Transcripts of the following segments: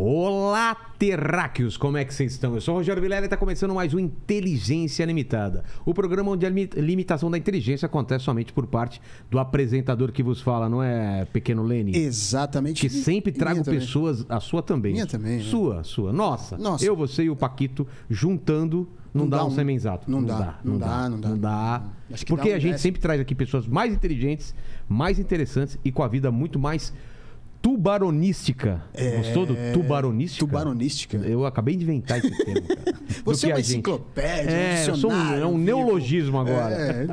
Olá, terráqueos! Como é que vocês estão? Eu sou o Rogério Vilela e está começando mais um Inteligência Limitada. O programa onde a limi- limitação da inteligência acontece somente por parte do apresentador que vos fala, não é, pequeno Lene? Exatamente. Que sempre trago minha também. pessoas, a sua também. Minha também, né? Sua, sua. Nossa, Nossa. eu, você e o Paquito juntando. Não, Não dá, dá um um- semenzato. não dá, não dá, não dá. Não dá. Acho que Porque dá um a gente sempre traz aqui pessoas mais inteligentes, mais interessantes e com a vida muito mais tubaronística. Gostou do tubaronística? É, Tubaronística. Eu acabei de inventar esse termo, cara. Você é a uma gente- enciclopédia, É, um eu sou um, é um vivo. neologismo agora. É.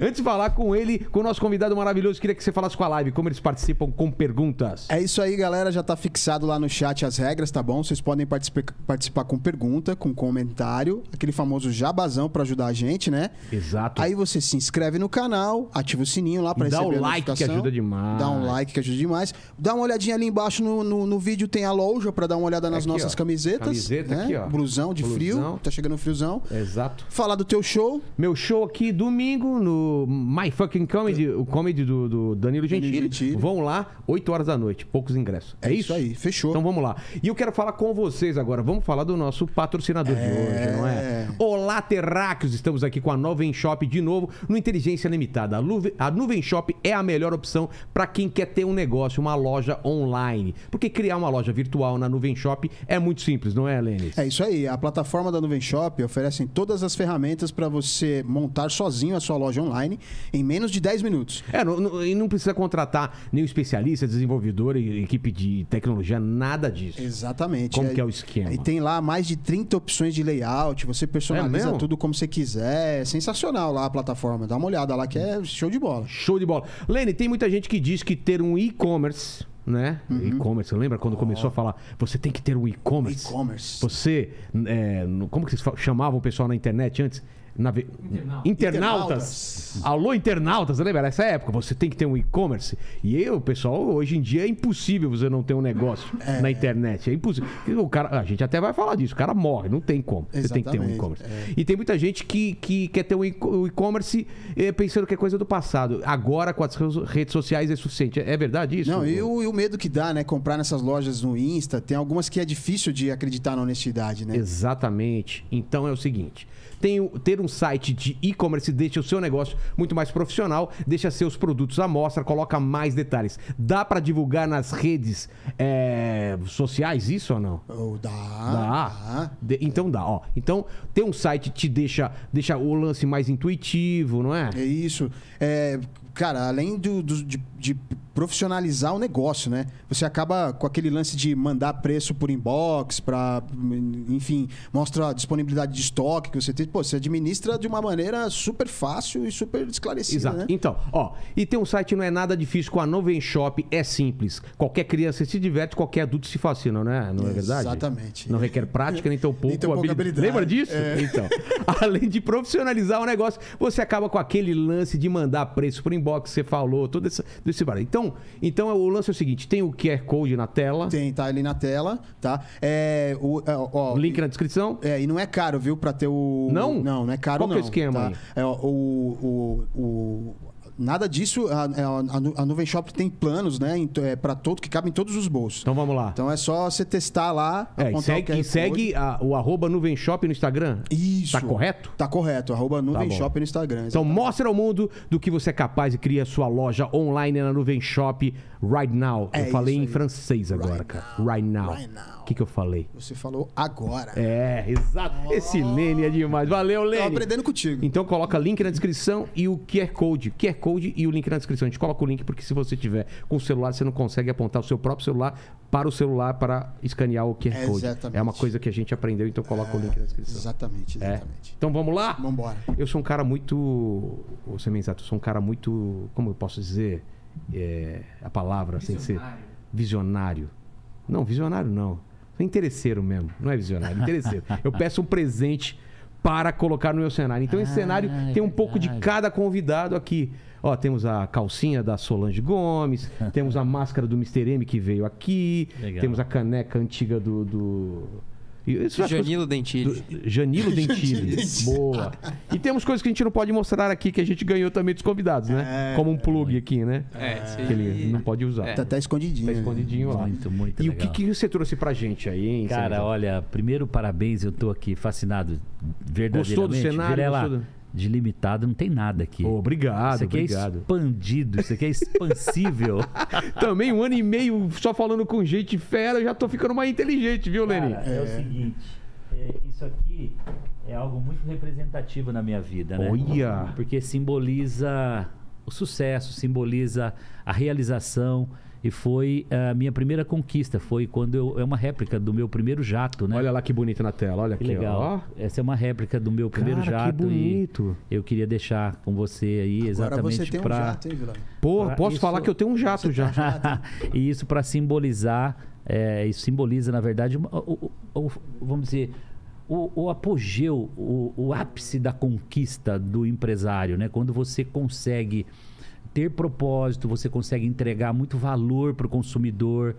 Antes de falar com ele, com o nosso convidado maravilhoso, queria que você falasse com a live, como eles participam com perguntas. É isso aí, galera. Já tá fixado lá no chat as regras, tá bom? Vocês podem participa- participar com pergunta, com comentário, aquele famoso jabazão pra ajudar a gente, né? Exato. Aí você se inscreve no canal, ativa o sininho lá pra E dá receber o a like que notificação. ajuda demais. Dá um like que ajuda demais. Dá uma olhadinha ali embaixo no, no, no vídeo, tem a loja pra dar uma olhada nas Aqui, nossas ó. camisetas. Camiseta né? aqui, ó. Blusão de Blusão. frio. Tá chegando o friozão. Exato. Falar do teu show. Meu show aqui domingo no My Fucking Comedy, o comedy do, do Danilo Gentili. Gentili. Vão lá, 8 horas da noite, poucos ingressos. É, É isso aí, fechou. Então vamos lá. E eu quero falar com vocês agora. Vamos falar do nosso patrocinador de hoje, não é? Olá, terráqueos! Estamos aqui com a Nuvem Shop de novo no Inteligência Limitada. A Nuvem, a Nuvem Shop é a melhor opção para quem quer ter um negócio, uma loja online. Porque criar uma loja virtual na Nuvem Shop é muito simples, não é, Lênis? É isso aí. A plataforma da Nuvem Shop oferece todas as ferramentas para você montar sozinho a sua loja online em menos de 10 minutos. É, não, não- e não precisa contratar nenhum especialista, desenvolvedor, equipe de tecnologia, nada disso. Exatamente. Como que é o esquema? E tem lá mais de 30 opções de layout, você É personaliza mesmo? tudo como você quiser. É sensacional lá a plataforma. Dá uma olhada lá que é show de bola. Show de bola. Lene, tem muita gente que diz que ter um e-commerce, né? E-commerce, lembra quando começou a falar, você tem que ter um e-commerce. E-commerce. Você, é, como que vocês chamavam o pessoal na internet antes? Nave- Internautas. Alô, internautas, lembra? Nessa época, você tem que ter um e-commerce. E eu, pessoal, hoje em dia é impossível você não ter um negócio na internet. É impossível. O cara, a gente até vai falar disso. O cara morre, não tem como. Você tem que ter um Exatamente, e-commerce. é. E tem muita gente que, que quer ter um o e-commerce eh, pensando que é coisa do passado. Agora, com as redes sociais, é suficiente. É verdade isso? Não, e o, e o medo que dá, né? Comprar nessas lojas no Insta, tem algumas que é difícil de acreditar na honestidade, né? Exatamente. Então é o seguinte: tem ter um site de e-commerce deixa o seu negócio muito mais profissional, deixa seus produtos à mostra, coloca mais detalhes. Dá pra divulgar nas redes eh, sociais isso ou não? Oh, dá. Dá. De- então dá, ó. Então, ter um site te deixa, deixa o lance mais intuitivo, não é? É isso. É, cara, além do, do- de, de profissionalizar o negócio, né? Você acaba com aquele lance de mandar preço por inbox, para, enfim, mostra a disponibilidade de estoque que você tem. Pô, você administra de uma maneira super fácil e super esclarecida, Exato. né? Então, ó, e ter um site não é nada difícil com a Nuvem Shop, é simples. Qualquer criança se diverte, qualquer adulto se fascina, né? Não é verdade? Exatamente. Não requer prática, nem tão pouco, Nem tão pouca habilidade. Lembra disso? É. Então, além de profissionalizar o negócio, você acaba com aquele lance de mandar preço por inbox, você falou, todo esse, todo esse barulho. Então, então, o lance é o seguinte, tem o QR Code na tela, Tem, tá ali na tela, tá? É, o, é, ó, link na descrição. É, e não é caro, viu, pra ter o. Não? Não, não é caro, Qual que é não. o esquema tá? É, ó, o, o, o- Nada disso, a, é, a, a Nuvem Shop tem planos, né? É, para todo, que cabem em todos os bolsos. Então vamos lá. Então é só você testar lá, É, e apontar o segue, QR segue a- o arroba Nuvem Shop no Instagram. Isso. Tá correto? Tá correto, arroba Nuvem bom. Shop no Instagram. Então exatamente. mostra ao mundo do que você é capaz e cria sua loja online na Nuvem Shop right now. É eu falei em francês agora, Right cara. now. Right now. Right now. O que, que eu falei? Você falou agora. É, exato. Esse Lene é demais. Valeu, Tô Lene. aprendendo contigo. Então coloca link na descrição e o QR Code. QR Code e o link na descrição. A gente coloca o link porque se você tiver com o celular, você não consegue apontar o seu próprio celular para o celular para escanear o QR Code. Exatamente. É uma coisa que a gente aprendeu, então coloca o link na descrição. Exatamente, É. exatamente. Então vamos lá? Vambora. Eu sou um cara muito. Vou ser bem exato, eu sou um cara muito. Como eu posso dizer? É, a palavra sem ser. Visionário. Não, visionário não. Sou interesseiro mesmo. Não é visionário, interesseiro. Eu peço um presente para colocar no meu cenário. Então esse Ah, cenário é tem um pouco de cada convidado aqui. Ó, temos a calcinha da Solange Gomes, temos a máscara do Mr. M que veio aqui, Legal. temos a caneca antiga do, do Isso Janilo Dentilli. Do, Janilo Dentilli. Boa. E temos coisas que a gente não pode mostrar aqui, que a gente ganhou também dos convidados, né? É, Como um plug aqui, né? É, Que ele não pode usar. É. Tá até escondidinho. Tá né? escondidinho lá. Muito, muito E o legal. que, que você trouxe pra gente aí, hein? Cara, olha, primeiro parabéns, eu tô aqui fascinado verdadeiramente. Gostou do cenário? Virela, Gostou do- de limitado não tem nada aqui. Ô, obrigado, isso aqui é obrigado. expandido, isso aqui é expansível. Também um ano e meio só falando com gente fera, eu já tô ficando mais inteligente, viu, Leni? Cara, é, o seguinte, é, isso aqui é algo muito representativo na minha vida, né? Olha! Porque simboliza o sucesso, simboliza a realização e foi a minha primeira conquista, foi quando eu é uma réplica do meu primeiro jato, né? Olha lá que bonito na tela, olha que aqui, legal. ó. Essa é uma réplica do meu primeiro Cara, que jato bonito. e eu queria deixar com você aí Agora exatamente você tem um para jato, hein? Pô, Pra posso isso- falar que eu tenho um jato já. e isso para simbolizar, é, isso simboliza, na verdade, uma- o, o- o- vamos dizer, o, o apogeu, o, o ápice da conquista do empresário, né? Quando você consegue ter propósito, você consegue entregar muito valor para o consumidor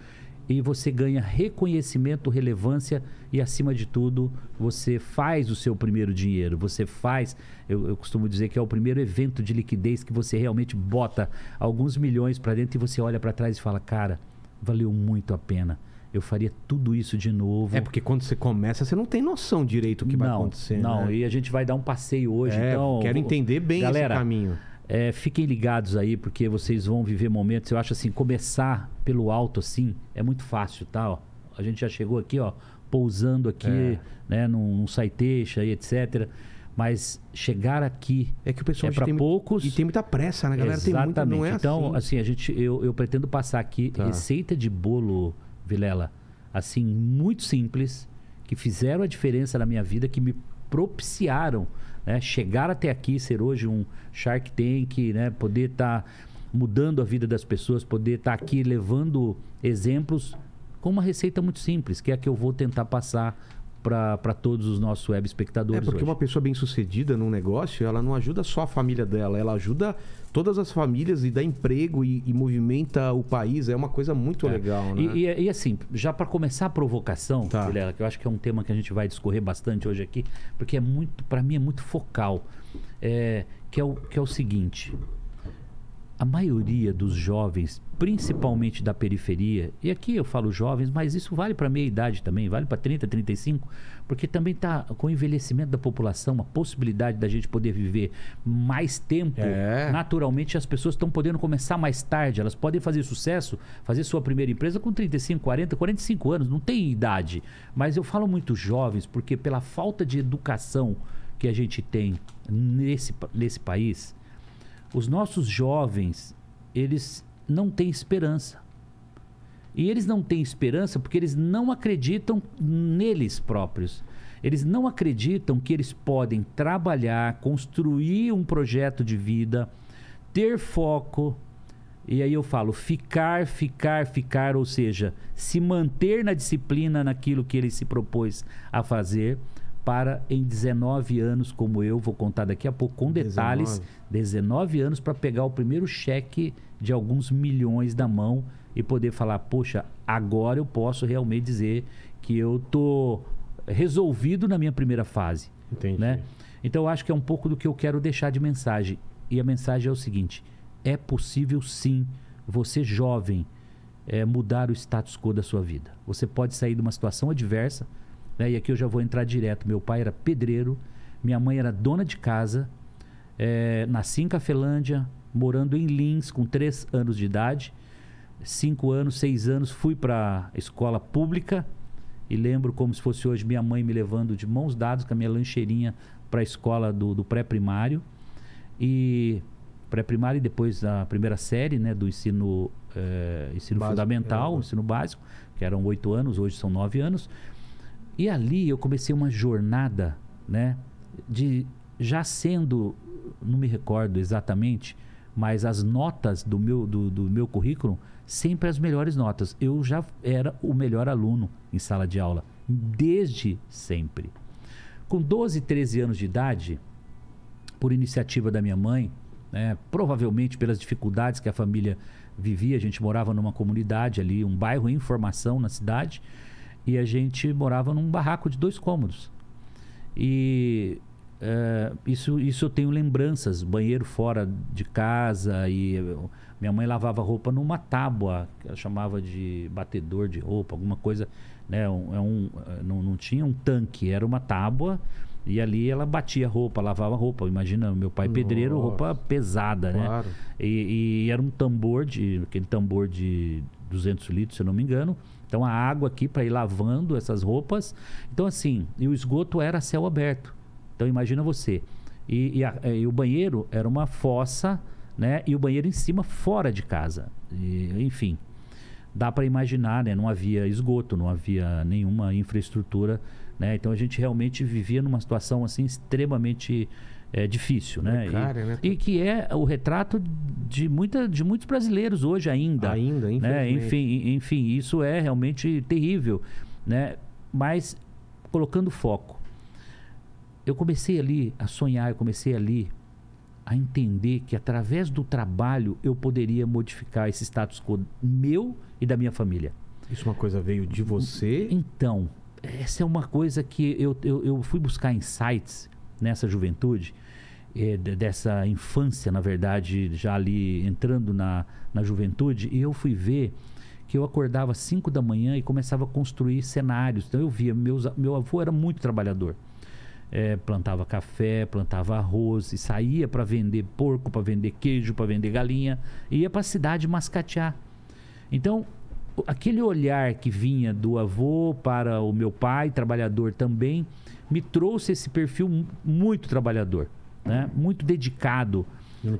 e você ganha reconhecimento, relevância e, acima de tudo, você faz o seu primeiro dinheiro. Você faz, eu, eu costumo dizer que é o primeiro evento de liquidez que você realmente bota alguns milhões para dentro e você olha para trás e fala: cara, valeu muito a pena. Eu faria tudo isso de novo. É porque quando você começa, você não tem noção direito do que vai não, acontecer. Não, né? e a gente vai dar um passeio hoje. É, então, quero entender bem Galera, esse caminho. É, fiquem ligados aí, porque vocês vão viver momentos. Eu acho assim, começar pelo alto assim é muito fácil, tá? Ó, a gente já chegou aqui, ó, pousando aqui, É. né, num, num Saiteixa e etc. Mas chegar aqui É que o pessoal é para tem poucos. E tem muita pressa, né, galera? Tem Exatamente. muita, não é então, assim. assim, a gente, eu, eu pretendo passar aqui Tá. receita de bolo, Vilela, assim, muito simples, que fizeram a diferença na minha vida, que me propiciaram né, chegar até aqui, ser hoje um Shark Tank, né, poder estar mudando a vida das pessoas, poder estar aqui levando exemplos com uma receita muito simples, que é a que eu vou tentar passar para todos os nossos web É espectadores porque hoje. uma pessoa bem sucedida num negócio, ela não ajuda só a família dela, ela ajuda todas as famílias e dá emprego e, e movimenta o país. É uma coisa muito É. legal, né? E, e- e assim, já para começar a provocação, Tá. Vilela, que eu acho que é um tema que a gente vai discorrer bastante hoje aqui, porque é muito, para mim é muito focal, é, que, é o, que é o seguinte: a maioria dos jovens, principalmente da periferia, e aqui eu falo jovens, mas isso vale para meia idade também, vale para 30, 35, porque também está com o envelhecimento da população, a possibilidade da gente poder viver mais tempo. É. Naturalmente as pessoas estão podendo começar mais tarde, elas podem fazer sucesso, fazer sua primeira empresa com 35, 40, 45 anos, não tem idade. Mas eu falo muito jovens porque pela falta de educação que a gente tem nesse, nesse país, os nossos jovens, eles não têm esperança. E eles não têm esperança porque eles não acreditam neles próprios. Eles não acreditam que eles podem trabalhar, construir um projeto de vida, ter foco. E aí eu falo ficar, ficar, ficar, ou seja, se manter na disciplina naquilo que ele se propôs a fazer para em 19 anos, como eu vou contar daqui a pouco com detalhes, 19 anos para pegar o primeiro cheque de alguns milhões da mão e poder falar, poxa, agora eu posso realmente dizer que eu tô resolvido na minha primeira fase, Entendi. né? Então eu acho que é um pouco do que eu quero deixar de mensagem. E a mensagem é o seguinte: é possível sim, você jovem, é, mudar o status quo da sua vida. Você pode sair de uma situação adversa, né? e aqui eu já vou entrar direto. Meu pai era pedreiro, minha mãe era dona de casa, é, nasci em Cafelândia, morando em Lins com três anos de idade. Cinco anos, seis anos, fui para a escola pública e lembro como se fosse hoje minha mãe me levando de mãos dadas com a minha lancheirinha para a escola do, do pré-primário. E pré-primário e depois a primeira série né, do ensino, eh, ensino Básico, fundamental, é. ensino básico, que eram oito anos, hoje são nove anos. E ali eu comecei uma jornada, né, de já sendo, não me recordo exatamente, mas as notas do meu, do, do meu currículo, sempre as melhores notas. Eu já era o melhor aluno em sala de aula, desde sempre. Com 12, 13 anos de idade, por iniciativa da minha mãe, né, provavelmente pelas dificuldades que a família vivia, a gente morava numa comunidade ali, um bairro em formação na cidade, E a gente morava num barraco de dois cômodos. E é, isso, isso eu tenho lembranças, banheiro fora de casa e eu- minha mãe lavava roupa numa tábua, que ela chamava de batedor de roupa, alguma coisa, né? Um, é um, não, não tinha um tanque, era uma tábua e ali ela batia roupa, lavava roupa. Imagina, meu pai pedreiro, Nossa. roupa pesada, né? Claro. E, e era um tambor de aquele tambor de 200 litros, se eu não me engano. Então a água aqui para ir lavando essas roupas. Então assim, e o esgoto era céu aberto. Então imagina você. E, e a- e o banheiro era uma fossa, né? E o banheiro em cima, fora de casa. E, enfim, dá para imaginar, né? Não havia esgoto, não havia nenhuma infraestrutura, né? Então a gente realmente vivia numa situação assim extremamente eh, difícil, né? Precária, e, né? e que é o retrato de muita, de muitos brasileiros hoje ainda. Ainda, né? Enfim, enfim, isso é realmente terrível, né? Mas colocando foco, eu comecei ali a sonhar, eu comecei ali a entender que através do trabalho eu poderia modificar esse status quo meu e da minha família. Isso é uma coisa veio de você. Então, essa é uma coisa que eu, eu, eu fui buscar insights nessa juventude, de- dessa infância, na verdade, já ali entrando na, na juventude, e eu fui ver que eu acordava às 5 da manhã e começava a construir cenários. Então eu via, meus, meu avô era muito trabalhador. Eh, plantava café, plantava arroz e saía para vender porco, para vender queijo, para vender galinha, e ia para a cidade mascatear. Então, aquele olhar que vinha do avô para o meu pai, trabalhador também, me trouxe esse perfil mu- muito trabalhador, né? muito dedicado.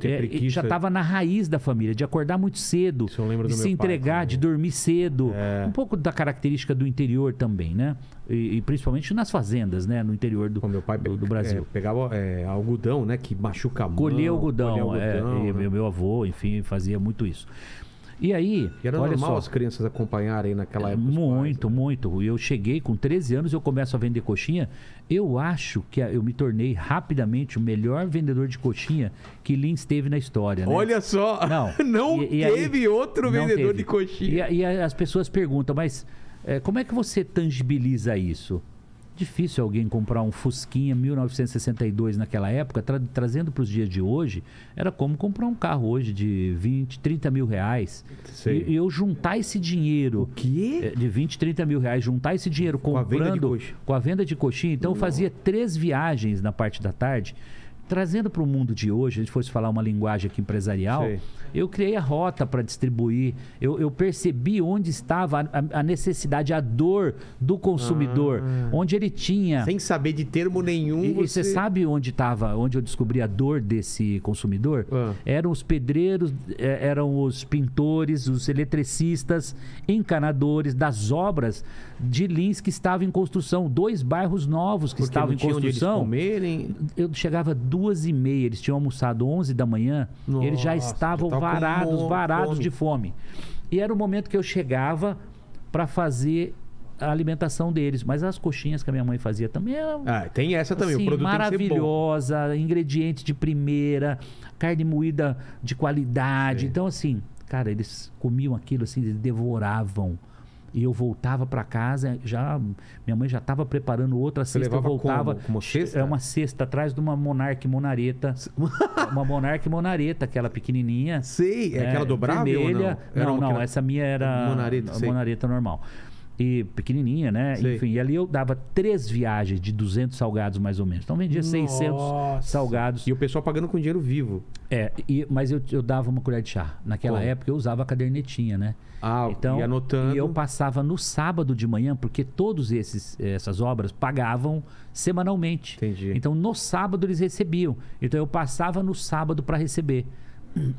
É, preguiça. já estava na raiz da família, de acordar muito cedo, de se pai entregar, de dormir cedo. É. Um pouco da característica do interior também, né? E, e principalmente nas fazendas, né? No interior do, do, do é, Brasil. pegava é, algodão, né? Que machuca a mão. Colher algodão, colher é, algodão, e né? meu, meu avô, enfim, fazia muito isso. E aí, E era olha normal só, as crianças acompanharem naquela época. os muito, pais, né? muito. Eu cheguei com 13 anos, eu começo a vender coxinha. Eu acho que eu me tornei rapidamente o melhor vendedor de coxinha que Lins teve na história. Né? Olha só, Não. não E- e aí- teve outro vendedor teve. de coxinha. E, e as pessoas perguntam, mas eh, como é que você tangibiliza isso? Difícil alguém comprar um Fusquinha 1962 naquela época, tra- trazendo para os dias de hoje, era como comprar um carro hoje de 20, 30 mil reais. E, e eu juntar esse dinheiro quê? eh, de 20, 30 mil reais, juntar esse dinheiro Com a venda de comprando coxinha. com a venda de coxinha. Então eu fazia três viagens na parte da tarde. Trazendo para o mundo de hoje, a gente fosse falar uma linguagem aqui empresarial, Sei. Eu criei a rota para distribuir. Eu, eu percebi onde estava a, a- necessidade, a dor do consumidor, onde ele tinha. Ah. Sem saber de termo nenhum. E, você sabe onde estava, onde eu descobri a dor desse consumidor? Ah. Eram os pedreiros, eh, eram os pintores, os eletricistas, encanadores das obras de Lins que estavam em construção, dois bairros novos que Porque estavam em construção. comerem. Eu chegava duas e meia, eles tinham almoçado 11 da manhã, eles já Nossa, estavam com varados, varados fome. de fome. E era o momento que eu chegava para fazer a alimentação deles. Mas as coxinhas que a minha mãe fazia também eram Ah, tem essa também. assim, o produto maravilhosa, ingredientes de primeira, carne moída de qualidade. Sei. Então, assim, cara, eles comiam aquilo assim, eles devoravam. E eu voltava para casa, já minha mãe já estava preparando outra Você cesta, eu voltava. como? Como cesta? É uma cesta atrás de uma Monarque Monareta. uma Monarque Monareta, aquela pequenininha. Sei, é aquela dobrável ou não? vermelha. Era Não, não, essa minha era Monareta. Monareta normal. E pequenininha, né? Sei. Enfim, e ali eu dava três viagens de 200 salgados mais ou menos. Então vendia 600 Nossa. salgados. E o pessoal pagando com dinheiro vivo. É, e- mas eu, eu dava uma colher de chá. Naquela Como? época eu usava a cadernetinha, né? Ah, Então, e anotando. e eu passava no sábado de manhã, porque todos esses essas obras pagavam semanalmente. Entendi. Então no sábado eles recebiam. Então eu passava no sábado para receber.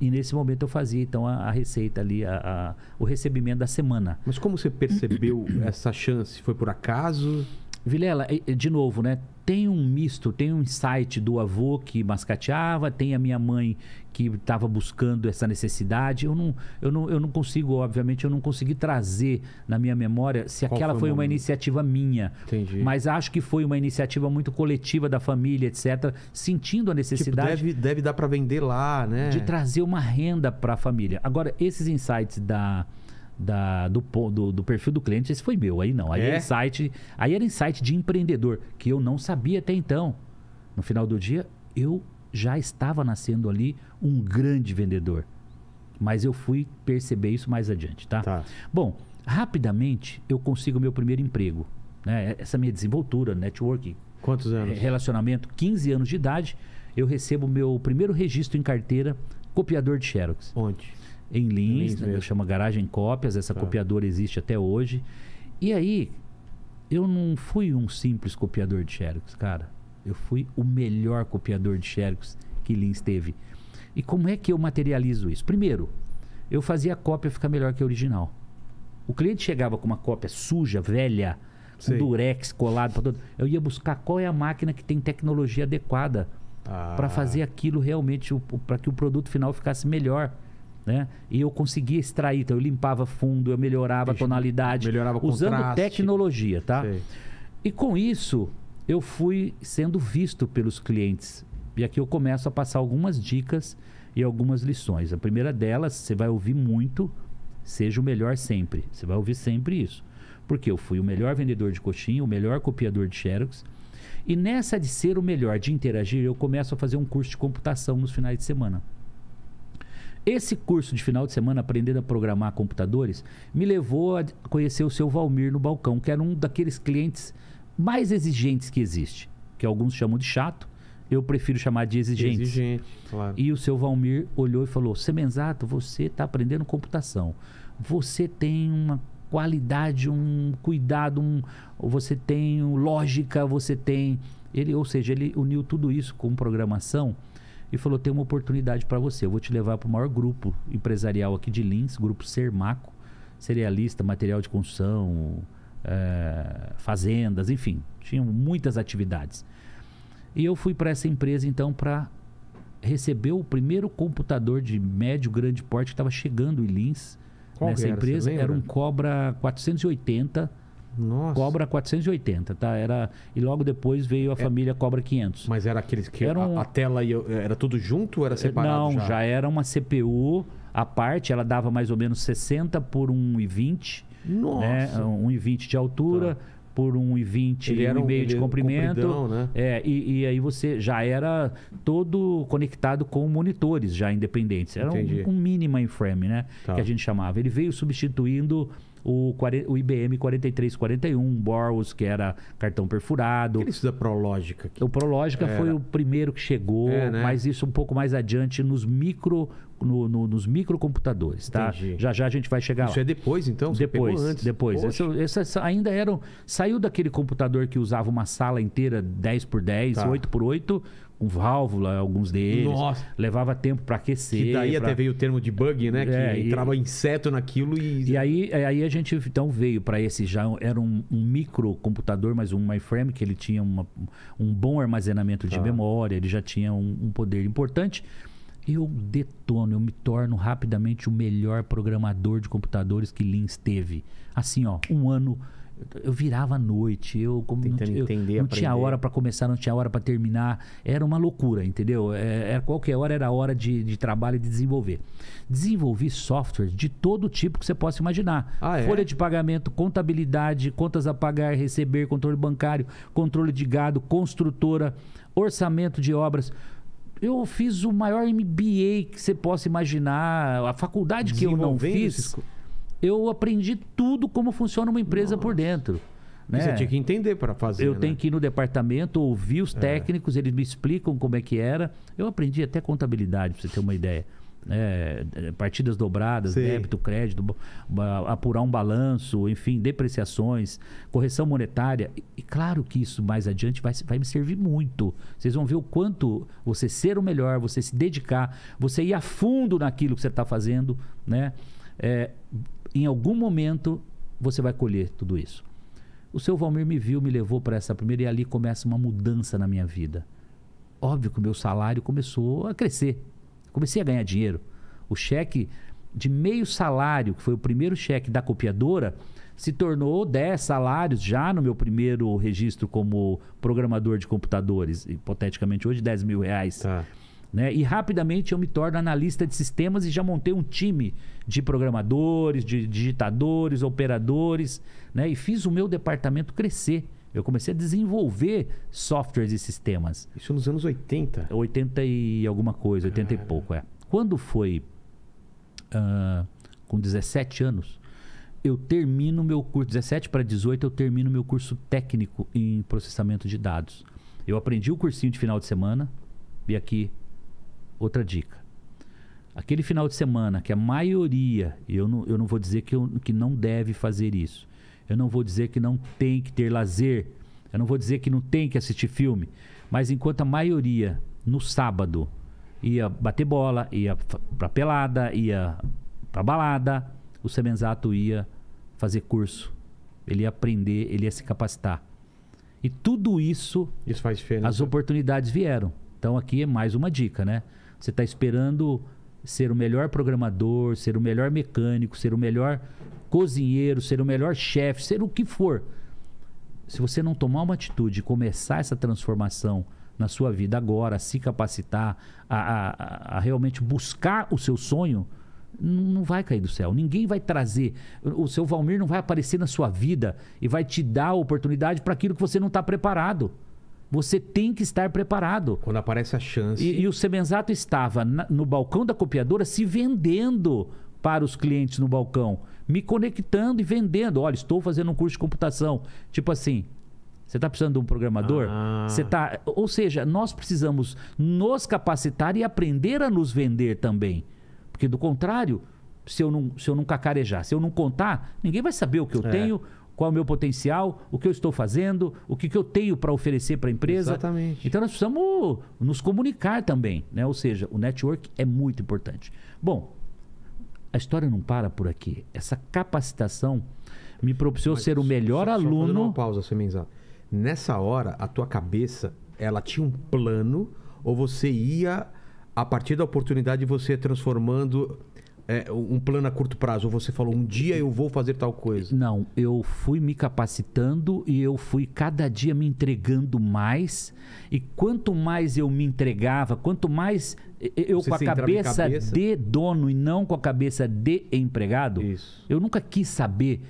E nesse momento eu fazia então a, a receita ali, a- a- o recebimento da semana. Mas como você percebeu essa chance? Foi por acaso? Vilela, de novo, né? Tem um misto, tem um insight do avô que mascateava, tem a minha mãe que estava buscando essa necessidade. Eu não, eu, não, eu não consigo, obviamente, eu não consegui trazer na minha memória se Qual aquela foi uma iniciativa minha. Entendi. Mas acho que foi uma iniciativa muito coletiva da família, etc., sentindo a Tipo, necessidade deve, deve dar pra vender lá, né? de trazer uma renda para a família. Agora, esses insights da, da, do, do, do perfil do cliente, esse foi meu. Aí não. Aí É? era insight, aí era insight de empreendedor, que eu não sabia até então. No final do dia, eu já estava nascendo ali um grande vendedor. Mas eu fui perceber isso mais adiante, tá? Tá. Bom, rapidamente eu consigo meu primeiro emprego. Né? Essa minha desenvoltura, networking, Quantos anos? relacionamento, 15 anos de idade, eu recebo meu primeiro registro em carteira, copiador de Xerox. Onde? Em Lins, Lins né, chama Garagem Cópias, essa Tá. copiadora existe até hoje. E aí, eu não fui um simples copiador de Xerox, cara. Eu fui o melhor copiador de Xerox que Lins teve. E como é que eu materializo isso? Primeiro, eu fazia a cópia ficar melhor que a original. O cliente chegava com uma cópia suja, velha, com Sei. durex colado pra todo. Eu ia buscar qual é a máquina que tem tecnologia adequada Ah. para fazer aquilo realmente, para que o produto final ficasse melhor. Né? E eu conseguia extrair, então eu limpava fundo, eu melhorava a Deixa- tonalidade, melhorava usando contraste. tecnologia, tá? Sei. E com isso, eu fui sendo visto pelos clientes. E aqui eu começo a passar algumas dicas e algumas lições. A primeira delas, você vai ouvir muito, seja o melhor sempre. Você vai ouvir sempre isso. Porque eu fui o melhor vendedor de coxinha, o melhor copiador de Xerox. E nessa de ser o melhor, de interagir, eu começo a fazer um curso de computação nos finais de semana. Esse curso de final de semana, aprendendo a programar computadores, me levou a conhecer o seu Valmir no balcão, que era um daqueles clientes mais exigentes que existe. Que alguns chamam de chato, eu prefiro chamar de exigente. Exigente, claro. E o seu Valmir olhou e falou: Semenzato, você está aprendendo computação. Você tem uma qualidade, um cuidado, um, você tem lógica, você tem. Ele, ou seja, ele uniu tudo isso com programação e falou: tem uma oportunidade para você. Eu vou te levar para o maior grupo empresarial aqui de Lins, grupo Sermaco, cerealista, material de construção, eh, fazendas, enfim, tinham muitas atividades. E eu fui para essa empresa então para receber o primeiro computador de médio grande porte que estava chegando em Lins. Qual nessa era, empresa era um Cobra 480, Nossa. Cobra 480, tá? Era e logo depois veio a família Cobra 500. Mas era aqueles que Era a- um- a, tela ia, era tudo junto ou era separado Não, já? já? era uma CPU à parte, ela dava mais ou menos 60 por 1,20, Nossa. né? 1,20 de altura por 1,20 Ele era um- 1,5 ele de comprimento. né? É, e, e aí você já era todo conectado com monitores já independentes. Era Entendi. um, um mini mainframe, né? Tá. Que a gente chamava. Ele veio substituindo o, o IBM 4341, Boros, que era cartão perfurado. Aquele da Prológica. Que... O Prológica Era. foi o primeiro que chegou, É, né? mas isso um pouco mais adiante nos micro, no- no- nos microcomputadores, tá? Entendi. Já já a gente vai chegar Isso lá. é depois, então? Você depois, antes. depois. Esse ainda eram. Saiu daquele computador que usava uma sala inteira 10 por 10, Tá. 8 por 8, com válvula, alguns deles. Nossa. Levava tempo para aquecer. Que daí pra- até veio o termo de bug, né? Que É, e- entrava inseto naquilo e... E aí, aí a gente então veio para esse já era um, um microcomputador, mas um mainframe que ele tinha uma- um bom armazenamento de Tá. memória, ele já tinha um, um poder importante. Eu detono, eu me torno rapidamente o melhor programador de computadores que Lins teve. Assim, ó, um ano eu virava à noite, eu como não, Tentando ti- eu entender, não tinha aprender. hora para começar, não tinha hora para terminar. Era uma loucura, entendeu? É, era qualquer hora era hora de, de trabalho e de desenvolver. Desenvolvi softwares de todo tipo que você possa imaginar. Ah, é? Folha de pagamento, contabilidade, contas a pagar, receber, controle bancário, controle de gado, construtora, orçamento de obras. Eu fiz o maior MBA que você possa imaginar. A faculdade que eu não fiz, esses eu aprendi tudo como funciona uma empresa por dentro. Né? Você tinha que entender para fazer, Eu né? tenho que ir no departamento, ouvir os técnicos, eles me explicam como é que era. Eu aprendi até contabilidade, pra você ter uma ideia. É, é, partidas dobradas, Sei. débito, crédito, apurar um balanço, enfim, depreciações, correção monetária. E, e claro que isso mais adiante vai, vai me servir muito. Vocês vão ver o quanto você ser o melhor, você se dedicar, você ir a fundo naquilo que você está fazendo, né? É, em algum momento você vai colher tudo isso. O seu Valmir me viu, me levou para essa primeira e ali começa uma mudança na minha vida. Óbvio que o meu salário começou a crescer. Comecei a ganhar dinheiro. O cheque de meio salário, que foi o primeiro cheque da copiadora, se tornou 10 salários já no meu primeiro registro como programador de computadores. Hipoteticamente hoje, 10 mil reais. Tá. Né? E rapidamente eu me torno analista de sistemas e já montei um time de programadores, de digitadores, operadores, né? E fiz o meu departamento crescer. Eu comecei a desenvolver softwares e sistemas. Isso nos anos 80. 80 e alguma coisa, 80 e pouco, é. Quando foi ah, com 17 anos, eu termino meu curso, 17 para 18, eu termino meu curso técnico em processamento de dados. Eu aprendi o cursinho de final de semana, e aqui outra dica. Aquele final de semana que a maioria, eu não, eu não vou dizer que, eu, que não deve fazer isso, eu não vou dizer que não tem que ter lazer, eu não vou dizer que não tem que assistir filme, mas enquanto a maioria no sábado ia bater bola, ia pra pelada, ia pra balada, o Semenzato ia fazer curso, ele ia aprender, ele ia se capacitar. E tudo isso Isso faz diferença. as oportunidades vieram. Então aqui é mais uma dica, né? Você está esperando ser o melhor programador, ser o melhor mecânico, ser o melhor cozinheiro, ser o melhor chefe, ser o que for. Se você não tomar uma atitude e começar essa transformação na sua vida agora, se capacitar, a, a- a- a realmente buscar o seu sonho, não vai cair do céu. Ninguém vai trazer. O seu Valmir não vai aparecer na sua vida e vai te dar a oportunidade para aquilo que você não está preparado. Você tem que estar preparado. Quando aparece a chance. E, e o Semenzato estava na- no balcão da copiadora se vendendo para os clientes no balcão, me conectando e vendendo. Olha, estou fazendo um curso de computação. Tipo assim, você está precisando de um programador? Ah. Você tá, ou seja, nós precisamos nos capacitar e aprender a nos vender também. Porque do contrário, se eu não, se eu não cacarejar, se eu não contar, ninguém vai saber o que eu É. tenho, qual é o meu potencial, o que eu estou fazendo, o que, que eu tenho para oferecer para a empresa. Exatamente. Então nós precisamos nos comunicar também, né? Ou seja, o network é muito importante. Bom, a história não para por aqui. Essa capacitação me propiciou Mas ser o melhor só- só aluno. uma pausa, Semenzato. Nessa hora, a tua cabeça, ela tinha um plano ou você ia, a partir da oportunidade, você transformando é, um plano a curto prazo? Ou você falou, um dia eu vou fazer tal coisa? Não, eu fui me capacitando e eu fui cada dia me entregando mais. E quanto mais eu me entregava, quanto mais eu Você com a cabeça, cabeça? de dono e não com a cabeça de empregado, Isso. eu nunca quis saber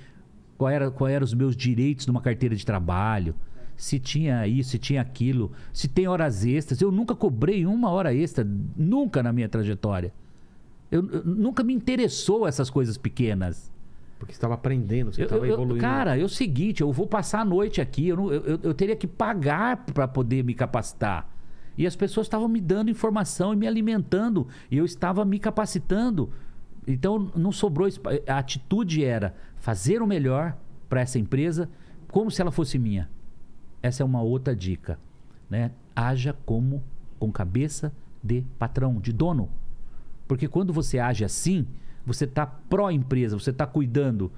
qual era, qual eram os meus direitos numa carteira de trabalho. Se tinha isso, se tinha aquilo, se tem horas extras. Eu nunca cobrei uma hora extra, nunca na minha trajetória. Eu, eu- nunca me interessou essas coisas pequenas. Porque você estava aprendendo, você estava evoluindo. cara, é o seguinte, eu vou passar a noite aqui, eu, não- eu- eu- teria que pagar para poder me capacitar. E as pessoas estavam me dando informação e me alimentando, e eu estava me capacitando. Então não sobrou. A atitude era fazer o melhor para essa empresa, como se ela fosse minha. Essa é uma outra dica, né? Haja como com cabeça de patrão, de dono. Porque quando você age assim, você está pró-empresa, você está cuidando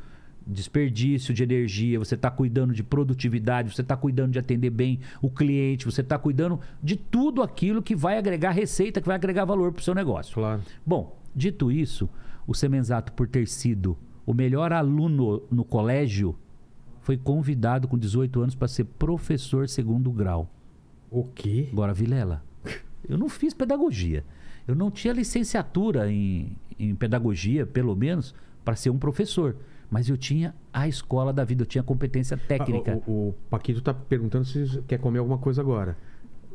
desperdício de energia, você está cuidando de produtividade, você está cuidando de atender bem o cliente, você está cuidando de tudo aquilo que vai agregar receita, que vai agregar valor para o seu negócio. Claro. Bom, dito isso, o Semenzato, por ter sido o melhor aluno no colégio, foi convidado com 18 anos para ser professor segundo grau. O quê? Agora, Vilela, eu não fiz pedagogia. Eu não tinha licenciatura em, em pedagogia, pelo menos, para ser um professor. Mas eu tinha a escola da vida, eu tinha competência técnica. Ah, O, o- o Paquito tá perguntando se quer comer alguma coisa agora.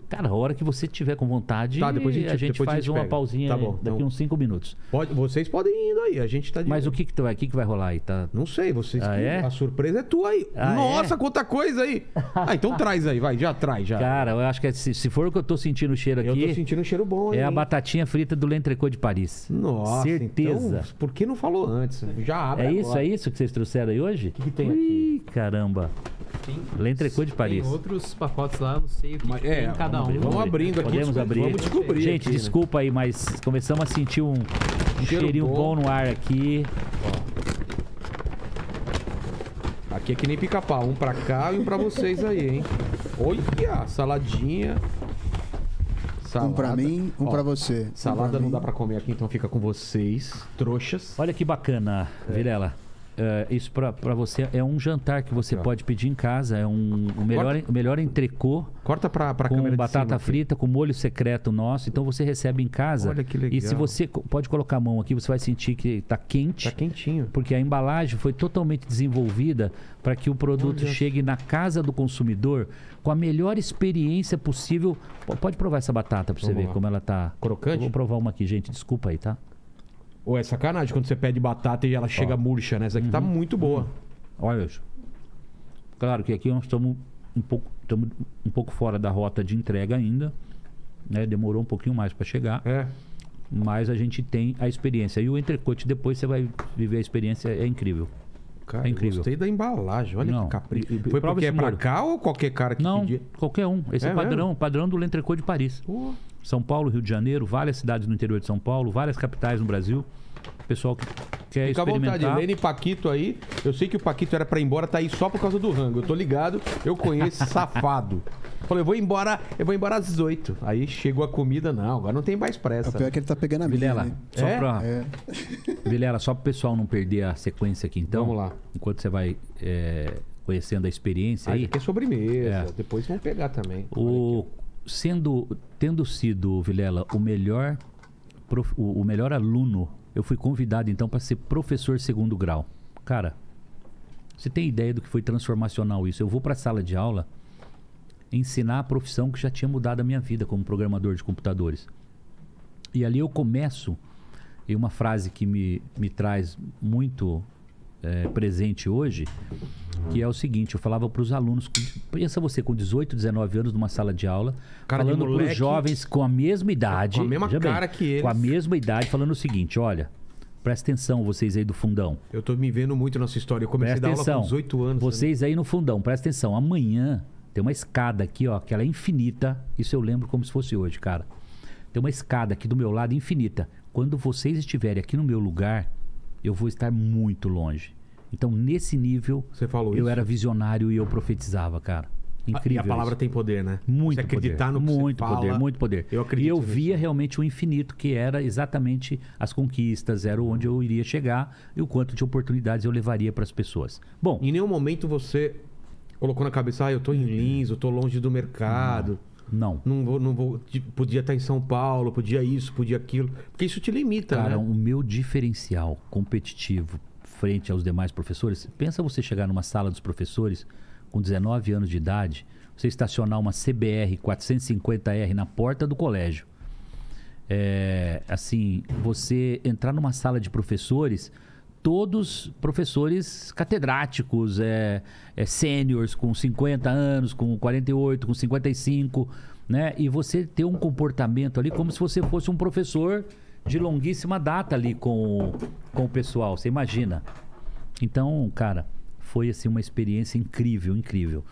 Cara, a hora que você tiver com vontade, Tá, depois a gente- a faz gente uma pega. pausinha Tá bom, daqui então- uns cinco minutos. Pode, vocês podem ir indo aí, a gente tá de Mas o que que, tu que que vai rolar aí? Tá, Não sei, vocês. Ah, que- é? A surpresa é tua aí. Ah, Nossa, é? quanta coisa aí. Ah, então traz aí, vai, já traz, já. Cara, eu acho que é- se, se for o que eu tô sentindo o cheiro eu aqui, tô sentindo um cheiro bom é a batatinha frita do L'Entrecô de Paris. Nossa, Certeza. Então, por que não falou antes? Já abre É isso, agora. é isso que vocês trouxeram aí hoje? O que que tem Ih, caramba. Tem, L'Entrecô de Paris. tem outros pacotes lá, não sei o que, Mas, que é, tem em cada vamos um. vamos abrindo aqui. Podemos abrir. Vamos descobrir. Gente, aqui, né? desculpa aí, mas começamos a sentir um, um cheirinho bom. bom. no ar aqui. Aqui é que nem pica-pau. Um pra cá e um pra vocês aí, hein? Olha, saladinha. Salada. Um pra mim, um Ó, pra você. Um Salada pra não mim. dá pra comer aqui, então fica com vocês, trouxas. Olha que bacana, É. Virela. É, isso pra você é um jantar que você ó. pode pedir em casa. É um, o melhor, o melhor entrecô Corta pra, pra com batata cima aqui. frita, com molho secreto nosso. Então você recebe em casa. Olha que E se legal. você pode colocar a mão aqui, você vai sentir que tá quente. Tá quentinho. Porque a embalagem foi totalmente desenvolvida para que o produto Olha chegue na casa do consumidor com a melhor experiência possível. Pode provar essa batata para você Vamos ver lá. como ela tá Crocante? Eu vou provar uma aqui, gente. Desculpa aí, tá? Ou é sacanagem quando você pede batata e ela chega murcha, né? Essa aqui tá Uhum. muito boa. Olha isso. Claro que aqui nós estamos um pouco, estamos um pouco fora da rota de entrega ainda. Né? Demorou um pouquinho mais para chegar. É. Mas a gente tem a experiência. E o entrecote, depois você vai viver a experiência, é incrível. Cara, É eu incrível. gostei da embalagem. Olha Não, que capricho. e- e- Foi porque é pra cá ou qualquer cara que Não, pedia? qualquer um. Esse é, É o padrão, mesmo? padrão do Entrecô de Paris. Pô, São Paulo, Rio de Janeiro, várias cidades no interior de São Paulo, várias capitais no Brasil. Pessoal que quer Fica à vontade, experimentar. Lene e Paquito aí. Eu sei que o Paquito era pra ir embora, tá aí só por causa do rango. Eu tô ligado, eu conheço safado. Falei, eu vou embora, eu vou embora às 18. Aí chegou a comida, não, agora não tem mais O pressa. pior é que ele tá pegando a minha, Vilela, né? só É? pra, É. Vilela, só pro pessoal não perder a sequência aqui, então. Vamos lá. Enquanto você vai é, conhecendo a experiência Aí aí. aqui é sobremesa, É. depois vão pegar também. O, sendo, tendo sido, Vilela, o melhor, prof- o, o melhor aluno, eu fui convidado então para ser professor segundo grau. Cara, você tem ideia do que foi transformacional isso? Eu vou para a sala de aula ensinar a profissão que já tinha mudado a minha vida como programador de computadores. E ali eu começo, e uma frase que me, me traz muito eh, presente hoje, que é o seguinte, eu falava para os alunos, pensa você com 18, 19 anos numa sala de aula, Cara falando para os jovens com a mesma idade, com a mesma veja bem, cara que eles. com a mesma idade, falando o seguinte, olha, presta atenção vocês aí do fundão, Eu tô me vendo muito nessa história. Eu comecei Presta a dar aula atenção. com 18 anos. né? Vocês aí no fundão, presta atenção. Amanhã tem uma escada aqui, ó, que ela é infinita. Isso eu lembro como se fosse hoje, cara. Tem uma escada aqui do meu lado infinita. Quando vocês estiverem aqui no meu lugar, eu vou estar muito longe. Então, nesse nível, eu isso. era visionário e eu profetizava, cara. Incrível. E a palavra isso. tem poder, né? Muito Você acreditar poder, no que muito você fala. poder, muito poder. Eu acredito E eu via realmente o infinito, que era exatamente as conquistas, era onde eu iria chegar e o quanto de oportunidades eu levaria para as pessoas. Bom, Em nenhum momento você colocou na cabeça, ah, eu tô em Lins, eu tô longe do mercado. não. Não vou, não vou. Podia estar em São Paulo, podia isso, podia aquilo. Porque isso te limita, Cara, né? o meu diferencial competitivo frente aos demais professores, pensa você chegar numa sala dos professores com 19 anos de idade, você estacionar uma CBR 450R na porta do colégio. É, assim, você entrar numa sala de professores, todos professores catedráticos, é, é, sêniores com 50 anos, com 48, com 55, né? E você ter um comportamento ali como se você fosse um professor de longuíssima data ali com, com o pessoal, você imagina. Então, cara, foi assim uma experiência incrível, incrível.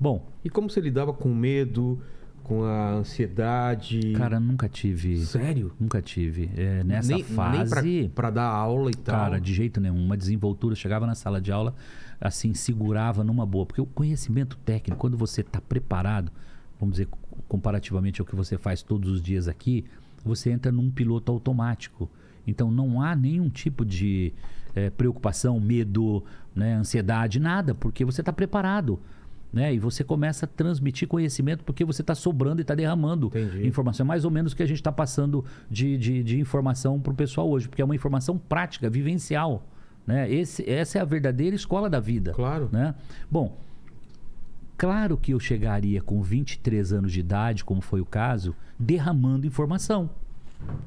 Bom, E como você lidava com medo, com a ansiedade? cara, nunca tive. sério? Nunca tive. É, nessa nem, fase. Pra dar aula e tal. Cara, de jeito nenhum. Uma desenvoltura, chegava na sala de aula, assim, segurava numa boa. Porque o conhecimento técnico, quando você está preparado, vamos dizer, comparativamente ao que você faz todos os dias aqui, você entra num piloto automático. Então não há nenhum tipo de eh, preocupação, medo, né, ansiedade, nada, porque você está preparado. Né? E você começa a transmitir conhecimento porque você está sobrando e está derramando Entendi. informação. É mais ou menos o que a gente está passando de, de, de informação para o pessoal hoje, porque é uma informação prática, vivencial. Né? Esse, essa é a verdadeira escola da vida. Claro. Né? Bom, claro que eu chegaria com 23 anos de idade, como foi o caso, derramando informação.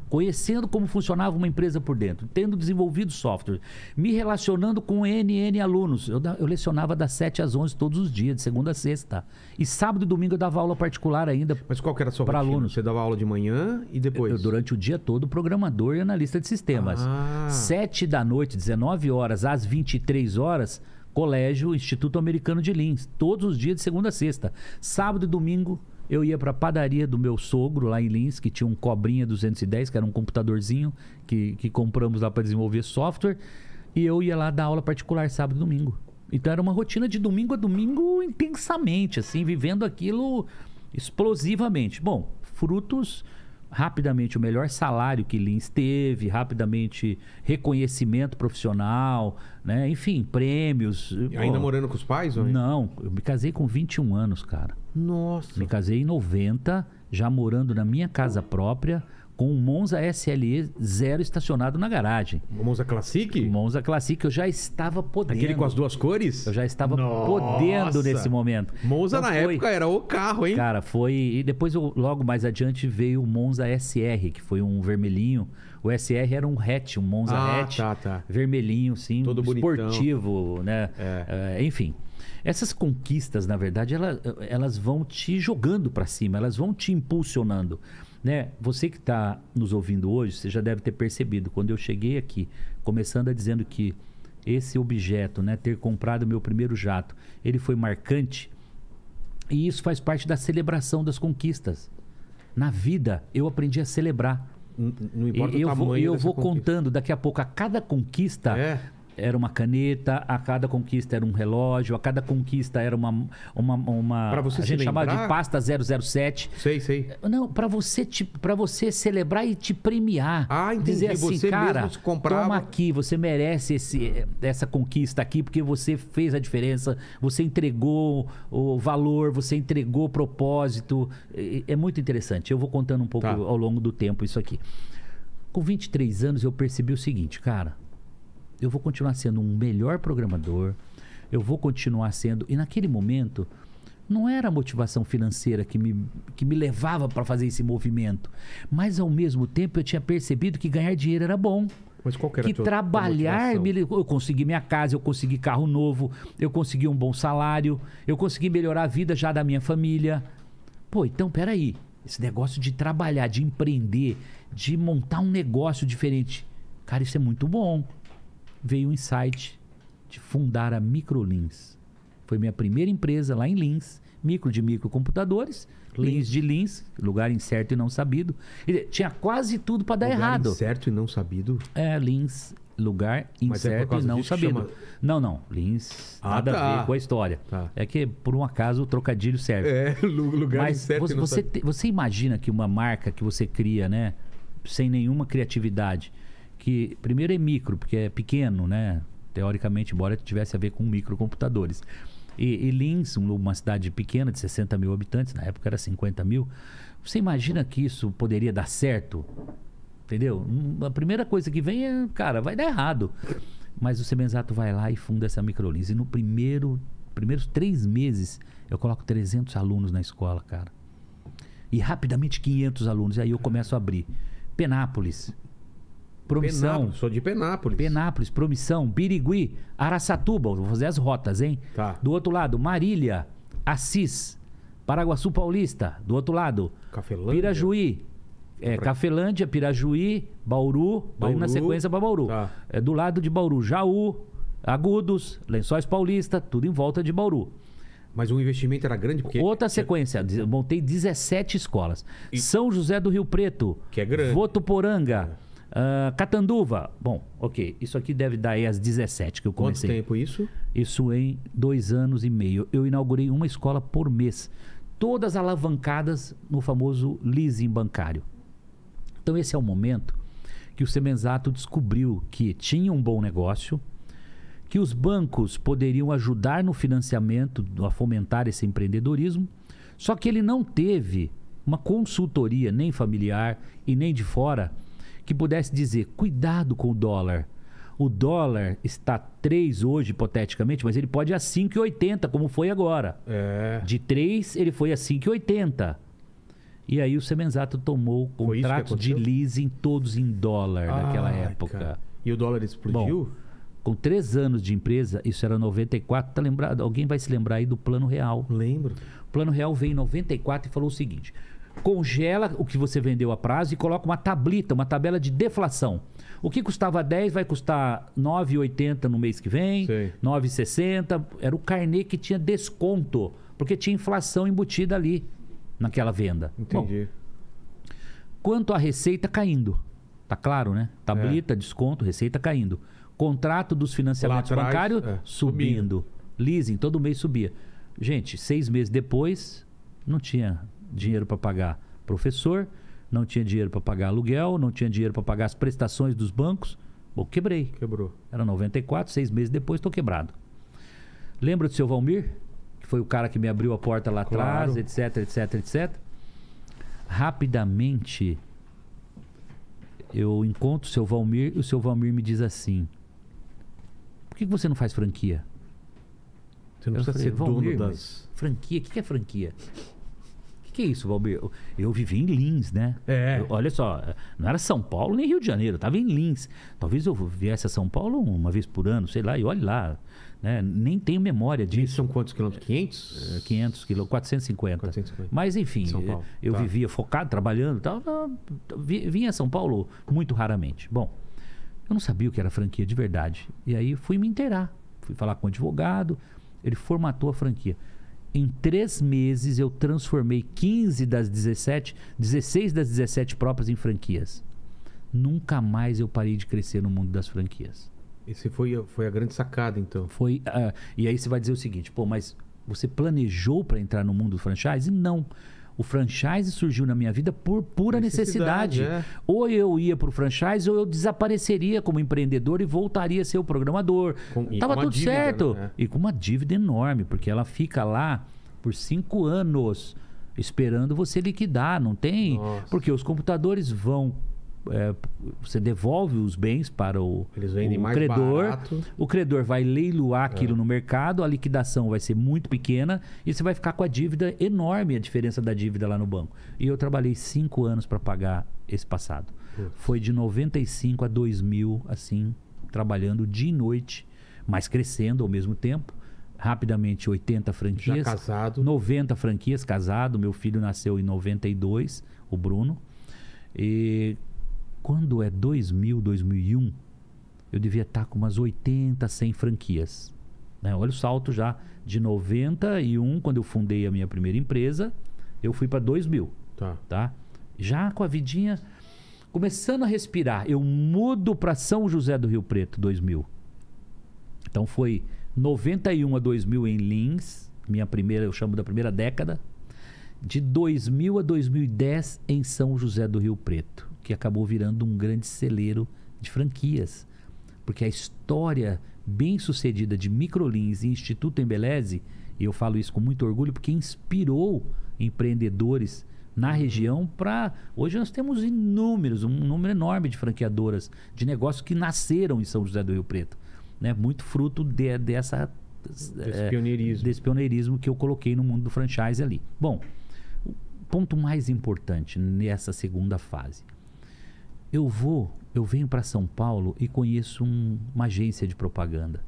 Conhecendo como funcionava uma empresa por dentro, tendo desenvolvido software, me relacionando com NN alunos. Eu, eu lecionava das 7 às 11 todos os dias, de segunda a sexta. E sábado e domingo eu dava aula particular ainda. Mas qual que era a sua rotina? alunos. Você dava aula de manhã e depois? Eu, durante o dia todo, programador e analista de sistemas. Ah. 7 da noite, 19 horas às 23 horas, colégio Instituto Americano de Lins. Todos os dias de segunda a sexta. Sábado e domingo, eu ia para a padaria do meu sogro lá em Lins, que tinha um Cobrinha 210, que era um computadorzinho que, que compramos lá para desenvolver software. E eu ia lá dar aula particular sábado e domingo. Então era uma rotina de domingo a domingo intensamente, assim, vivendo aquilo explosivamente. Bom, frutos rapidamente o melhor salário que Lins teve, rapidamente reconhecimento profissional, né? Enfim, prêmios. E Ainda morando com os pais? Ou... Não, eu me casei com 21 anos, cara. Nossa. Me casei em 90, já morando na minha casa própria, com um Monza SLE zero estacionado na garagem. O Monza Classic? O Monza Classic eu já estava podendo. Aquele com as duas cores? Eu já estava Nossa! podendo nesse momento. Monza Então na foi- época era o carro, hein? Cara, foi. E depois, eu- logo mais adiante, veio o Monza SR, que foi um vermelhinho. O SR era um hatch, um Monza Ah, hatch. tá, tá. Vermelhinho, sim. Todo bonitão. esportivo, né? É. É, enfim. Essas conquistas, na verdade, ela- elas vão te jogando para cima, elas vão te impulsionando. Né? Você que está nos ouvindo hoje, você já deve ter percebido, quando eu cheguei aqui, começando a dizendo que esse objeto, né, ter comprado meu primeiro jato, ele foi marcante. E isso faz parte da celebração das conquistas. Na vida, eu aprendi a celebrar. Não importa E o eu vou, tamanho eu vou conquista. contando daqui a pouco a cada conquista É. era uma caneta, a cada conquista era um relógio, a cada conquista era uma uma, uma Pra você a gente chamava de pasta 007. Sei, sei. Não, para você para você celebrar e te premiar. Ah, entendi. Dizer assim, Você cara, mesmo comprava- toma aqui, você merece esse, essa conquista aqui porque você fez a diferença, você entregou o valor, você entregou o propósito. É, é muito interessante. Eu vou contando um pouco Tá. ao longo do tempo isso aqui. Com 23 anos eu percebi o seguinte, cara, eu vou continuar sendo um melhor programador, eu vou continuar sendo. E naquele momento, não era a motivação financeira que me, que me levava para fazer esse movimento, mas ao mesmo tempo eu tinha percebido que ganhar dinheiro era bom. Mas qual que era Que tua- trabalhar, tua me, eu consegui minha casa, eu consegui carro novo, eu consegui um bom salário, eu consegui melhorar a vida já da minha família. Pô, então peraí, esse negócio de trabalhar, de empreender, de montar um negócio diferente, cara, isso é muito bom. Veio o insight de fundar a Microlins. Foi minha primeira empresa lá em Lins, micro de microcomputadores, Lins de Lins, lugar incerto e não sabido. Ele tinha quase tudo para dar Lugar errado. Certo e não sabido? É, Lins, lugar é incerto causa e não sabido. chama- Não, não. Lins, Ah, nada tá. a ver com a história. Tá. É que, por um acaso, o trocadilho serve. É, lu- lugar Mas incerto você, e não você, sabido. te- você imagina que uma marca que você cria, né? Sem nenhuma criatividade, que primeiro é micro, porque é pequeno, né? Teoricamente, embora tivesse a ver com microcomputadores. E, e Lins, um- uma cidade pequena de 60 mil habitantes, na época era 50 mil. Você imagina que isso poderia dar certo? Entendeu? Hum, A primeira coisa que vem é, cara, vai dar errado. Mas o Semenzato vai lá e funda essa microlins. E no primeiro, primeiros três meses, eu coloco 300 alunos na escola, cara. E rapidamente 500 alunos. E aí eu começo a abrir. Penápolis. Promissão. Penápolis, sou de Penápolis. Penápolis, Promissão, Birigui, Araçatuba. Vou fazer as rotas, hein? Tá. Do outro lado, Marília, Assis, Paraguaçu Paulista. Do outro lado, Cafelândia. Pirajuí. É, Cafelândia, Pirajuí, Bauru, Bauru. na sequência para Bauru. Tá. É, do lado de Bauru, Jaú, Agudos, Lençóis Paulista, tudo em volta de Bauru. Mas o investimento era grande porque... Outra sequência, eu montei 17 escolas. São José do Rio Preto, Que é grande. Votuporanga, ah, Catanduva. Bom, ok, isso aqui deve dar aí as 17 que eu Quanto comecei. tempo isso? Isso em dois anos e meio. Eu inaugurei uma escola por mês. Todas alavancadas no famoso leasing bancário. Então, esse é o momento que o Semenzato descobriu que tinha um bom negócio, que os bancos poderiam ajudar no financiamento, a fomentar esse empreendedorismo, só que ele não teve uma consultoria, nem familiar e nem de fora, que pudesse dizer: cuidado com o dólar. O dólar está 3 hoje, hipoteticamente, mas ele pode ir a 5,80, como foi agora. É. De 3, ele foi a 5,80. E aí o Semenzato tomou contratos de leasing todos em dólar naquela Ai, época. cara. E o dólar explodiu? Bom, com três anos de empresa, isso era 94, tá lembrado? Alguém vai se lembrar aí do Plano Real. Lembro. O Plano Real veio em 94 e falou o seguinte: congela o que você vendeu a prazo e coloca uma tablita, uma tabela de deflação. O que custava 10 vai custar 9,80 no mês que vem, Sei. 9,60. Era o carnê que tinha desconto, porque tinha inflação embutida ali naquela venda. Bom, Entendi. Quanto à receita caindo. Tá claro, né? Tablita, desconto, receita caindo. Contrato dos financiamentos É. Atrás, bancários é, subindo. Leasing, todo mês subia. Gente, seis meses depois, não tinha dinheiro para pagar professor, não tinha dinheiro para pagar aluguel, não tinha dinheiro para pagar as prestações dos bancos. Bom, quebrei. Quebrou. Era 94, seis meses depois estou quebrado. Lembra do seu Valmir? Que foi o cara que me abriu a porta lá Claro. atrás, etc, etc, etc. Rapidamente, eu encontro o seu Valmir e o seu Valmir me diz assim: Por que você não faz franquia? Você não Eu precisa falei, ser dono "Valmir, das. Franquia? O que, que é franquia? O que, que é isso, Valmir? Eu, eu vivi em Lins, né? É. Eu- olha só, não era São Paulo nem Rio de Janeiro, eu estava em Lins. Talvez eu viesse a São Paulo uma vez por ano, sei lá, e olhe lá. Né? Nem tenho memória Isso disso. são quantos quilômetros? 500? É, 500 quilômetros, 450. 450. Mas enfim, eu tá. vivia focado, trabalhando e tal. Vinha a São Paulo muito raramente. Bom, eu não sabia o que era franquia de verdade. E aí fui me inteirar. Fui falar com o advogado, ele formatou a franquia. Em três meses eu transformei 15 das 17, 16 das 17 próprias em franquias. Nunca mais eu parei de crescer no mundo das franquias. Esse foi, foi a grande sacada, então. Foi, ah, e aí você vai dizer o seguinte, pô, mas você planejou para entrar no mundo do franchise? Não. O franchise surgiu na minha vida por pura necessidade. Necessidade, é. Ou eu ia para o franchise ou eu desapareceria como empreendedor e voltaria a ser o programador. Com- e Tava com uma tudo dívida, certo. né? E com uma dívida enorme, porque ela fica lá por cinco anos esperando você liquidar. Não tem. Nossa. Porque os computadores vão. É, você devolve os bens para o, Eles vendem o credor. barato. O credor vai leiloar É. aquilo no mercado, a liquidação vai ser muito pequena e você vai ficar com a dívida enorme, a diferença da dívida lá no banco. E eu trabalhei cinco anos para pagar esse passado. Putz. Foi de 95 a 2000, assim, trabalhando dia e noite, mas crescendo ao mesmo tempo. Rapidamente, 80 Já franquias. casado. 90 franquias, casado. Meu filho nasceu em 92, o Bruno. E quando é 2000, 2001, eu devia estar com umas 80, 100 franquias. né? Olha o salto já de 91, quando eu fundei a minha primeira empresa, eu fui para 2000 Tá. tá? Já com a vidinha começando a respirar, eu mudo para São José do Rio Preto 2000. Então foi 91 a 2000 em Lins, minha primeira, eu chamo da primeira década. De 2000 a 2010 em São José do Rio Preto, que acabou virando um grande celeiro de franquias. Porque a história bem sucedida de Microlins e Instituto Embeleze, e eu falo isso com muito orgulho porque inspirou empreendedores na região para hoje nós temos inúmeros, um número enorme de franqueadoras de negócios que nasceram em São José do Rio Preto, né? Muito fruto de- dessa Desse é, pioneirismo. desse pioneirismo que eu coloquei no mundo do franchise ali. Bom, o ponto mais importante nessa segunda fase. Eu vou, eu venho para São Paulo e conheço um- uma agência de propaganda.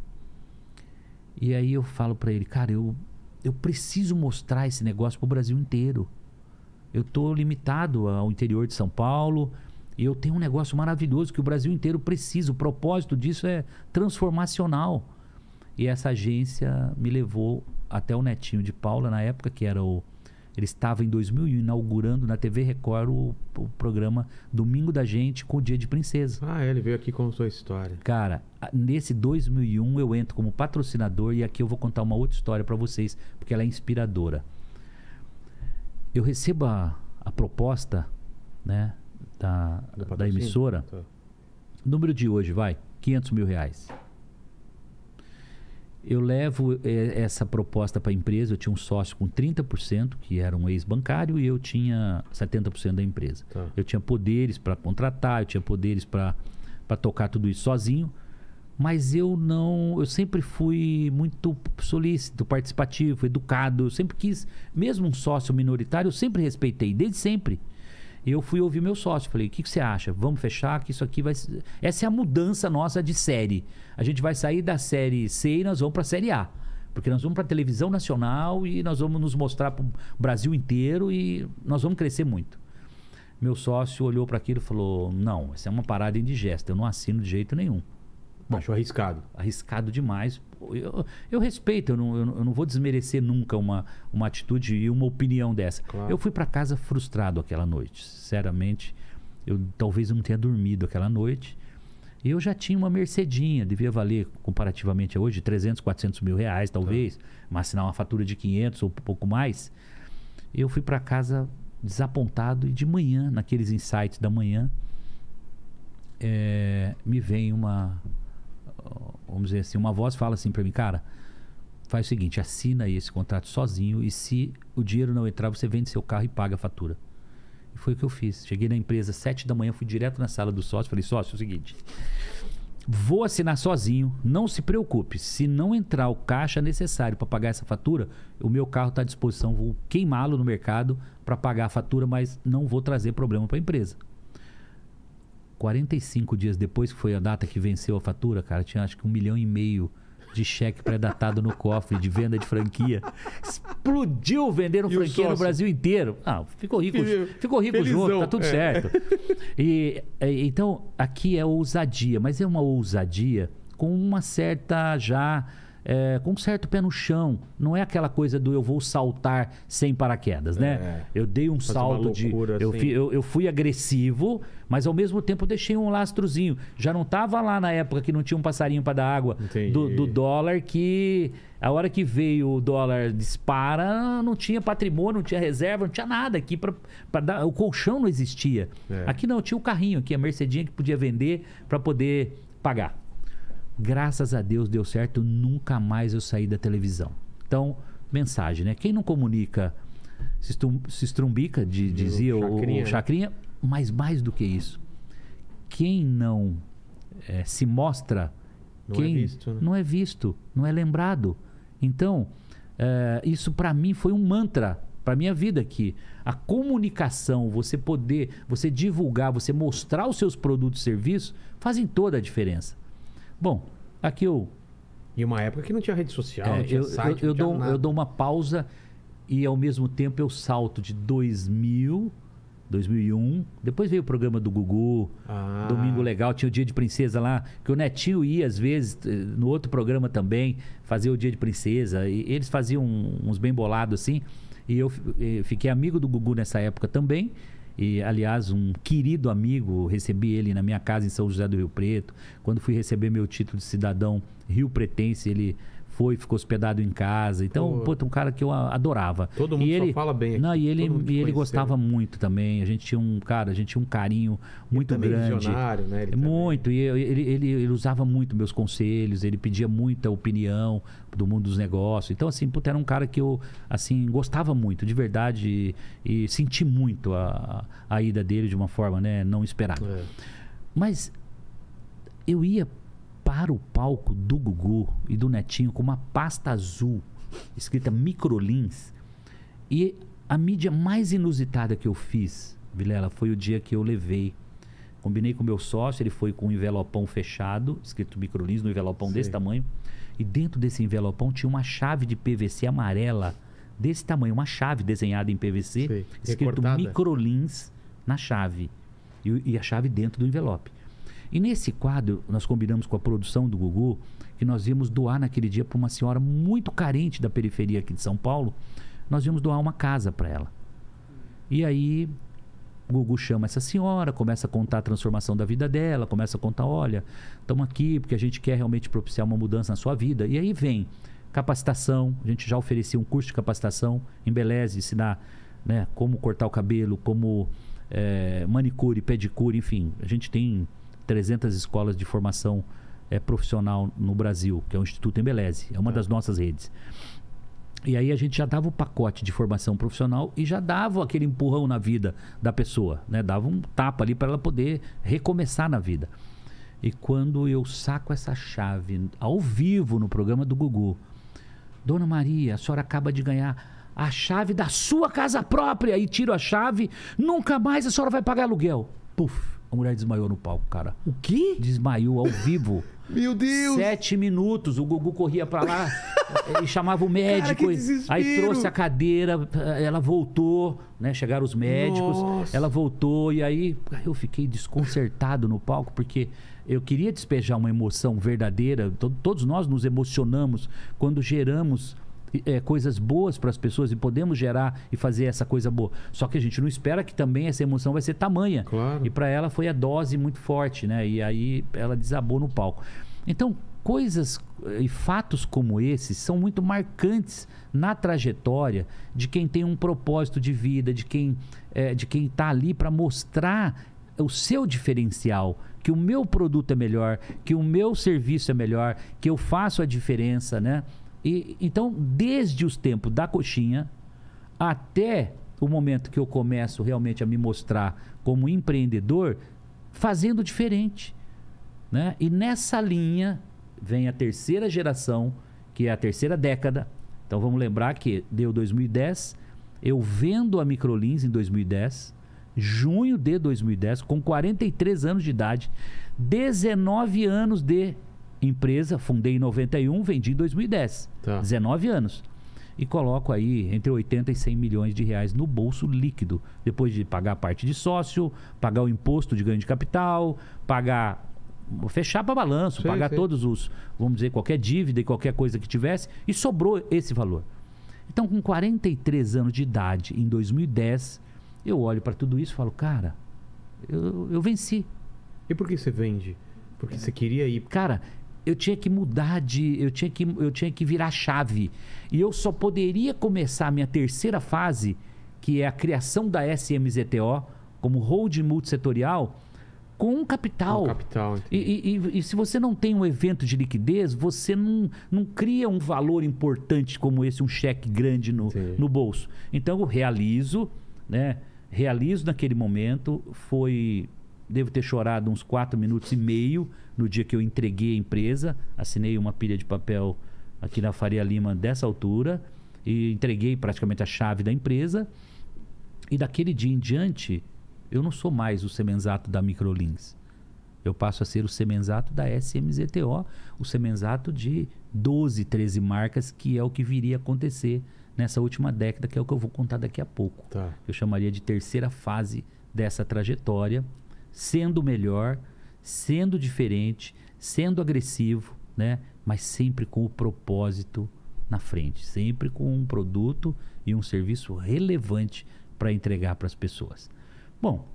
E aí eu falo para ele, cara, eu, eu preciso mostrar esse negócio para o Brasil inteiro. Eu estou limitado ao interior de São Paulo e eu tenho um negócio maravilhoso que o Brasil inteiro precisa. O propósito disso é transformacional. E essa agência me levou até o netinho de Paula, na época que era o. Ele estava em 2000 inaugurando na TV Record o, o programa Domingo da Gente com o Dia de Princesa. Ah, é, ele veio aqui e contou a história. Cara, nesse 2001 eu entro como patrocinador e aqui eu vou contar uma outra história para vocês, porque ela é inspiradora. Eu recebo a, a proposta, né, da, da emissora. Tá. Número de hoje, vai, 500 mil reais. Eu levo eh, essa proposta para a empresa. Eu tinha um sócio com 30%, que era um ex-bancário, e eu tinha 70% da empresa. Tá. Eu tinha poderes para contratar, eu tinha poderes para tocar tudo isso sozinho. Mas eu não. Eu sempre fui muito solícito, participativo, educado. Eu sempre quis, mesmo um sócio minoritário, eu sempre respeitei, desde sempre. Eu fui ouvir meu sócio, falei: o que, que você acha? Vamos fechar, que isso aqui vai. Essa é a mudança nossa de série. A gente vai sair da série C e nós vamos para a série A. Porque nós vamos para a televisão nacional e nós vamos nos mostrar para o Brasil inteiro e nós vamos crescer muito. Meu sócio olhou para aquilo e falou: Não, isso é uma parada indigesta, eu não assino de jeito nenhum. Bom. Achou arriscado. Arriscado demais. Eu, eu respeito, eu não, eu não- vou desmerecer nunca uma, uma atitude e uma opinião dessa. Claro. Eu fui para casa frustrado aquela noite. Sinceramente, eu talvez eu não tenha dormido aquela noite. E eu já tinha uma Mercedinha, devia valer comparativamente a hoje 300, 400 mil reais, talvez. Mas assinar uma fatura de 500 ou um pouco mais. Eu fui para casa desapontado e de manhã, naqueles insights da manhã, é, me vem uma, vamos dizer assim, uma voz fala assim para mim, cara, faz o seguinte, assina aí esse contrato sozinho e se o dinheiro não entrar, você vende seu carro e paga a fatura. E foi o que eu fiz. Cheguei na empresa sete da manhã, fui direto na sala do sócio, falei, sócio, é o seguinte, vou assinar sozinho, não se preocupe, se não entrar o caixa necessário para pagar essa fatura, o meu carro está à disposição, vou queimá-lo no mercado para pagar a fatura, mas não vou trazer problema para a empresa. 45 dias depois, que foi a data que venceu a fatura, cara, tinha acho que um milhão e meio de cheque pré-datado no cofre de venda de franquia. Explodiu vendendo E franquia no? Brasil inteiro. Ah, ficou rico, Felizão. ficou rico junto, tá tudo é. certo. E, é, então, aqui é ousadia, mas é uma ousadia com uma certa já. É, com um certo pé no chão. Não é aquela coisa do eu vou saltar sem paraquedas, né? É. Eu dei um salto de. Eu, assim. fi- eu, eu fui agressivo, mas ao mesmo tempo deixei um lastrozinho. Já não tava lá na época que não tinha um passarinho para dar água do, do dólar, que a hora que veio o dólar dispara, não tinha patrimônio, não tinha reserva, não tinha nada aqui para dar. O colchão não existia. É. Aqui não, tinha o carrinho aqui, a Mercedinha que podia vender para poder pagar. Graças a Deus deu certo, nunca mais eu saí da televisão. Então, mensagem, né? Quem não comunica se, estrum, se estrumbica, de- dizia o, Chacrinha, o né? Chacrinha, mas mais do que isso. Quem não eh, se mostra, Não é quem visto, né? não é visto, não é lembrado. Então, eh, isso para mim foi um mantra para minha vida aqui. A comunicação, você poder, você divulgar, você mostrar os seus produtos e serviços, fazem toda a diferença. Bom, aqui eu E uma época que não tinha rede social, é, não tinha eu, site, eu- eu dou, nada. eu dou uma pausa e ao mesmo tempo eu salto de 2000, 2001. Depois veio o programa do Gugu, Ah. Domingo Legal, tinha o Dia de Princesa lá, que o Netinho ia às vezes, eh, no outro programa também, fazer o Dia de Princesa. E eles faziam uns bem bolados assim. E eu eh, fiquei amigo do Gugu nessa época também. E, aliás, um querido amigo, recebi ele na minha casa em São José do Rio Preto. Quando fui receber meu título de cidadão rio pretense, ele foi, ficou hospedado em casa. Então, Pô. um cara que eu adorava. Todo mundo e só ele, fala bem aqui, Não, e ele, e ele gostava muito também. A gente tinha um, cara, a gente tinha um carinho muito também grande. visionário, né? Ele É também. muito. E ele, ele, ele usava muito meus conselhos, ele pedia muita opinião do mundo dos negócios. Então, assim, puta, era um cara que eu, assim, gostava muito, de verdade, e, e senti muito a, a ida dele de uma forma, né, não esperada. É. Mas eu ia para o palco do Gugu e do Netinho com uma pasta azul escrita Microlins. E a mídia mais inusitada que eu fiz, Vilela, foi o dia que eu levei. Combinei com meu sócio, ele foi com um envelopão fechado, escrito Microlins, no envelopão Sei. desse tamanho. E dentro desse envelopão tinha uma chave de PVC amarela, desse tamanho, uma chave desenhada em PVC, Sei. escrito. Microlins na chave. E, e a chave dentro do envelope. E nesse quadro, nós combinamos com a produção do Gugu que nós íamos doar naquele dia para uma senhora muito carente da periferia aqui de São Paulo. Nós íamos doar uma casa para ela. E aí, o Gugu chama essa senhora, começa a contar a transformação da vida dela, começa a contar: olha, estamos aqui porque a gente quer realmente propiciar uma mudança na sua vida. E aí vem capacitação, a gente já oferecia um curso de capacitação em Beleza, ensinar né, como cortar o cabelo, como eh, manicure, pedicure, enfim. A gente tem 300 escolas de formação eh, profissional no Brasil, que é o Instituto Embeleze, é uma das nossas redes. E aí a gente já dava o pacote de formação profissional e já dava aquele empurrão na vida da pessoa, né? Dava um tapa ali para ela poder recomeçar na vida. E quando eu saco essa chave ao vivo no programa do Gugu, Dona Maria, a senhora acaba de ganhar a chave da sua casa própria e tiro a chave, nunca mais a senhora vai pagar aluguel. Puf, a mulher desmaiou no palco, cara. O quê? Desmaiou ao vivo. Meu Deus! Sete minutos, o Gugu corria pra lá e chamava o médico. que desespero! aí trouxe a cadeira, ela voltou, né? Chegaram os médicos, Nossa! ela voltou e aí eu fiquei desconcertado no palco porque eu queria despejar uma emoção verdadeira. To- todos nós nos emocionamos quando geramos eh, coisas boas para as pessoas e podemos gerar e fazer essa coisa boa. Só que a gente não espera que também essa emoção vai ser tamanha. Claro. E para ela foi a dose muito forte, né? E aí ela desabou no palco. Então, coisas eh, e fatos como esses são muito marcantes na trajetória de quem tem um propósito de vida, de quem é, de quem está ali para mostrar o seu diferencial, que o meu produto é melhor, que o meu serviço é melhor, que eu faço a diferença, né? E, então, desde os tempos da coxinha até o momento que eu começo realmente a me mostrar como empreendedor, fazendo diferente, né? E nessa linha vem a terceira geração, que é a terceira década. Então vamos lembrar que deu 2010, eu vendo a Microlins em 2010, junho de 2010, com 43 anos de idade, 19 anos de empresa, fundei em 91, vendi em 2010. Tá. 19 anos. E coloco aí entre 80 e 100 milhões de reais no bolso líquido, depois de pagar a parte de sócio, pagar o imposto de ganho de capital, pagar fechar para balanço, pagar todos os, vamos dizer, qualquer dívida e qualquer coisa que tivesse, e sobrou esse valor. Então, com 43 anos de idade, em 2010, eu olho para tudo isso e falo, cara, eu, eu venci. E por que você vende? Porque você queria ir. Cara, eu tinha que mudar de. Eu tinha que, eu tinha que virar chave. E eu só poderia começar a minha terceira fase, que é a criação da SMZTO, como holding multissetorial, com um capital. Com capital, E, e- e- se você não tem um evento de liquidez, você não, não cria um valor importante como esse, um cheque grande no, no bolso. Então eu realizo, né? Realizo naquele momento. Foi. Devo ter chorado uns quatro minutos e meio no dia que eu entreguei a empresa. Assinei uma pilha de papel aqui na Faria Lima dessa altura e entreguei praticamente a chave da empresa. E daquele dia em diante, eu não sou mais o semenzato da Microlins. Eu passo a ser o semenzato da SMZTO, o semenzato de 12, 13 marcas, que é o que viria a acontecer nessa última década, que é o que eu vou contar daqui a pouco. Tá. Eu chamaria de terceira fase dessa trajetória, sendo melhor, sendo diferente, sendo agressivo, né? mas sempre com o propósito na frente, sempre com um produto e um serviço relevante para entregar para as pessoas. Bom,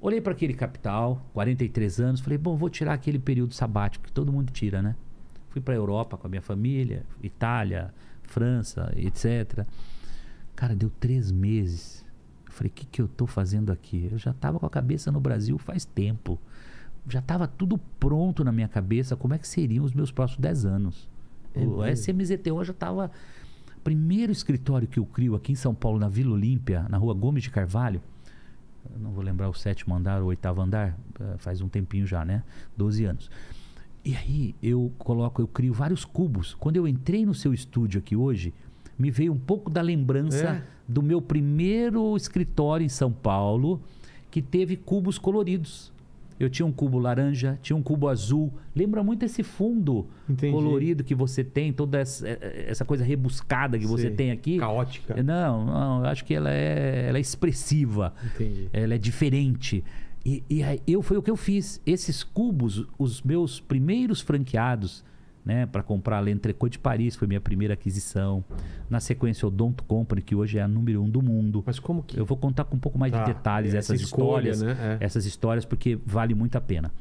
olhei para aquele capital, 43 anos, falei, bom, vou tirar aquele período sabático que todo mundo tira, né? Fui para a Europa com a minha família, Itália, França, etc. Cara, deu três meses. Eu falei, o que, que eu tô fazendo aqui? Eu já estava com a cabeça no Brasil faz tempo. Já estava tudo pronto na minha cabeça. Como é que seriam os meus próximos 10 anos? o SMZTO já estava... Primeiro escritório que eu crio aqui em São Paulo, na Vila Olímpia, na rua Gomes de Carvalho, não vou lembrar o sétimo andar ou oitavo andar, eh, faz um tempinho já, né? 12 anos. E aí eu coloco, eu crio vários cubos. Quando eu entrei no seu estúdio aqui hoje, me veio um pouco da lembrança É? do meu primeiro escritório em São Paulo, que teve cubos coloridos. Eu tinha um cubo laranja, tinha um cubo azul. Lembra muito esse fundo Entendi. colorido que você tem, toda essa, eh, essa coisa rebuscada que você tem aqui. Caótica. Não, não, eu acho que ela é, ela é expressiva. Entendi. Ela é diferente. E, e eu foi o que eu fiz. Esses cubos, os meus primeiros franqueados, né, para comprar a L'Entrecôte de Paris, foi minha primeira aquisição. Na sequência, o Don't Company, que hoje é a número um do mundo. Mas como que. Eu vou contar com um pouco mais Tá, de detalhes essa essas escolha, histórias, né? É. essas histórias porque vale muito a pena.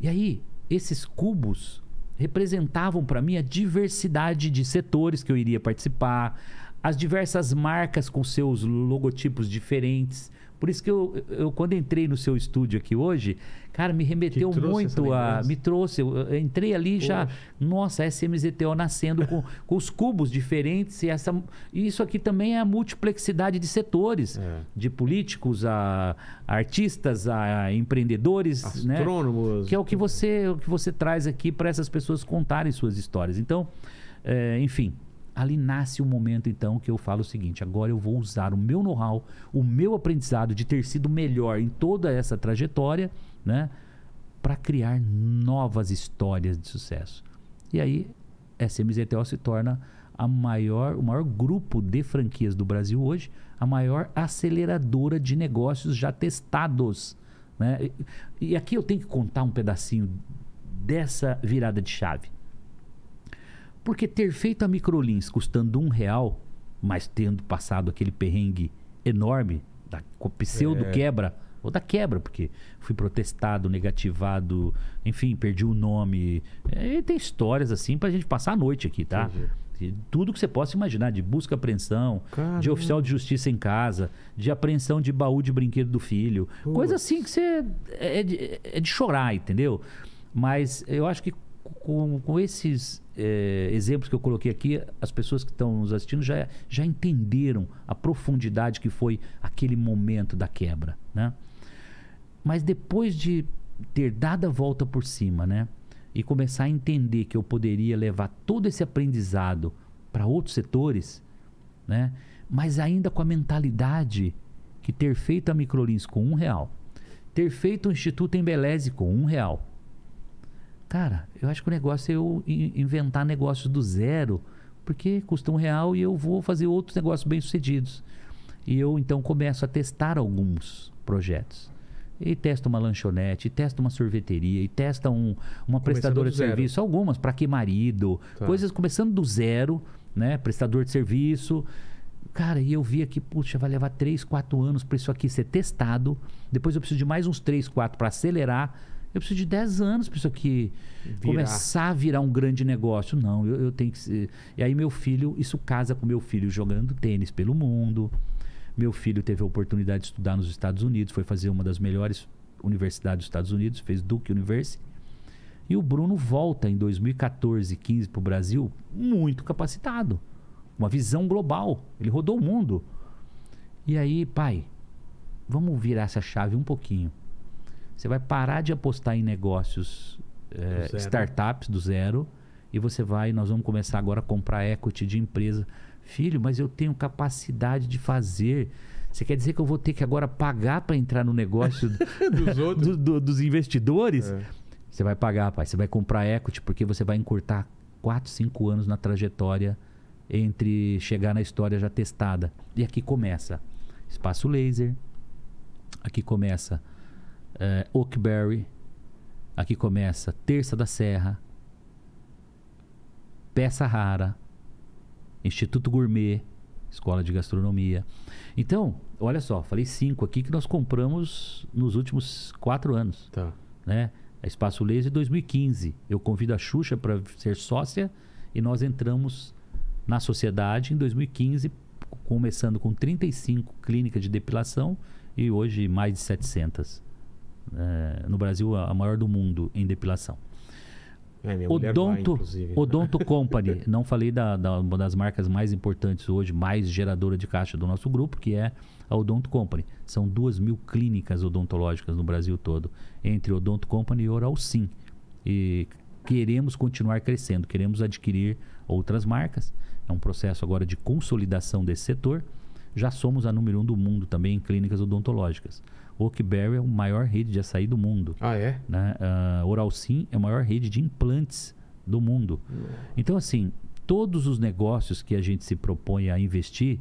E aí, esses cubos representavam para mim a diversidade de setores que eu iria participar, as diversas marcas com seus logotipos diferentes. Por isso que eu, eu quando entrei no seu estúdio aqui hoje, cara, me remeteu muito a. Me trouxe. Eu, eu entrei ali e já. Poxa. Nossa, SMZTO nascendo com, com os cubos diferentes. E, essa, isso aqui também é a multiplexidade de setores. É. De políticos a, a artistas, a empreendedores, né? Astrônomos. Que é o que você, o que você traz aqui para essas pessoas contarem suas histórias. Então, é, enfim, ali nasce o momento então que eu falo o seguinte: agora eu vou usar o meu know-how, o meu aprendizado de ter sido melhor em toda essa trajetória, né, para criar novas histórias de sucesso. E aí, SMZTO se torna a maior, o maior grupo de franquias do Brasil hoje, a maior aceleradora de negócios já testados. Né? E, e aqui eu tenho que contar um pedacinho dessa virada de chave. Porque ter feito a Microlins custando um real, mas tendo passado aquele perrengue enorme da pseudo É. quebra Ou da quebra, porque fui protestado, negativado, enfim, perdi o nome. É, tem histórias assim pra gente passar a noite aqui, tá? Entendi. Tudo que você possa imaginar, de busca e apreensão, Caramba. de oficial de justiça em casa, de apreensão de baú de brinquedo do filho. Coisa assim que você. É de, é de chorar, entendeu? Mas eu acho que com, com esses é, exemplos que eu coloquei aqui, as pessoas que estão nos assistindo já, já entenderam a profundidade que foi aquele momento da quebra, né? Mas depois de ter dado a volta por cima, né? E começar a entender que eu poderia levar todo esse aprendizado para outros setores, né? Mas ainda com a mentalidade que ter feito a Microlins com um real, ter feito o Instituto Embeleze com um real, Cara, eu acho que o negócio é eu in- inventar negócios do zero, porque custa um real e eu vou fazer outros negócios bem-sucedidos. E eu então começo a testar alguns projetos. E testa uma lanchonete, e testa uma sorveteria, e testa um- uma prestadora do de zero. serviço, algumas para que marido, Tá. coisas começando do zero, né? Prestador de serviço. Cara, e eu vi aqui, puxa, vai levar 3, 4 anos para isso aqui ser testado. Depois eu preciso de mais uns 3, 4 para acelerar. Eu preciso de 10 anos para isso aqui Virar. começar a virar um grande negócio. Não, eu, eu tenho que ser. E aí, meu filho, isso casa com meu filho jogando tênis pelo mundo. Meu filho teve a oportunidade de estudar nos Estados Unidos, foi fazer uma das melhores universidades dos Estados Unidos, fez Duke University. E o Bruno volta em 2014, 15 para o Brasil muito capacitado. Uma visão global. Ele rodou o mundo. E aí, pai, vamos virar essa chave um pouquinho. Você vai parar de apostar em negócios, eh, zero. startups do zero, e você vai, nós vamos começar agora a comprar equity de empresa. Filho, mas eu tenho capacidade de fazer. Você quer dizer que eu vou ter que agora pagar para entrar no negócio Dos outros. do- do- dos investidores? É. Você vai pagar, pai. Você vai comprar equity porque você vai encurtar 4, 5 anos na trajetória entre chegar na história já testada. E aqui começa Espaço Laser, aqui começa eh, Oakberry, aqui começa Terça da Serra, Peça Rara, Instituto Gourmet, Escola de Gastronomia. Então, olha só, falei cinco aqui que nós compramos nos últimos quatro anos Tá. né? A Espaço Laser 2015. Eu convido a Xuxa para ser sócia e nós entramos na sociedade em 2015, começando com 35 clínicas de depilação e hoje mais de 700. É, no Brasil, a maior do mundo em depilação. É, vai, Odonto, inclusive. Odonto Company. Não falei da, da- uma das marcas mais importantes hoje, mais geradora de caixa do nosso grupo, que é a Odonto Company. São duas mil clínicas odontológicas no Brasil todo, entre Odonto Company e Oral Sim. E queremos continuar crescendo, queremos adquirir outras marcas. É um processo agora de consolidação desse setor. Já somos a número um do mundo também em clínicas odontológicas. Oakberry é a maior rede de açaí do mundo Ah, é? né? A Oral Sim é a maior rede de implantes do mundo. Então, assim, todos os negócios que a gente se propõe a investir,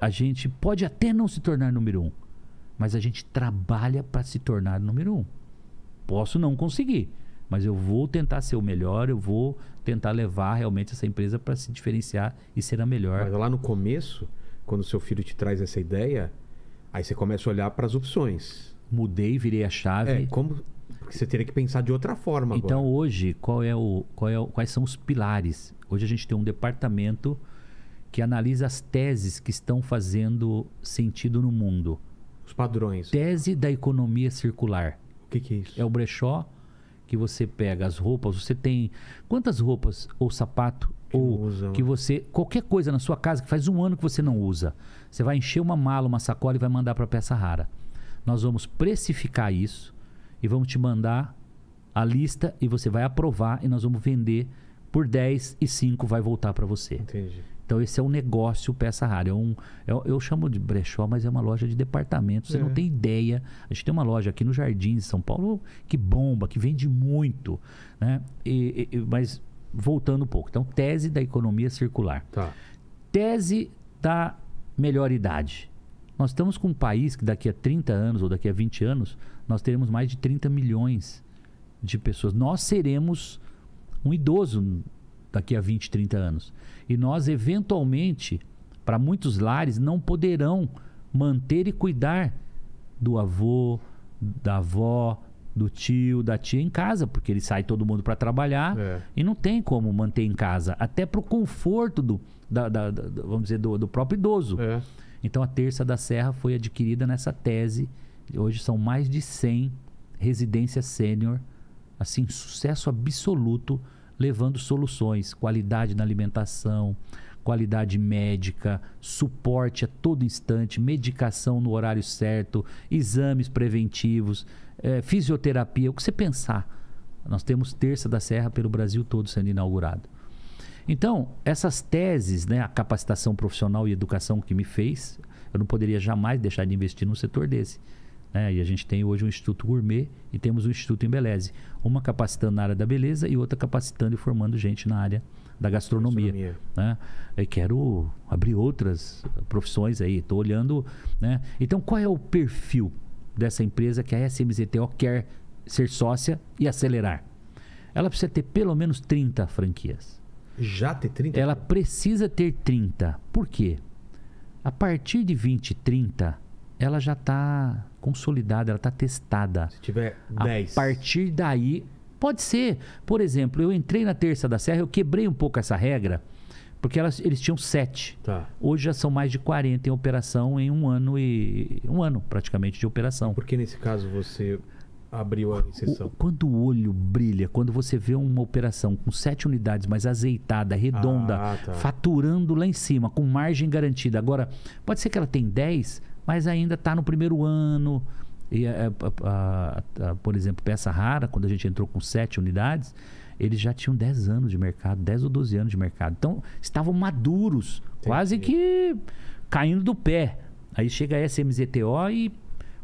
a gente pode até não se tornar número um, mas a gente trabalha para se tornar número um. Posso não conseguir, mas eu vou tentar ser o melhor, eu vou tentar levar realmente essa empresa para se diferenciar e ser a melhor. Mas lá no começo, quando seu filho te traz essa ideia, aí você começa a olhar para as opções. Mudei, virei a chave. É, como. Porque você teria que pensar de outra forma Então agora. hoje, qual é o, qual é o- quais são os pilares? Hoje a gente tem um departamento que analisa as teses que estão fazendo sentido no mundo. Os padrões. Tese da economia circular. O que, que é isso? É o brechó que você pega as roupas, você tem quantas roupas ou sapato Que ou usam. que você qualquer coisa na sua casa que faz um ano que você não usa, você vai encher uma mala, uma sacola e vai mandar para peça rara. Nós vamos precificar isso e vamos te mandar a lista e você vai aprovar e nós vamos vender por 10 e 5 vai voltar para você. Entendi. Então esse é um negócio peça rara. É um, é- eu chamo de brechó, mas é uma loja de departamento. Você É. não tem ideia. A gente tem uma loja aqui no Jardim de São Paulo que bomba, que vende muito. Né? E- e- mas voltando um pouco. Então, tese da economia circular. Tá. Tese da melhor idade. Nós estamos com um país que daqui a 30 anos ou daqui a 20 anos, nós teremos mais de 30 milhões de pessoas. Nós seremos um idoso daqui a 20, 30 anos. E nós, eventualmente, para muitos lares, não poderão manter e cuidar do avô, da avó, do tio, da tia em casa, porque ele sai todo mundo para trabalhar É. e não tem como manter em casa, até para o conforto do, da- da- da- vamos dizer, do, do próprio idoso. É. Então a Terça da Serra foi adquirida nessa tese. Hoje são mais de 100 residências sênior, assim, sucesso absoluto, levando soluções, qualidade na alimentação, qualidade médica, suporte a todo instante, medicação no horário certo, exames preventivos, eh, fisioterapia, o que você pensar. Nós temos Terça da Serra pelo Brasil todo sendo inaugurado. Então, essas teses, né, a capacitação profissional e educação que me fez, eu não poderia jamais deixar de investir num setor desse. né? E a gente tem hoje um Instituto Gourmet e temos o Instituto Embeleze. Uma capacitando na área da beleza e outra capacitando e formando gente na área da gastronomia. Gastronomia. Né? Eu quero abrir outras profissões aí, estou olhando. Né? Então, qual é o perfil dessa empresa que a SMZTO quer ser sócia e acelerar? Ela precisa ter pelo menos 30 franquias. Já ter 30? Ela precisa ter 30. Por quê? A partir de 20, 30, ela já está consolidada, ela está testada. Se tiver A 10. partir daí, pode ser. Por exemplo, eu entrei na Terça da Serra, eu quebrei um pouco essa regra, porque elas, eles tinham 7. Tá. Hoje já são mais de 40 em operação em um ano e. um ano praticamente de operação. Porque nesse caso você abriu a exceção. O- quando o olho brilha, quando você vê uma operação com sete unidades, mas azeitada, redonda, Ah, tá. faturando lá em cima, com margem garantida. Agora, pode ser que ela tem 10, mas ainda está no primeiro ano. E, a- a- a- a- por exemplo, peça rara, quando a gente entrou com sete unidades, eles já tinham 10 anos de mercado, 10 ou 12 anos de mercado. Então, estavam maduros, quase que caindo do pé. Aí chega a SMZTO e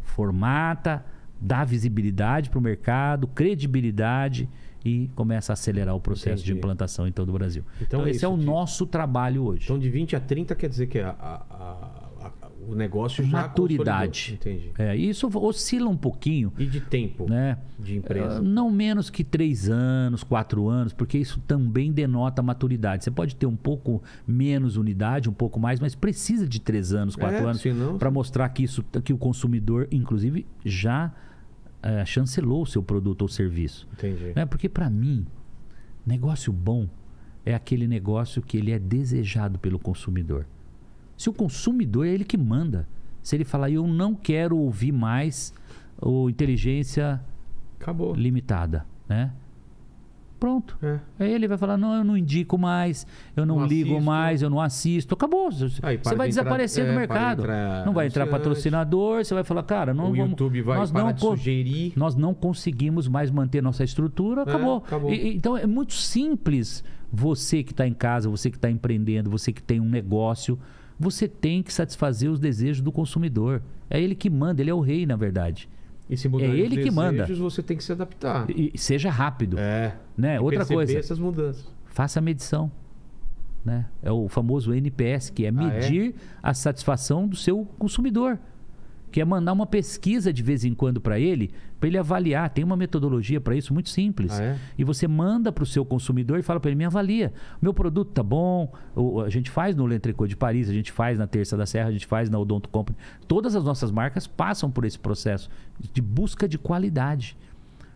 formata, dá visibilidade para o mercado, credibilidade e começa a acelerar o processo de Entendi. implantação em todo o Brasil. Então Então, é esse isso é o que- nosso trabalho hoje. Então de 20 a 30 quer dizer que a- a- o negócio já Maturidade. Entendi. É, isso oscila um pouquinho, E de tempo né? de empresa. Ah, Não menos que três anos, quatro anos, porque isso também denota maturidade. Você pode ter um pouco menos unidade, um pouco mais, mas precisa de três anos, quatro É, anos para mostrar que isso, que o consumidor, inclusive, já eh, chancelou o seu produto ou serviço. Entendi. Né? Porque para mim, negócio bom é aquele negócio que ele é desejado pelo consumidor. Se o consumidor é ele que manda, se ele falar eu não quero ouvir mais o inteligência Acabou. limitada, né? Pronto. É. Aí ele vai falar: não, eu não indico mais, eu não, Não ligo assisto. mais, eu não assisto. Acabou. Aí você vai de desaparecer é, do mercado. não vai entrar patrocinador, você vai falar, cara, não o vamos. YouTube vai nós não sugerir. nós não conseguimos mais manter nossa estrutura, acabou. acabou. E- e- então é muito simples. Você que está em casa, você que está empreendendo, você que tem um negócio, você tem que satisfazer os desejos do consumidor. É ele que manda, ele é o rei, na verdade. E se mudar É ele que manda. desejos, você tem que se adaptar. E, seja rápido. É. Né? E Outra coisa. essas mudanças. faça a medição. Né? É o famoso NPS, que é Ah, é? medir a satisfação do seu consumidor. Que é mandar uma pesquisa de vez em quando para ele, para ele avaliar. Tem uma metodologia para isso muito simples. Ah, é? E você manda para o seu consumidor e fala para ele: me avalia. Meu produto tá bom. O- a gente faz no L'Entrecô de Paris, a gente faz na Terça da Serra, a gente faz na Odonto Company. Todas as nossas marcas passam por esse processo de busca de qualidade.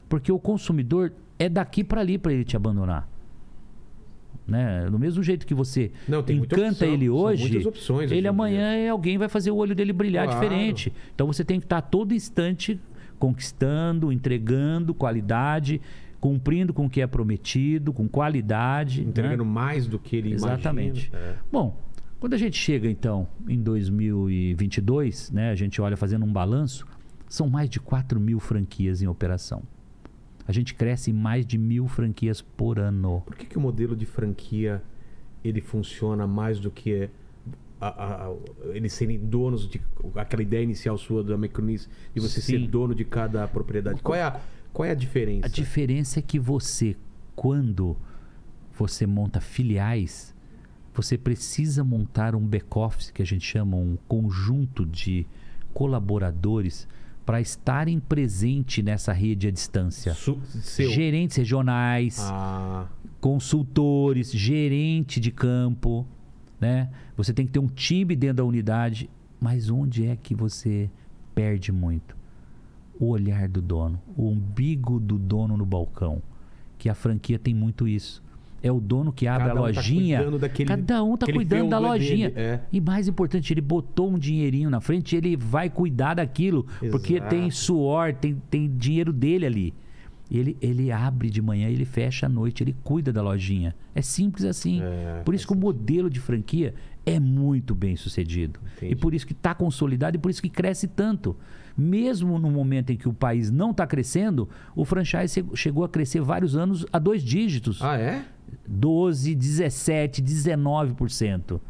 Porque o consumidor é daqui para ali para ele te abandonar. Né? Do mesmo jeito que você Não, encanta ele hoje, opções ele amanhã é alguém vai fazer o olho dele brilhar Claro. diferente. Então você tem que estar a todo instante conquistando, entregando qualidade, cumprindo com o que é prometido, com qualidade. né? Entregando mais do que ele Exatamente. imagina. É. Bom, quando a gente chega então em 2022, né, a gente olha fazendo um balanço, são mais de 4 mil franquias em operação. A gente cresce em mais de mil franquias por ano. Por que, que o modelo de franquia ele funciona mais do que a- a- eles serem donos de aquela ideia inicial sua da Mecunis de você ser Sim. dono de cada propriedade? Qual é a, qual é a diferença? A diferença é que você, quando você monta filiais, você precisa montar um back-office, que a gente chama um conjunto de colaboradores para estarem presentes nessa rede à distância. Su- seu. Gerentes regionais, Ah, consultores, gerente de campo, né? Você tem que ter um time dentro da unidade, mas onde é que você perde muito? o olhar do dono, o umbigo do dono no balcão. Que a franquia tem muito isso. É o dono que abre Cada a um tá lojinha. cuidando daquele- cada um tá cuidando da lojinha. dele, é. E mais importante, ele botou um dinheirinho na frente, ele vai cuidar daquilo. Porque Exato. tem suor, tem, tem dinheiro dele ali. Ele, ele abre de manhã, ele fecha à noite, ele cuida da lojinha. É simples assim. É, por isso que o modelo de franquia é muito bem sucedido. Entendi. E por isso que está consolidado e por isso que cresce tanto. Mesmo no momento em que o país não está crescendo, o franchise che- chegou a crescer vários anos a dois dígitos. Ah, é? 12, 17, 19%.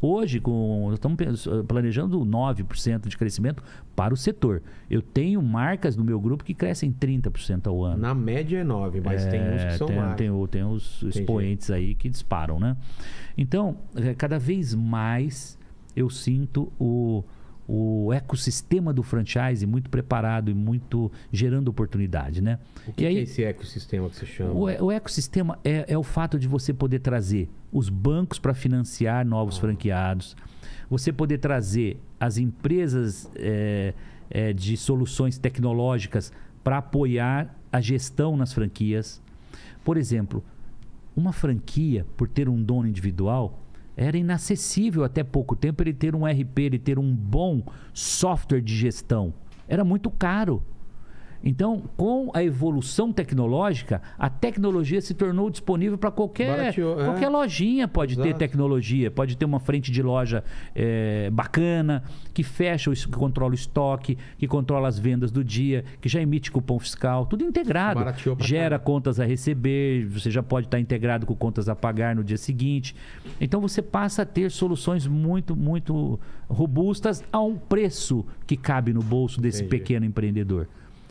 Hoje, com, estamos planejando 9% de crescimento para o setor. Eu tenho marcas no meu grupo que crescem 30% ao ano. Na média é 9, mas tem uns que É, são tem, mais. tem tem os Entendi. expoentes aí que disparam, né? Então, é, cada vez mais eu sinto o, o ecossistema do franchise muito preparado e muito gerando oportunidade, né? O que, e aí, que é esse ecossistema que você chama? o, o ecossistema é, é o fato de você poder trazer os bancos para financiar novos franqueados, você poder trazer as empresas é, é, de soluções tecnológicas para apoiar a gestão nas franquias. Por exemplo, uma franquia, por ter um dono individual, era inacessível até pouco tempo ele ter um RP, ele ter um bom software de gestão. Era muito caro. Então, com a evolução tecnológica, a tecnologia se tornou disponível para qualquer, Barateou, é. qualquer lojinha pode ter Exato. tecnologia, pode ter uma frente de loja eh, bacana, que fecha, que controla o estoque, que controla as vendas do dia, que já emite cupom fiscal, tudo integrado. Gera caramba. contas a receber, você já pode estar integrado com contas a pagar no dia seguinte. Então você passa a ter soluções muito, muito robustas a um preço que cabe no bolso desse Entendi. pequeno empreendedor.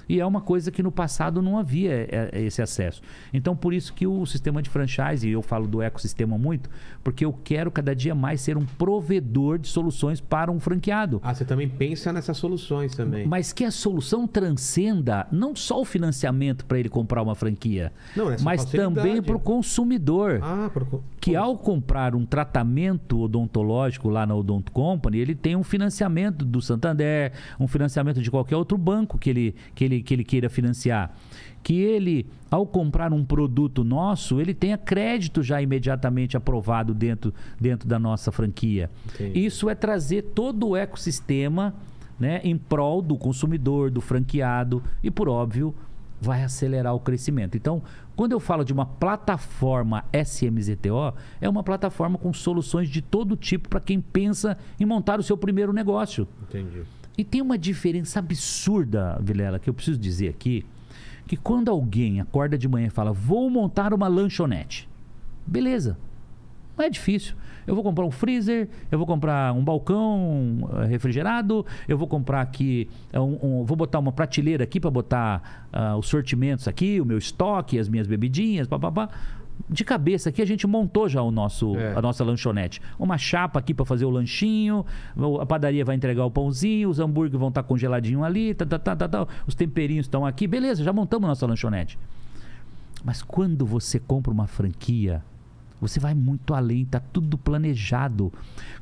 E é uma coisa que no passado não havia é, é, esse acesso. Então, por isso que o sistema de franchise, e eu falo do ecossistema muito, porque eu quero cada dia mais ser um provedor de soluções para um franqueado. Ah, você também pensa nessas soluções também. Mas que a solução transcenda não só o financiamento para ele comprar uma franquia, Não, mas também para o consumidor. Ah, por... Que ao comprar um tratamento odontológico lá na Odonto Company, ele tem um financiamento do Santander, um financiamento de qualquer outro banco que ele, que ele, que ele queira financiar. Que ele, ao comprar um produto nosso, ele tenha crédito já imediatamente aprovado dentro, dentro da nossa franquia. Entendi. Isso é trazer todo o ecossistema né, em prol do consumidor, do franqueado e, por óbvio, vai acelerar o crescimento. Então, quando eu falo de uma plataforma SMZTO, é uma plataforma com soluções de todo tipo para quem pensa em montar o seu primeiro negócio. Entendi. E tem uma diferença absurda, Vilela, que eu preciso dizer aqui, que quando alguém acorda de manhã e fala, vou montar uma lanchonete, beleza, não é difícil. Eu vou comprar um freezer, eu vou comprar um balcão eh, refrigerado, eu vou comprar aqui, eh, um- um- vou botar uma prateleira aqui para botar ah, os sortimentos aqui, o meu estoque, as minhas bebidinhas, papapá. De cabeça aqui a gente montou já o nosso, É. a nossa lanchonete. Uma chapa aqui para fazer o lanchinho, a padaria vai entregar o pãozinho, os hambúrgueres vão estar congeladinho ali, tá, tá, tá, tá, tá, os temperinhos estão aqui. Beleza, já montamos a nossa lanchonete. Mas quando você compra uma franquia, você vai muito além, tá tudo planejado.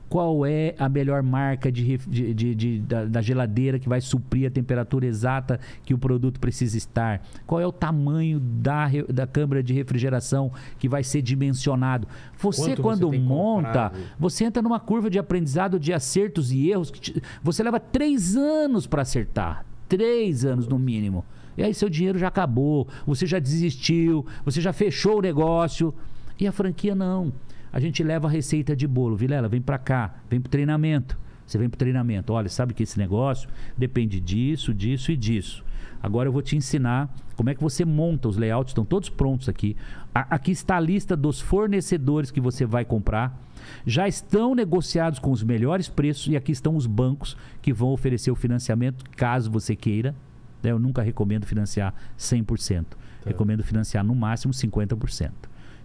Qual é a melhor marca de, de- de- de- da, da geladeira que vai suprir a temperatura exata que o produto precisa estar? Qual é o tamanho da, da câmara de refrigeração que vai ser dimensionado? Você, Quanto você quando tem monta, comprado? você entra numa curva de aprendizado de acertos e erros. Que te- você leva três anos para acertar. Três anos no mínimo. E aí seu dinheiro já acabou, você já desistiu, você já fechou o negócio. E a franquia não. A gente leva a receita de bolo. Vilela, vem para cá, vem pro treinamento. Você vem pro treinamento. Olha, sabe que esse negócio depende disso, disso e disso. Agora eu vou te ensinar como é que você monta. Os layouts estão todos prontos aqui. A- aqui está a lista dos fornecedores que você vai comprar. Já estão negociados com os melhores preços e aqui estão os bancos que vão oferecer o financiamento caso você queira. Eu nunca recomendo financiar 100%. Recomendo financiar no máximo 50%.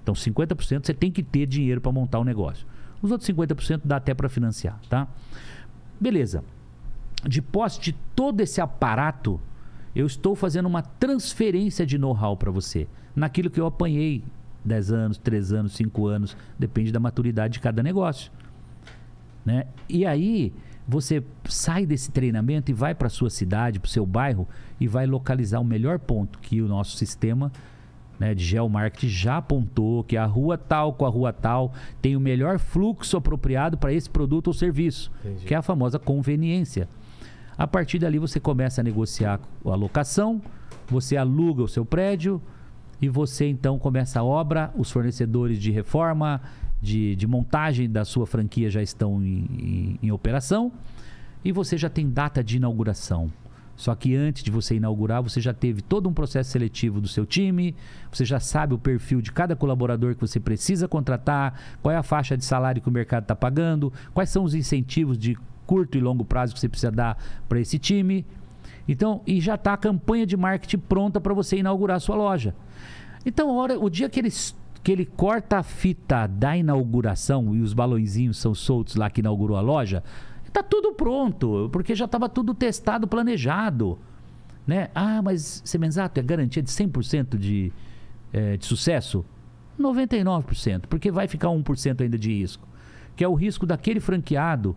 Então 50% você tem que ter dinheiro para montar o negócio. Os outros 50% dá até para financiar, tá? Beleza. De posse de todo esse aparato, eu estou fazendo uma transferência de know-how para você. Naquilo que eu apanhei 10 anos, 3 anos, 5 anos, depende da maturidade de cada negócio. Né? E aí, você sai desse treinamento e vai para sua cidade, para o seu bairro e vai localizar o melhor ponto que o nosso sistema né, de geomarketing já apontou que a rua tal com a rua tal tem o melhor fluxo apropriado para esse produto ou serviço, Entendi. que é a famosa conveniência. A partir dali você começa a negociar a locação, você aluga o seu prédio e você então começa a obra, os fornecedores de reforma, de, de montagem da sua franquia já estão em, em- em operação e você já tem data de inauguração. Só que antes de você inaugurar, você já teve todo um processo seletivo do seu time, você já sabe o perfil de cada colaborador que você precisa contratar, qual é a faixa de salário que o mercado está pagando, quais são os incentivos de curto e longo prazo que você precisa dar para esse time. Então, e já está a campanha de marketing pronta para você inaugurar a sua loja. Então, hora, o dia que ele, que ele corta a fita da inauguração e os balõezinhos são soltos lá que inaugurou a loja, tá tudo pronto, porque já estava tudo testado, planejado. Né? Ah, mas Semenzato é garantia de 100% de, eh, de sucesso? 99%, porque vai ficar 1% ainda de risco. Que é o risco daquele franqueado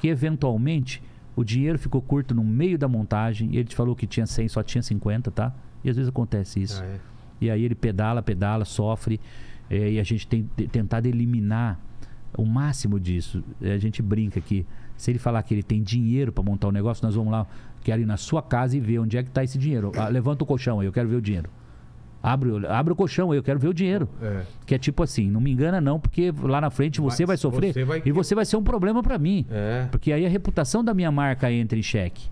que eventualmente o dinheiro ficou curto no meio da montagem e ele te falou que tinha 100, só tinha 50, tá? E às vezes acontece isso. Ah, é. E aí ele pedala, pedala, sofre. eh, e a gente tem te- tentado eliminar o máximo disso. Eh, a gente brinca que se ele falar que ele tem dinheiro para montar o negócio, nós vamos lá, quero ir na sua casa e ver onde é que está esse dinheiro. Ah, levanta o colchão aí, eu quero ver o dinheiro. Abre, o- abre o colchão aí, eu quero ver o dinheiro. É. Que é tipo assim, não me engana não, porque lá na frente você Vai- vai, sofrer você vai- e você vai ser um problema para mim. É. Porque aí a reputação da minha marca entra em xeque.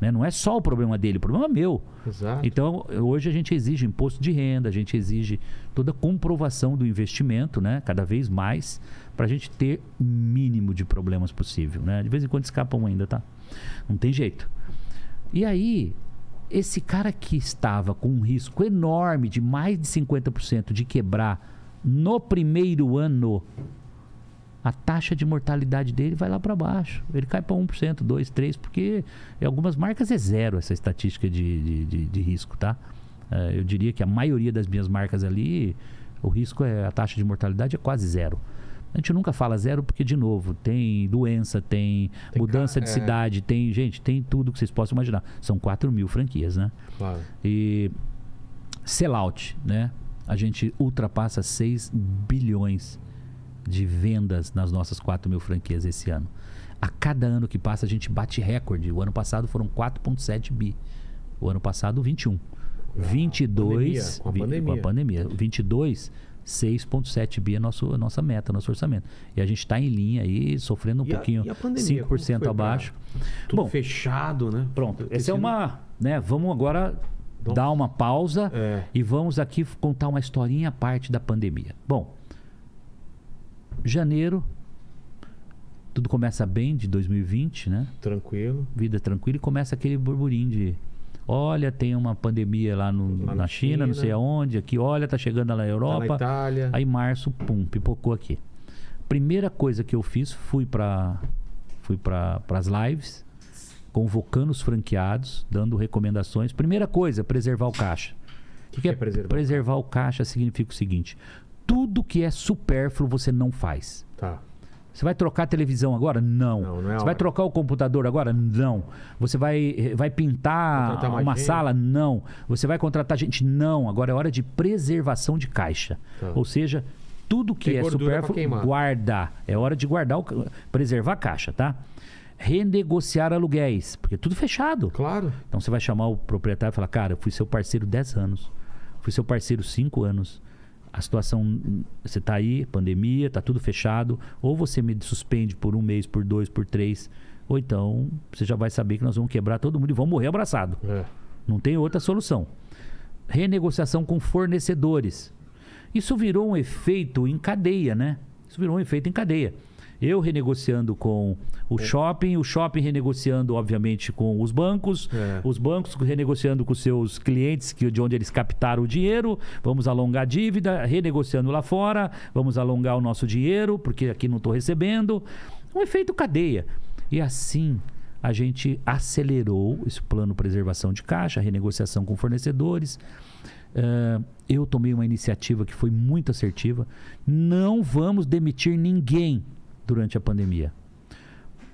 Né? Não é só o problema dele, o problema é meu. Exato. Então, hoje a gente exige imposto de renda, a gente exige toda a comprovação do investimento, né? Cada vez mais, para a gente ter o mínimo de problemas possível, né? De vez em quando escapam ainda, tá? Não tem jeito. E aí, esse cara que estava com um risco enorme de mais de 50% de quebrar no primeiro ano, a taxa de mortalidade dele vai lá para baixo. Ele cai para 1%, 2%, 3%, porque em algumas marcas é zero essa estatística de, de, de- de risco, tá? Eh, eu diria que a maioria das minhas marcas ali, o risco é a taxa de mortalidade é quase zero. A gente nunca fala zero porque, de novo, tem doença, tem, Tem mudança ca- de é. cidade, tem, gente, tem tudo que vocês possam imaginar. São 4 mil franquias, né? Claro. E sellout, né? A gente ultrapassa 6 bilhões de vendas nas nossas 4 mil franquias esse ano. A cada ano que passa, a gente bate recorde. O ano passado foram 4,7 bi. O ano passado, 21. 22. pandemia, com a pandemia. Com a pandemia. 22, 6,7 bi é nosso, a nossa meta, nosso orçamento. E a gente está em linha aí, sofrendo um E a- pouquinho, e a pandemia, como 5% foi pra- abaixo. Tudo Bom, fechado, né? Pronto, essa é uma. Né, vamos agora Então- dar uma pausa É. e vamos aqui contar uma historinha à parte da pandemia. Bom, janeiro, tudo começa bem de 2020, né? Tranquilo. Vida tranquila e começa aquele burburinho de. Olha, tem uma pandemia lá, no- Lá na, na China, não sei China. aonde, aqui, olha, tá chegando lá na Tá Europa. na Itália. Aí março, pum, pipocou aqui. Primeira coisa que eu fiz, fui para fui para as lives, convocando os franqueados, dando recomendações. Primeira coisa, preservar o caixa. O que, que é preservar o preservar o caixa significa o seguinte: tudo que é supérfluo você não faz. Tá. Você vai trocar a televisão agora? Não. Não, não é você vai trocar o computador agora? Não. Você vai, vai pintar uma sala? Não. Você vai contratar gente? Não. Agora é hora de preservação de caixa. Tá. Ou seja, tudo que Tem é supérfluo, guarda. É hora de guardar, o, preservar a caixa, tá? Renegociar aluguéis, porque é tudo fechado. Claro. Então você vai chamar o proprietário e falar: Cara, eu fui seu parceiro 10 anos, fui seu parceiro 5 anos. A situação, você está aí, pandemia, está tudo fechado. Ou você me suspende por um mês, por dois, por três. Ou então você já vai saber que nós vamos quebrar todo mundo e vamos morrer abraçado. É. Não tem outra solução. Renegociação com fornecedores. Isso virou um efeito em cadeia, né? Isso virou um efeito em cadeia. Eu renegociando com o shopping, o shopping renegociando, obviamente, com os bancos, É. os bancos renegociando com seus clientes, que, de onde eles captaram o dinheiro, vamos alongar a dívida, renegociando lá fora, vamos alongar o nosso dinheiro, porque aqui não estou recebendo. Um efeito cadeia. E assim a gente acelerou esse plano preservação de caixa, renegociação com fornecedores. Eh, eu tomei uma iniciativa que foi muito assertiva. Não vamos demitir ninguém durante a pandemia.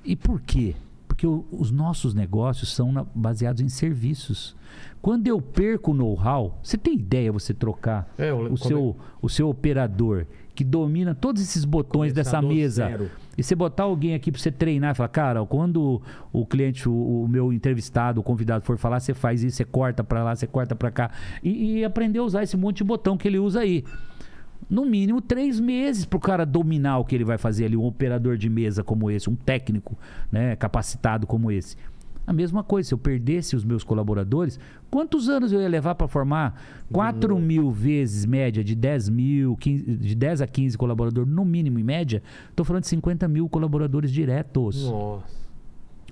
E por quê? Porque o- os nossos negócios são na- baseados em serviços. Quando eu perco o know-how, você tem ideia você trocar É, eu- o, seu, o seu operador que domina todos esses botões dessa mesa zero. e você botar alguém aqui para você treinar e falar, cara, quando o cliente, o, o meu entrevistado, o convidado for falar, você faz isso, você corta para lá, você corta para cá e, e aprender a usar esse monte de botão que ele usa aí. No mínimo três meses para o cara dominar o que ele vai fazer ali, um operador de mesa como esse, um técnico né, capacitado como esse. A mesma coisa, se eu perdesse os meus colaboradores, quantos anos eu ia levar para formar 4 mil vezes média de 10 mil, 15 de 10 a 15 colaboradores, no mínimo em média? Estou falando de 50 mil colaboradores diretos. Nossa.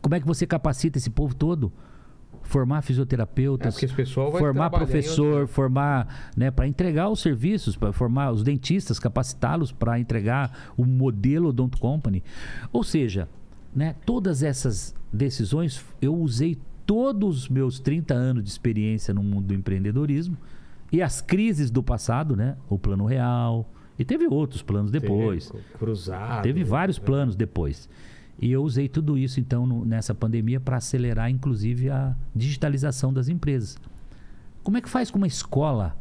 Como é que você capacita esse povo todo? Formar É fisioterapeutas, vai formar professor, formar, né, para entregar os serviços, para formar os dentistas, capacitá-los para entregar o modelo Odonto Company. Ou seja, né, todas essas decisões eu usei todos os meus 30 anos de experiência no mundo do empreendedorismo e as crises do passado, né, o plano real, e teve outros planos depois. Teve Cruzado. Teve vários né? planos depois. E eu usei tudo isso, então, no- nessa pandemia para acelerar, inclusive, a digitalização das empresas. Como é que faz com uma escola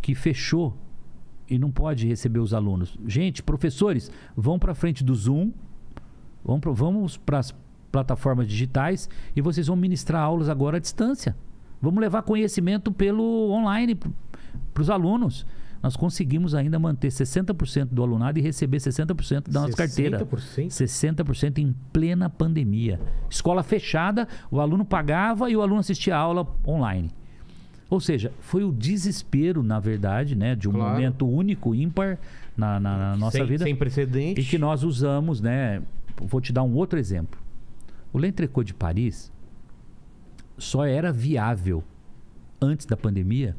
que fechou e não pode receber os alunos? Gente, professores, vão para frente do Zoom, vamos para as plataformas digitais e vocês vão ministrar aulas agora à distância. Vamos levar conhecimento pelo online para os alunos. Nós conseguimos ainda manter 60% do alunado e receber 60% da nossa carteira. 60%? 60% em plena pandemia. Escola fechada, o aluno pagava e o aluno assistia a aula online. Ou seja, foi o desespero, na verdade, né, de um Claro. momento único, ímpar na, na- na nossa sem, vida Sem precedente. e que nós usamos, né? Vou te dar um outro exemplo. O L'Entrecôte de Paris só era viável antes da pandemia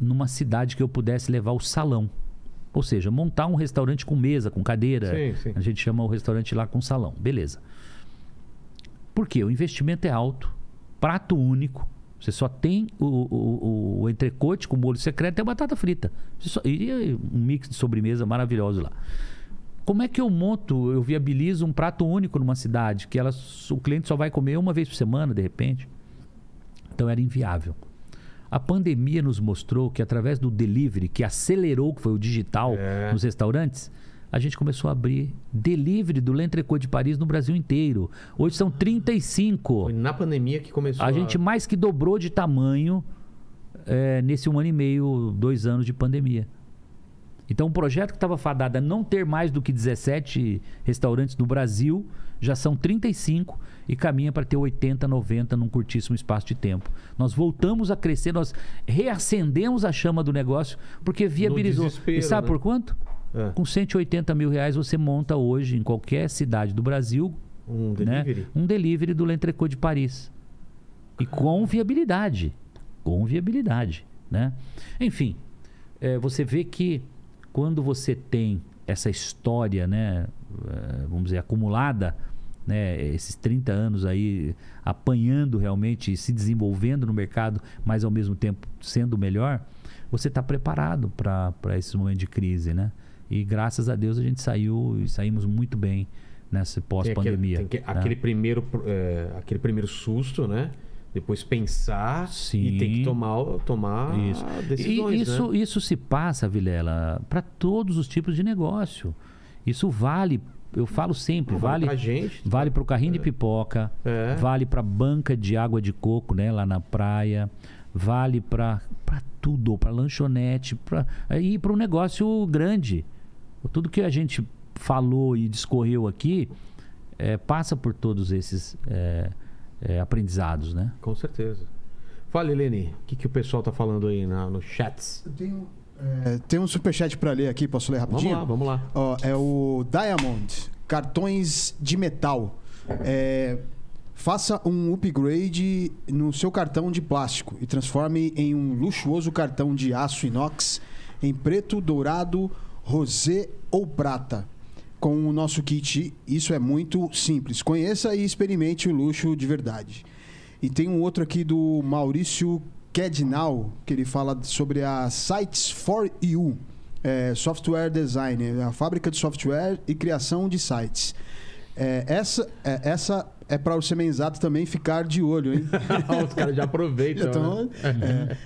numa cidade que eu pudesse levar o salão. Ou seja, montar um restaurante com mesa, com cadeira. Sim, sim. A gente chama o restaurante lá com salão. Beleza. Por quê? O investimento é alto, prato único. Você só tem o, o, o, o entrecote com molho secreto e a batata frita. Só- e um mix de sobremesa maravilhoso lá. Como é que eu monto, eu viabilizo um prato único numa cidade que ela, o cliente só vai comer uma vez por semana, de repente? Então era inviável. A pandemia nos mostrou que através do delivery, que acelerou, que foi o digital É. nos restaurantes, a gente começou a abrir delivery do L'Entrecôte de Paris no Brasil inteiro. Hoje são 35. Foi na pandemia que começou A gente mais que dobrou de tamanho é, nesse um ano e meio, dois anos de pandemia. Então, o projeto que estava fadado a não ter mais do que 17 restaurantes no Brasil, já são 35 e caminha para ter 80, 90 num curtíssimo espaço de tempo. Nós voltamos a crescer, nós reacendemos a chama do negócio porque viabilizou. E sabe né? por quanto? É. Com 180 mil reais você monta hoje em qualquer cidade do Brasil um né, delivery. um delivery do L'Entrecôte de Paris. E com viabilidade. Com viabilidade. Né? Enfim, eh, você vê que quando você tem essa história, né, eh, vamos dizer, acumulada, né, esses 30 anos aí apanhando realmente, se desenvolvendo no mercado, mas ao mesmo tempo sendo melhor, você está preparado para esse momento de crise, né? E graças a Deus a gente saiu e saímos muito bem nessa aquele, pós-pandemia. tem que- né? aquele primeiro, é, aquele primeiro susto, né? Depois pensar Sim. e tem que tomar, tomar Isso. decisões, E isso, né? isso se passa, Vilela, para todos os tipos de negócio. Isso vale, eu falo sempre, Não, vale pra gente. vale para o carrinho de pipoca, É. vale para banca de água de coco, né, lá na praia, vale para para tudo, para lanchonete, para e para um negócio grande. Tudo que a gente falou e discorreu aqui é, passa por todos esses é, é, aprendizados, né? Com certeza. Fala, Helene, o que, que o pessoal tá falando aí na, no chats? Eu tenho, é, tem um superchat pra ler aqui, posso ler Vamos rapidinho? lá, vamos lá. Ó, é o Diamond, cartões de metal. É, faça um upgrade no seu cartão de plástico e transforme em um luxuoso cartão de aço inox em preto, dourado, rosé ou prata. Com o nosso kit, isso é muito simples. Conheça e experimente o luxo de verdade. E tem um outro aqui do Maurício Kednal, que ele fala sobre a Sites for You, é, software design, a fábrica de software e criação de sites. É, essa, é, essa é para o Semenzato também ficar de olho, hein? Os caras já aproveitam. Então, né?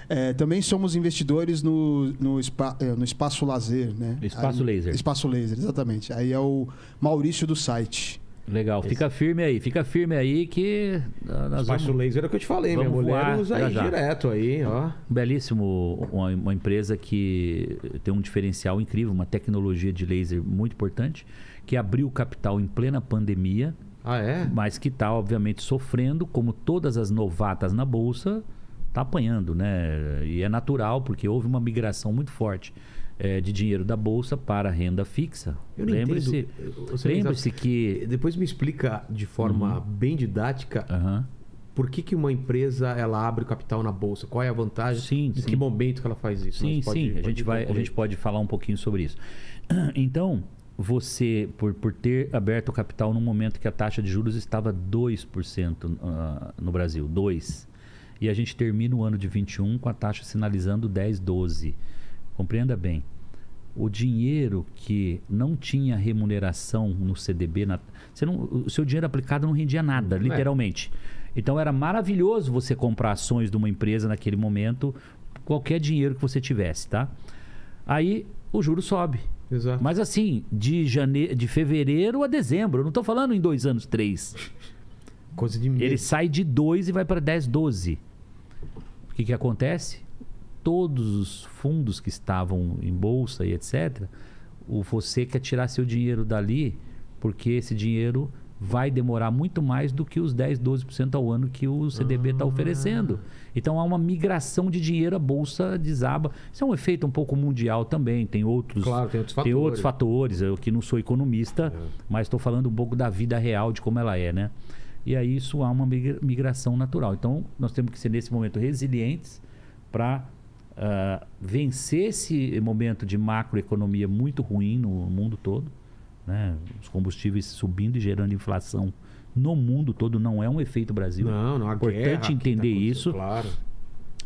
é, é, também somos investidores no, no, spa- é, no Espaço Lazer, né? Espaço Aí- Laser. Espaço Laser, exatamente. Aí é o Maurício do site. Legal, fica firme aí, fica firme aí que ah, nós Espaço vamos... laser é o que eu te falei, minha vamos mulher voar usa aí já. direto aí, ó. Belíssimo, uma, uma empresa que tem um diferencial incrível, uma tecnologia de laser muito importante, que abriu capital em plena pandemia, Ah, é? mas que está, obviamente, sofrendo, como todas as novatas na Bolsa, está apanhando, né? E é natural, porque houve uma migração muito forte eh, de dinheiro da Bolsa para a renda fixa. Lembre-se lembre-se que... Depois me explica de forma Uhum. bem didática Aham. por que, que uma empresa ela abre o capital na bolsa? Qual é a vantagem? Sim, Em sim. que momento que ela faz isso? Sim, pode- sim, a pode gente, vai, a gente pode falar um pouquinho sobre isso. Então, você, por, por ter aberto o capital num momento que a taxa de juros estava 2% ah, no Brasil, 2%. E a gente termina o ano de 21 com a taxa sinalizando 10, 12. Compreenda bem. O dinheiro que não tinha remuneração no CDB, na- não- o seu dinheiro aplicado não rendia nada, literalmente. Então era maravilhoso você comprar ações de uma empresa naquele momento, qualquer dinheiro que você tivesse, tá? Aí o juro sobe. Exato. Mas assim, de, jane... de fevereiro a dezembro, eu não estou falando em dois anos, três. Coisa de medo. Ele sai de 2 e vai para 10, 12. O que, que acontece? Todos os fundos que estavam em bolsa e etc., o você quer tirar seu dinheiro dali, porque esse dinheiro vai demorar muito mais do que os 10, 12% ao ano que o CDB está oferecendo. Então há uma migração de dinheiro, a bolsa desaba. Isso é um efeito um pouco mundial também, tem outros, Claro, tem outros tem fatores. outros fatores. Eu que não sou economista, mas estou falando um pouco da vida real, de como ela é, né? E aí isso há uma migra- migração natural. Então nós temos que ser nesse momento resilientes para vencer esse momento de macroeconomia muito ruim no mundo todo, né? Os combustíveis subindo e gerando inflação no mundo todo não é um efeito Brasil. Não, não, a Importante tá entender acontecendo, isso. Claro.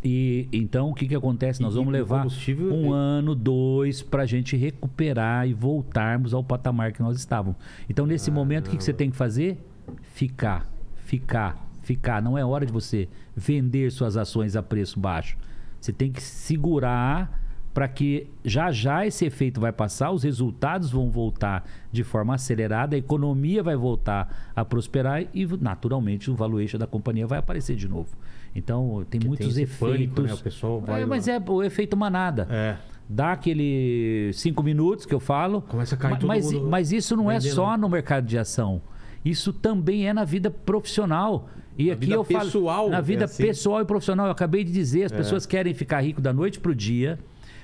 E então o que, que acontece? Nós E- vamos e o levar um ano, dois, para a gente recuperar e voltarmos ao patamar que nós estávamos. Então, nesse momento, o que, que você tem que fazer? Ficar, ficar, ficar. Não é hora de você vender suas ações a preço baixo. Você tem que segurar para que já já esse efeito vai passar, os resultados vão voltar de forma acelerada, a economia vai voltar a prosperar e naturalmente o valuation da companhia vai aparecer de novo. Então tem Que muitos tem efeitos. pânico, né? O pessoal vai É, mas é o efeito manada. É. Dá aquele cinco minutos que eu falo. Começa a cair Ma- todo mas, mundo mas isso não é vendendo. só no mercado de ação. Isso também é na vida profissional. E Na aqui vida eu falo pessoal, na vida é assim. pessoal e profissional. Eu acabei de dizer, as pessoas querem ficar rico da noite pro dia.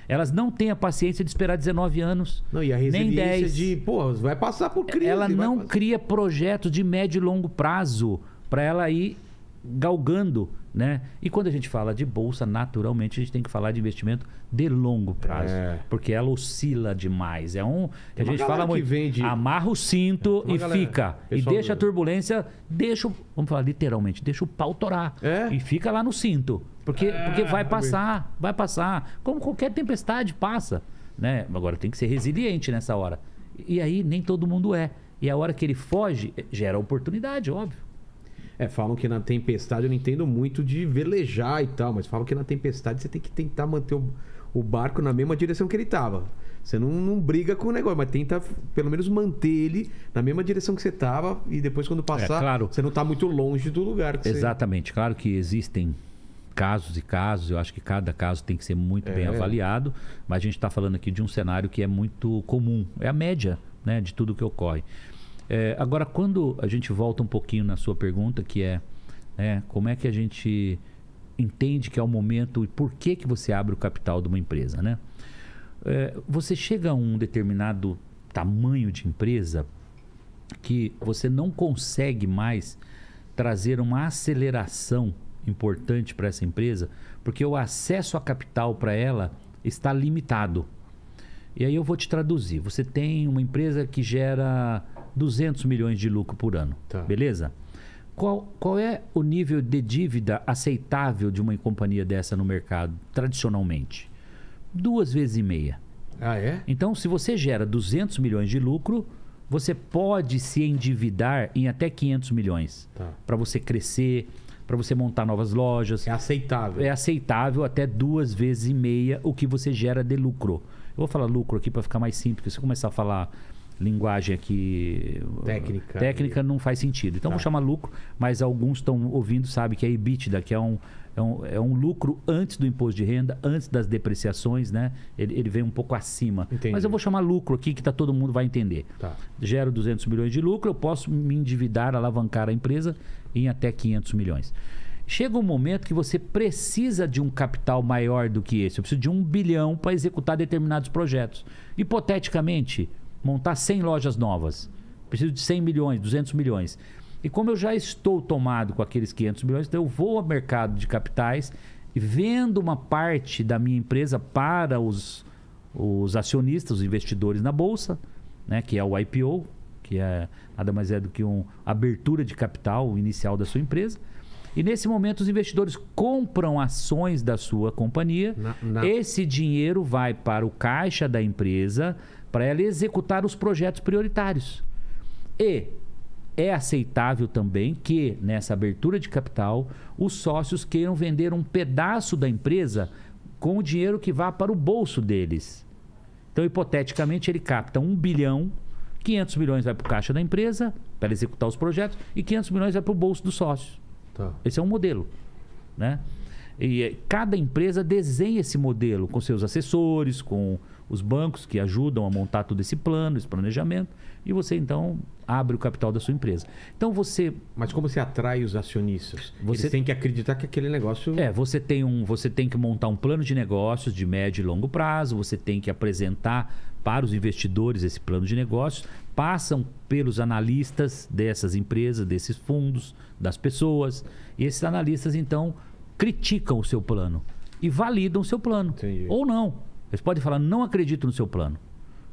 Elas não têm a paciência de esperar 19 anos. Não, e a nem resiliência 10. de, pô, vai passar por crise. ela não passar. cria projetos de médio e longo prazo para ela ir galgando, né? E quando a gente fala de bolsa, naturalmente a gente tem que falar de investimento de longo prazo, É. porque ela oscila demais. É um, a gente fala muito, vende- amarra o cinto uma e galera- fica e deixa a do- turbulência, deixa, o- vamos falar literalmente, deixa o pau torar É. e fica lá no cinto, porque porque vai passar, vai passar, como qualquer tempestade passa, né? Agora tem que ser resiliente nessa hora. E aí nem todo mundo é. E a hora que ele foge, gera oportunidade, óbvio. É, falam que na tempestade, eu não entendo muito de velejar e tal, mas falam que na tempestade você tem que tentar manter o, o barco na mesma direção que ele tava. Você não, não briga com o negócio, mas tenta pelo menos manter ele na mesma direção que você tava e depois quando passar, É, claro. você não tá muito longe do lugar que você... Exatamente. Claro que existem casos e casos, eu acho que cada caso tem que ser muito bem É. avaliado, mas a gente está falando aqui de um cenário que é muito comum, é a média né, de tudo que ocorre. É, agora, quando a gente volta um pouquinho na sua pergunta, que é né, como é que a gente entende que é o momento e por que, que você abre o capital de uma empresa, né? É, você chega a um determinado tamanho de empresa que você não consegue mais trazer uma aceleração importante para essa empresa, porque o acesso a capital para ela está limitado. E aí eu vou te traduzir. Você tem uma empresa que gera 200 milhões de lucro por ano, Tá. beleza? Qual, qual é o nível de dívida aceitável de uma companhia dessa no mercado, tradicionalmente? Duas vezes e meia. Ah, é? Então, se você gera 200 milhões de lucro, você pode se endividar em até 500 milhões Tá. para você crescer, para você montar novas lojas. É aceitável. É aceitável até duas vezes e meia o que você gera de lucro. Eu vou falar lucro aqui para ficar mais simples, porque se eu começar a falar linguagem aqui Técnica. técnica não faz sentido. Então Tá. vou chamar lucro, mas alguns estão ouvindo sabem que é EBITDA, que é um, é um, é um lucro antes do imposto de renda, antes das depreciações, né? Ele, ele vem um pouco acima. Entendi. Mas eu vou chamar lucro aqui que tá, todo mundo vai entender. Tá. Gero 200 milhões de lucro, eu posso me endividar, alavancar a empresa em até 500 milhões. Chega um momento que você precisa de um capital maior do que esse. Eu preciso de um bilhão para executar determinados projetos. Hipoteticamente, montar 100 lojas novas. Preciso de 100 milhões, 200 milhões. E como eu já estou tomado com aqueles 500 milhões, então eu vou ao mercado de capitais e vendo uma parte da minha empresa para os, os acionistas, os investidores na bolsa, né, que é o IPO, que é nada mais é do que uma abertura de capital inicial da sua empresa. E nesse momento os investidores compram ações da sua companhia. Na- na- Esse dinheiro vai para o caixa da empresa para ela executar os projetos prioritários. E é aceitável também que, nessa abertura de capital, os sócios queiram vender um pedaço da empresa com o dinheiro que vá para o bolso deles. Então, hipoteticamente, ele capta 1 bilhão, 500 milhões vai para o caixa da empresa para executar os projetos e 500 milhões vai para o bolso dos sócios. Tá. Esse é um modelo, né? E eh, cada empresa desenha esse modelo com seus assessores, com os bancos que ajudam a montar todo esse plano, esse planejamento, e você então abre o capital da sua empresa. Então você Mas como você atrai os acionistas? Você- Eles têm que acreditar que aquele negócio. é, você tem um, você tem que montar um plano de negócios de médio e longo prazo, você tem que apresentar para os investidores esse plano de negócios, passam pelos analistas dessas empresas, desses fundos, das pessoas, e esses analistas então criticam o seu plano e validam o seu plano. Entendi. Ou não. Eles podem falar: "Não acredito no seu plano.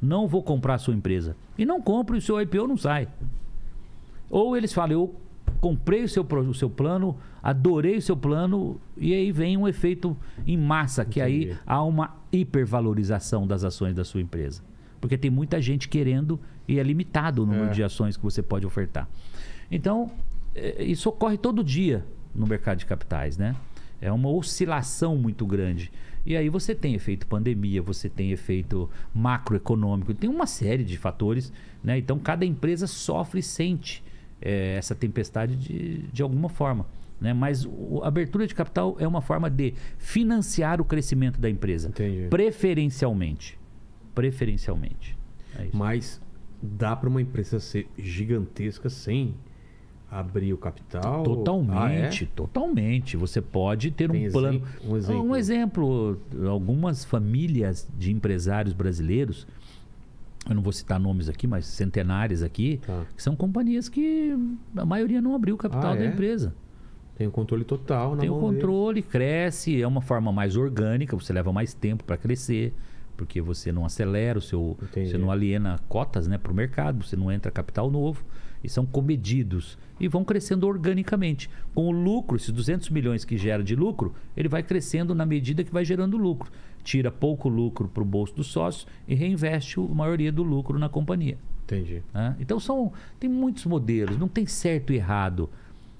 Não vou comprar a sua empresa". E não compram e o seu IPO não sai. Ou eles falam, eu comprei o seu, o seu plano, adorei o seu plano, e aí vem um efeito em massa, que aí Entendi. há uma hipervalorização das ações da sua empresa. Porque tem muita gente querendo e é limitado o número É. de ações que você pode ofertar. Então, eh, isso ocorre todo dia no mercado de capitais, né? É uma oscilação muito grande. E aí você tem efeito pandemia, você tem efeito macroeconômico, tem uma série de fatores, né? Então cada empresa sofre e sente eh, essa tempestade de, de alguma forma. Né? Mas o- a abertura de capital é uma forma de financiar o crescimento da empresa. Entendi. Preferencialmente. Preferencialmente. É. Mas dá para uma empresa ser gigantesca sem abrir o capital? Totalmente, Ah, totalmente. Você pode ter Tem um plano. um exemplo? Um exemplo, algumas famílias de empresários brasileiros, eu não vou citar nomes aqui, mas centenárias aqui, Tá. que são companhias que a maioria não abriu o capital Ah, da é? empresa. é? Tem o controle total na Tem o controle, cresce, é uma forma mais orgânica, você leva mais tempo para crescer, porque você não acelera o seu, Entendi. você não aliena cotas, né, para o mercado, você não entra capital novo e são comedidos e vão crescendo organicamente. Com o lucro, esses 200 milhões que gera de lucro, ele vai crescendo na medida que vai gerando lucro. Tira pouco lucro para o bolso dos sócios e reinveste a maioria do lucro na companhia. Entendi. né? Então são tem muitos modelos, não tem certo e errado.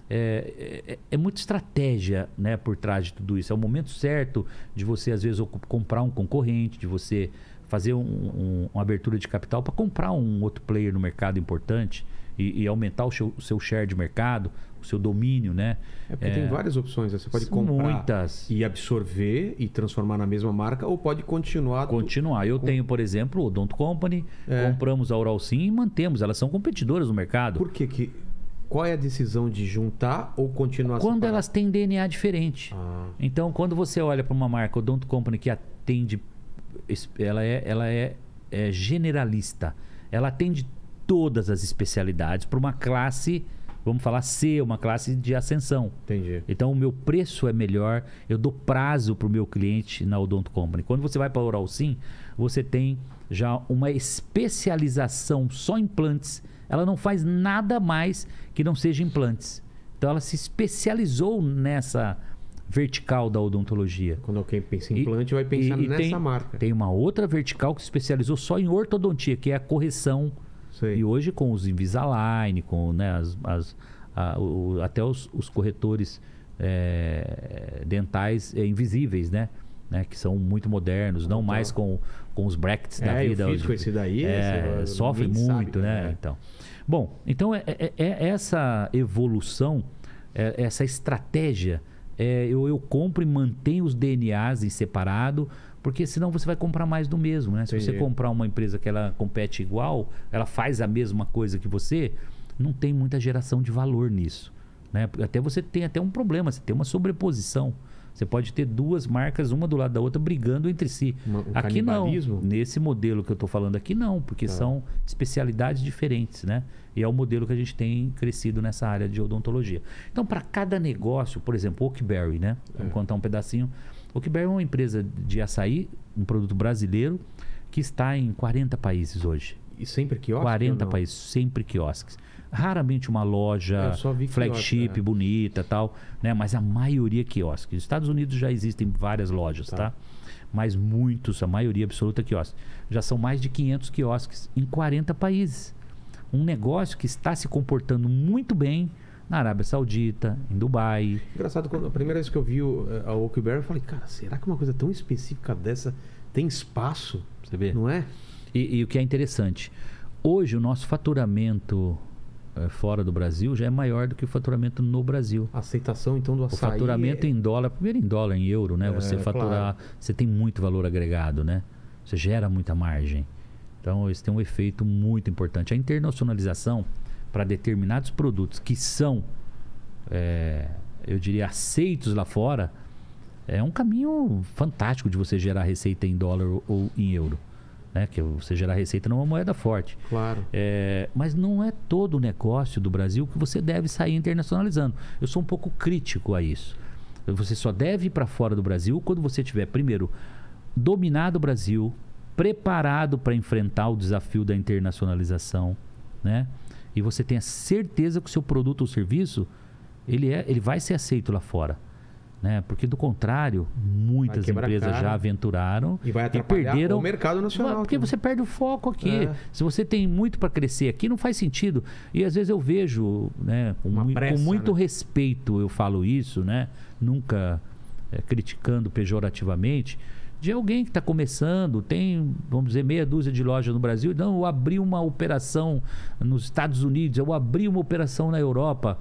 É, é, é muita estratégia né, por trás de tudo isso. É o momento certo de você, às vezes, comprar um concorrente, de você fazer um- um- uma abertura de capital para comprar um outro player no mercado importante e, e aumentar o seu, o seu share de mercado, o seu domínio, né? É porque tem várias opções. né? Você pode comprar Muitas. e absorver e transformar na mesma marca ou pode continuar. Continuar. Eu tenho, por exemplo, o Don't Company, É. compramos a Oral Sim e mantemos. Elas são competidoras no mercado. Por que que... Qual é a decisão de juntar ou continuar Quando separado? elas têm DNA diferente. Ah, Então, quando você olha para uma marca, o Don't Company, que atende, ela é, ela é, é generalista. Ela atende todas as especialidades para uma classe, vamos falar C, uma classe de ascensão. entendi. Então, o meu preço é melhor, eu dou prazo para o meu cliente na Odonto Company. Quando você vai para a Oral Sim, você tem já uma especialização só em implantes. Ela não faz nada mais que não seja implantes. Então, ela se especializou nessa vertical da odontologia. Quando alguém pensa em E- implante, vai pensar e- e nessa tem, marca. Tem uma outra vertical que se especializou só em ortodontia, que é a correção Sei. E hoje com os Invisalign, com né, as, as- a- o- até os, os corretores é, dentais é, invisíveis, né? né? Que são muito modernos, não mais com, com os brackets da É, eu vida. fiz onde- com esse daí, é, esse- sofre muito, sabe, né? é. Então, bom, então é, é- é essa evolução, é- essa estratégia, eu, eu compro e mantenho os DNAs em separado, porque senão você vai comprar mais do mesmo, né? Se você comprar uma empresa que ela compete igual, ela faz a mesma coisa que você, não tem muita geração de valor nisso, né? Até você tem até um problema, você tem uma sobreposição. Você pode ter duas marcas, uma do lado da outra, brigando entre si. Um aqui não. Nesse modelo que eu estou falando aqui, não, porque Tá. são especialidades diferentes, né? E é o modelo que a gente tem crescido nessa área de odontologia. Então, para cada negócio, por exemplo, Oakberry, né? Vamos É. contar um pedacinho. Oakberry é uma empresa de açaí, um produto brasileiro, que está em 40 países hoje. E sempre que 40 países, sempre quiosques. Raramente uma loja flagship, quiosque, é. bonita tal, né? Mas a maioria quiosques. Nos Estados Unidos já existem várias lojas, Tá. tá? Mas muitos, a maioria absoluta quiosques. Já são mais de 500 quiosques em 40 países. Um negócio que está se comportando muito bem na Arábia Saudita, em Dubai. Engraçado, quando, a primeira vez que eu vi o, eh, a Oakberry, eu falei, cara, será que uma coisa tão específica dessa tem espaço? Você vê? Não é? E, e o que é interessante, hoje o nosso faturamento eh, fora do Brasil já é maior do que o faturamento no Brasil. A aceitação, então, do O açaí... faturamento é- em dólar, primeiro em dólar, em euro, né? É, você faturar, você tem muito valor agregado, né? Você gera muita margem. Então, isso tem um efeito muito importante. A internacionalização para determinados produtos que são, é, eu diria, aceitos lá fora, é um caminho fantástico de você gerar receita em dólar ou- em euro. Né? Que você gerar receita numa moeda forte. Claro. É, mas não é todo o negócio do Brasil que você deve sair internacionalizando. Eu sou um pouco crítico a isso. Você só deve ir para fora do Brasil quando você tiver, primeiro, dominado o Brasil, preparado para enfrentar o desafio da internacionalização, né? E você tenha certeza que o seu produto ou serviço ele é, ele vai ser aceito lá fora, né? Porque do contrário, muitas empresas cara. já aventuraram E vai atrapalhar perderam o mercado nacional. porque também. você perde o foco aqui. É. Se você tem muito para crescer aqui, não faz sentido. E às vezes eu vejo, né, com, mui- com pressa, muito né? respeito eu falo isso, né? Nunca é, criticando pejorativamente, de alguém que está começando, tem, vamos dizer, meia dúzia de lojas no Brasil. Não, eu abri uma operação nos Estados Unidos, eu abri uma operação na Europa.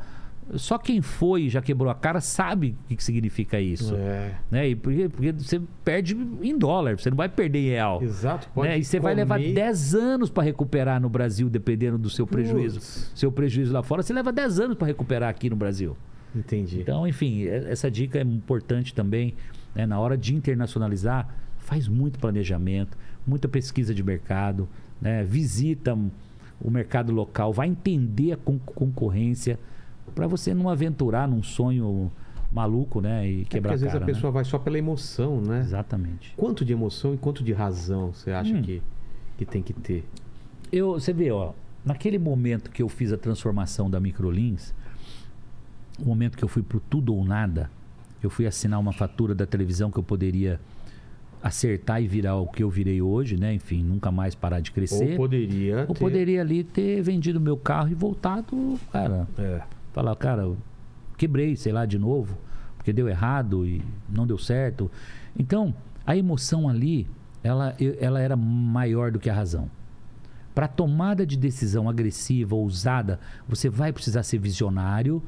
Só quem foi e já quebrou a cara sabe o que, significa isso. É. Né? E porque, porque você perde em dólar, você não vai perder em real. Exato. Pode Né? E você vai levar comer- 10 anos para recuperar no Brasil, dependendo do seu prejuízo. Putz. Seu prejuízo lá fora, você leva 10 anos para recuperar aqui no Brasil. Entendi. Então, enfim, e- essa dica é importante também. Né? Na hora de internacionalizar, faz muito planejamento, muita pesquisa de mercado, né? visita o mercado local, vai entender a con- concorrência para você não aventurar num sonho maluco né? e É porque quebrar às a vezes cara. a né? pessoa vai só pela emoção, né? Exatamente. Quanto de emoção e quanto de razão você acha Hum. que, que tem que ter? Eu, você vê, ó, naquele momento que eu fiz a transformação da Microlins, o momento que eu fui pro tudo ou nada, eu fui assinar uma fatura da televisão que eu poderia acertar e virar o que eu virei hoje, né? Enfim, nunca mais parar de crescer. Ou poderia Ou ter... poderia ali ter vendido meu carro e voltado, cara, É. falar, cara, quebrei, sei lá, de novo, porque deu errado e não deu certo. Então, a emoção ali, ela, ela era maior do que a razão. Para tomada de decisão agressiva, ousada, você vai precisar ser visionário,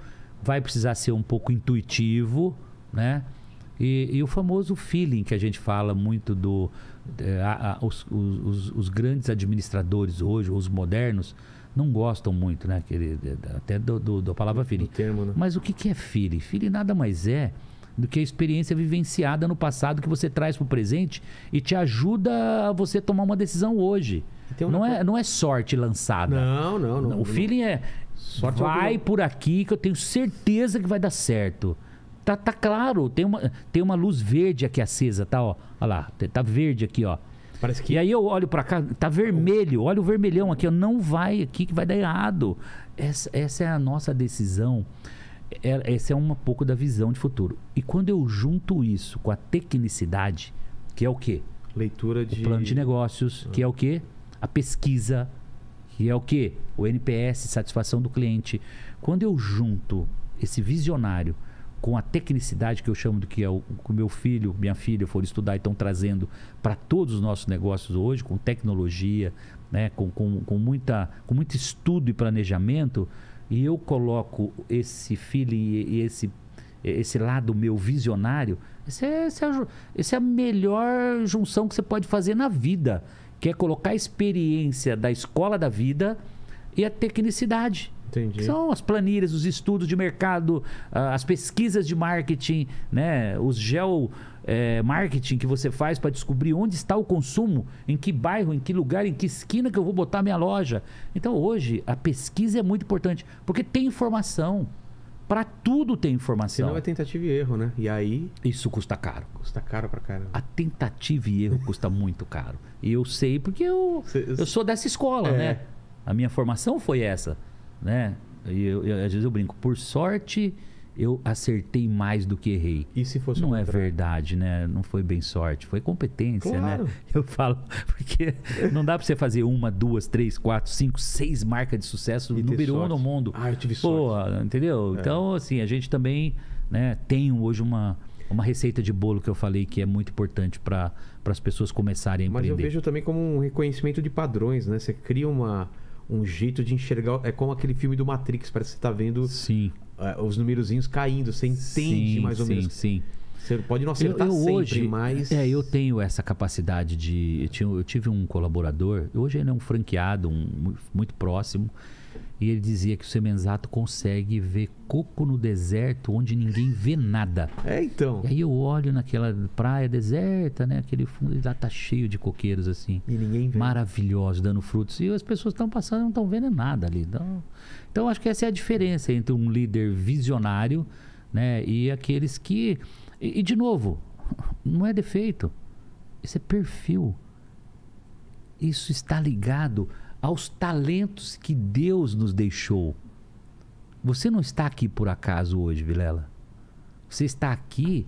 vai precisar ser um pouco intuitivo, né? E, e o famoso feeling que a gente fala muito do. eh, a- a- os, os- os- grandes administradores hoje, os modernos, não gostam muito, né? Aquele, até do, do, da palavra feeling. Termo, né? Mas o que, que é feeling? Feeling nada mais é do que a experiência vivenciada no passado que você traz para o presente e te ajuda a você tomar uma decisão hoje. E um Não é, não é sorte lançada. Não, não, não. o feeling é Sorte vai alguma- por aqui que eu tenho certeza que vai dar certo. Tá, tá claro, tem uma, tem uma luz verde aqui acesa, tá? Ó, Olha lá, tá verde aqui, ó. Parece que E aí eu olho pra cá, tá vermelho, olha o vermelhão aqui, ó, não vai aqui que vai dar errado. Essa, essa é a nossa decisão. É- Essa é uma pouco da visão de futuro. E quando eu junto isso com a tecnicidade, que é o quê? leitura de... O plano de negócios, que é o quê? A pesquisa, que é o quê? O NPS, satisfação do cliente. Quando eu junto esse visionário com a tecnicidade que eu chamo do que é o que meu filho, minha filha foram estudar e estão trazendo para todos os nossos negócios hoje, com tecnologia, né, com, com, com, muita, com muito estudo e planejamento, e eu coloco esse feeling e esse, esse lado meu visionário, esse é, é, é a melhor junção que você pode fazer na vida, que é colocar a experiência da escola da vida e a tecnicidade. Entendi. São as planilhas, os estudos de mercado, ah, as pesquisas de marketing, né? os geo eh, marketing que você faz para descobrir onde está o consumo, em que bairro, em que lugar, em que esquina que eu vou botar minha loja. Então hoje a pesquisa é muito importante, porque tem informação. Para tudo tem informação. Senão é tentativa e erro, né? E aí Isso custa caro. custa caro pra caramba. A tentativa e erro custa muito caro. E eu sei porque eu, Cê- eu sou dessa escola, É. né? A minha formação foi essa, né? E eu, eu- às vezes eu brinco, por sorte eu acertei mais do que errei. E se fosse Não é contrário? verdade, né? Não foi bem sorte, foi competência, Claro. né? Eu falo, porque não dá pra você fazer uma, duas, três, quatro, cinco, seis marcas de sucesso E número um no mundo. Ah, eu tive Pô, sorte. É. entendeu? Então, assim, a gente também né, tem hoje uma, uma receita de bolo que eu falei que é muito importante para as pessoas começarem a Mas eu empreender. vejo também como um reconhecimento de padrões, né? Você cria uma, um jeito de enxergar. É como aquele filme do Matrix, parece que você tá vendo Sim. eh, os numerozinhos caindo. Você entende sim, mais ou sim, menos. Sim, Você pode não Eu, acertar eu sempre, hoje, mas. é, eu tenho essa capacidade de. Eu, tinha- eu tive um colaborador, hoje ele é um franqueado, um, mu- muito próximo, e ele dizia que o Semenzato consegue ver coco no deserto onde ninguém vê nada. É, então. E aí eu olho naquela praia deserta, né? Aquele fundo, lá tá cheio de coqueiros assim. E ninguém vê. Maravilhosos, dando frutos. E as pessoas estão passando e não estão vendo nada ali. Então, então, acho que essa é a diferença entre um líder visionário né, e aqueles que. E, e, de novo, não é defeito. Isso é perfil. Isso está ligado aos talentos que Deus nos deixou. Você não está aqui por acaso hoje, Vilela. Você está aqui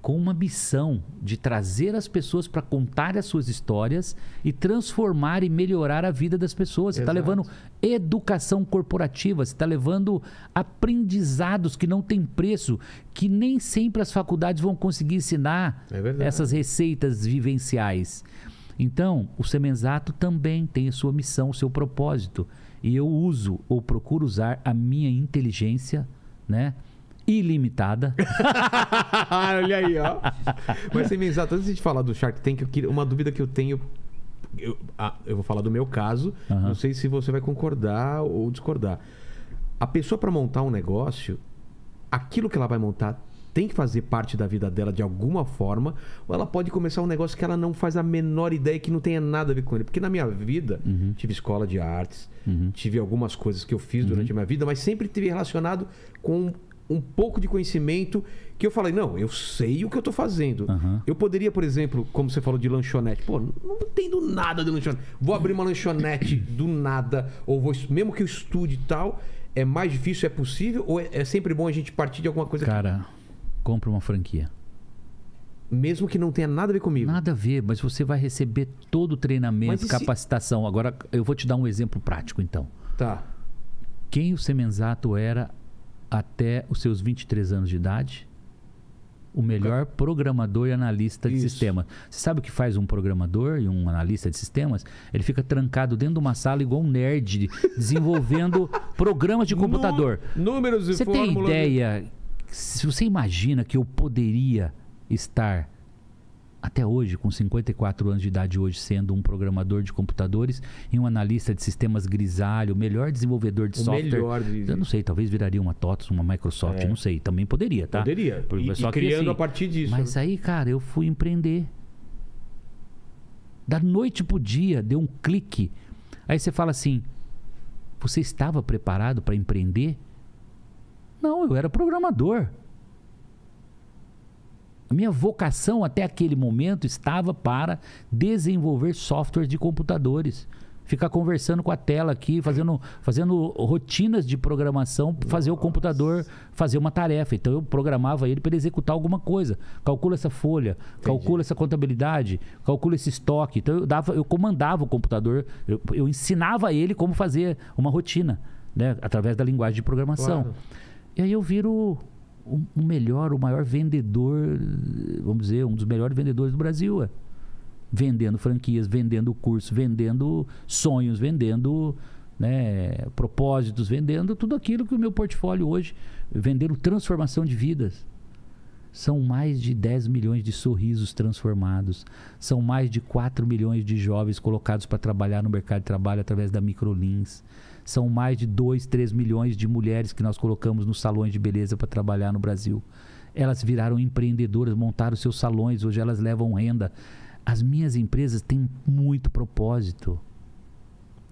com uma missão de trazer as pessoas para contar as suas histórias e transformar e melhorar a vida das pessoas. Você está levando educação corporativa, você está levando aprendizados que não têm preço, que nem sempre as faculdades vão conseguir ensinar É essas receitas vivenciais. Então, o Semenzato também tem a sua missão, o seu propósito. E eu uso ou procuro usar a minha inteligência, né? Ilimitada. Olha aí, ó. Mas sem exato, antes de falar do Shark Tank, eu queria, uma dúvida que eu tenho. Eu, ah, eu vou falar do meu caso. Aham. Não sei se você vai concordar ou discordar. A pessoa, para montar um negócio, aquilo que ela vai montar tem que fazer parte da vida dela de alguma forma, ou ela pode começar um negócio que ela não faz a menor ideia que não tenha nada a ver com ele. Porque na minha vida, tive escola de artes, tive algumas coisas que eu fiz durante a minha vida, mas sempre tive relacionado com um pouco de conhecimento que eu falei, não, eu sei o que eu tô fazendo. Aham. Eu poderia, por exemplo, como você falou de lanchonete, pô, não entendo nada de lanchonete. Vou abrir uma lanchonete do nada, ou vou, mesmo que eu estude e tal, é mais difícil, é possível, ou é, é sempre bom a gente partir de alguma coisa Cara, compra uma franquia. mesmo que não tenha nada a ver comigo? Nada a ver, mas você vai receber todo o treinamento, e se- capacitação. Agora, eu vou te dar um exemplo prático, então. Tá. Quem o Semenzato era até os seus 23 anos de idade? O melhor programador e analista de Isso. sistema. Você sabe o que faz um programador e um analista de sistemas? Ele fica trancado dentro de uma sala igual um nerd, desenvolvendo programas de computador. Números e Você tem ideia? Se você imagina que eu poderia estar até hoje, com 54 anos de idade hoje, sendo um programador de computadores e um analista de sistemas grisalho, o melhor desenvolvedor de O software. melhor de- Eu não sei, talvez viraria uma TOTS, uma Microsoft, É. não sei. Também poderia, tá? Poderia. E- e só que, criando assim, a partir disso, Mas né? aí, cara, eu fui empreender. Da noite pro dia, deu um clique. Aí você fala assim: você estava preparado para empreender? Não, eu era programador. A minha vocação até aquele momento estava para desenvolver software de computadores. ficar conversando com a tela aqui, fazendo, fazendo rotinas de programação, fazer o computador fazer uma tarefa. Então eu programava ele para ele executar alguma coisa. Calcula essa folha, calcula essa contabilidade, calcula esse estoque. Então eu dava, eu comandava o computador, eu, eu ensinava ele como fazer uma rotina, né, através da linguagem de programação. Claro. E aí eu viro o, o melhor, o maior vendedor, vamos dizer, um dos melhores vendedores do Brasil. É. Vendendo franquias, vendendo curso, vendendo sonhos, vendendo né, propósitos, vendendo tudo aquilo que o meu portfólio hoje, vendendo transformação de vidas. São mais de 10 milhões de sorrisos transformados. São mais de 4 milhões de jovens colocados para trabalhar no mercado de trabalho através da Microlins. São mais de 2, 3 milhões de mulheres que nós colocamos nos salões de beleza para trabalhar no Brasil. Elas viraram empreendedoras, montaram seus salões, hoje elas levam renda. As minhas empresas têm muito propósito.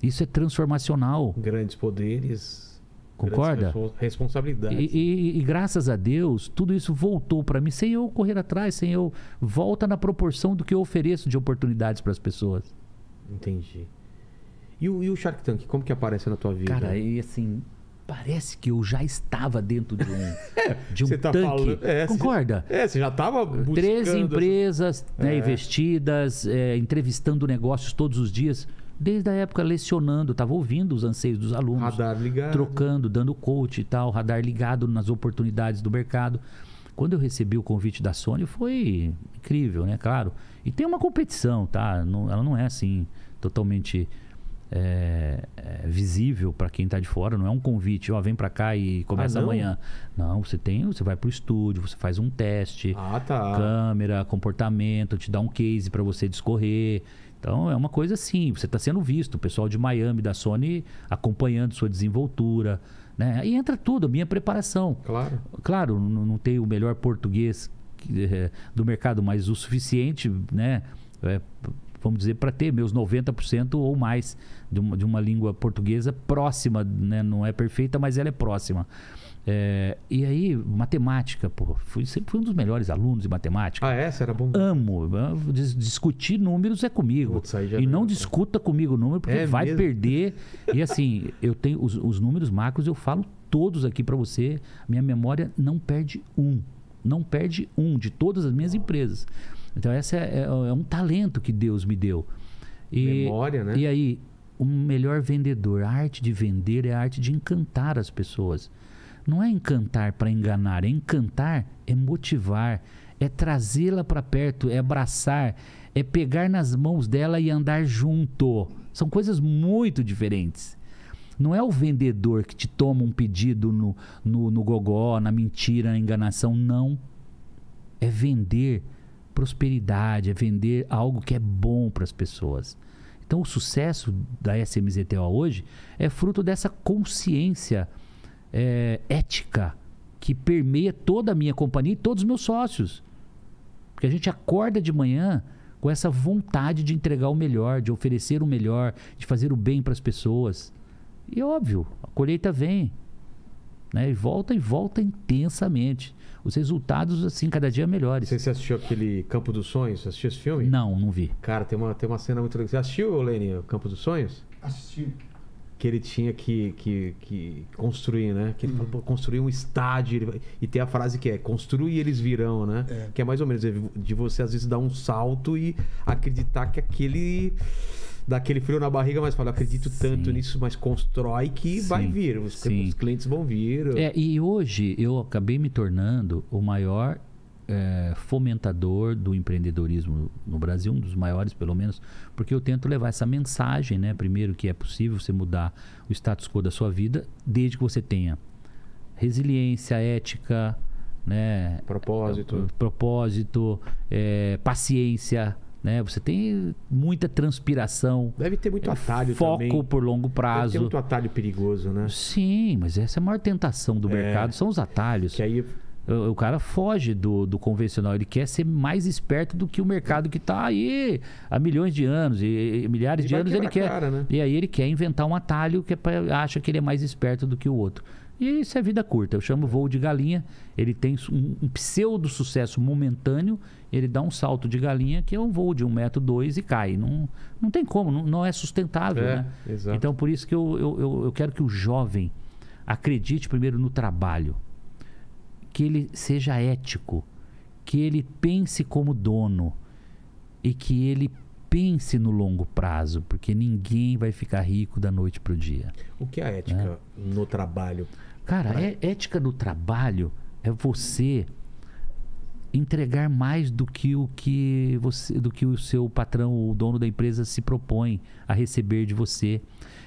Isso é transformacional. Grandes poderes. Concorda? grandes respo- Responsabilidades. E, e- e graças a Deus, tudo isso voltou para mim sem eu correr atrás, sem eu. Volta na proporção do que eu ofereço de oportunidades para as pessoas. Entendi. E o, e o Shark Tank, como que aparece na tua vida? Cara, e assim, parece que eu já estava dentro de um, de um Você tá tanque. falando- é, você- Concorda? É, você já tava buscando... Três empresas né, É. investidas, é, entrevistando negócios todos os dias, desde a época lecionando, estava ouvindo os anseios dos alunos, Radar ligado. trocando, dando coach e tal, radar ligado nas oportunidades do mercado. Quando eu recebi o convite da Sony, foi incrível, né? Claro. E tem uma competição, tá? Não- ela não é assim totalmente é, é, visível para quem está de fora. Não é um convite, ó, vem para cá e começa não? amanhã. Não, você tem, você vai para o estúdio, você faz um teste Ah, tá. câmera, comportamento, te dá um case para você discorrer. Então é uma coisa assim, você está sendo visto, o pessoal de Miami, da Sony, acompanhando sua desenvoltura. Né? Aí entra tudo, a minha preparação. Claro. Claro, não, não tenho o melhor português eh, do mercado, mas o suficiente, né? é, vamos dizer, para ter meus 90% ou mais de uma, de uma língua portuguesa próxima, né? não é perfeita, mas ela é próxima. É, e aí, matemática, pô, fui, sempre fui um dos melhores alunos de matemática. Ah, essa era bom. Amo. Dis- Discutir números é comigo. Putz, e não é, discuta comigo o número, porque É vai mesmo? perder. E assim, eu tenho os, os números macros, eu falo todos aqui para você. Minha memória não perde um. Não perde um de todas as minhas empresas. Então, essa é, é- é um talento que Deus me deu. E, Memória, né? E aí, o melhor vendedor, a arte de vender é a arte de encantar as pessoas. Não é encantar para enganar, é encantar, é motivar, é trazê-la para perto, é abraçar, é pegar nas mãos dela e andar junto. São coisas muito diferentes. Não é o vendedor que te toma um pedido no, no, no gogó, na mentira, na enganação. Não. É vender prosperidade, é vender algo que é bom para as pessoas. Então, o sucesso da SMZTO hoje é fruto dessa consciência é, ética que permeia toda a minha companhia e todos os meus sócios. Porque a gente acorda de manhã com essa vontade de entregar o melhor, de oferecer o melhor, de fazer o bem para as pessoas. E óbvio, a colheita vem. Né? E volta e volta intensamente. Os resultados, assim, cada dia melhores. Você, você assistiu aquele Campo dos Sonhos? Você assistiu esse filme? Não, não vi. Cara, tem uma, tem uma cena muito legal. Você assistiu, Lene, o Campo dos Sonhos? Assisti. Que ele tinha que, que, que construir, né? Que ele falou, construir um estádio. E tem a frase que é, construir e eles virão, né? É. Que é mais ou menos de- de você, às vezes, dar um salto e acreditar que aquele... Dá aquele frio na barriga, mas fala, acredito tanto Sim. nisso, mas constrói que vai Sim, vir. Os, os clientes vão vir. É, e hoje eu acabei me tornando o maior é, fomentador do empreendedorismo no Brasil, um dos maiores pelo menos, porque eu tento levar essa mensagem, né? Primeiro que é possível você mudar o status quo da sua vida, desde que você tenha resiliência, ética, né? Propósito. propósito, é, paciência, né? Você tem muita transpiração, Deve ter muito atalho foco também. por longo Deve ter prazo. muito atalho perigoso, né? Sim, mas essa é a maior tentação do É. mercado, são os atalhos. Que aí O, o cara foge do, do convencional, ele quer ser mais esperto do que o mercado que está aí há milhões de anos, e, e milhares E de anos ele quer. cara, né? E aí ele quer inventar um atalho que é pra, acha que ele é mais esperto do que o outro. E isso é vida curta. Eu chamo voo de galinha. Ele tem um, um pseudo sucesso momentâneo. Ele dá um salto de galinha que é um voo de um metro dois e cai. Não, não tem como, não, não é sustentável, É, né? exato. Então por isso que eu, eu, eu, eu quero que o jovem acredite primeiro no trabalho, que ele seja ético, que ele pense como dono e que ele pense no longo prazo, porque ninguém vai ficar rico da noite para o dia. O que é a ética no trabalho? Cara, é, ética no trabalho é você entregar mais do que o que você, do que o seu patrão, o dono da empresa se propõe a receber de você.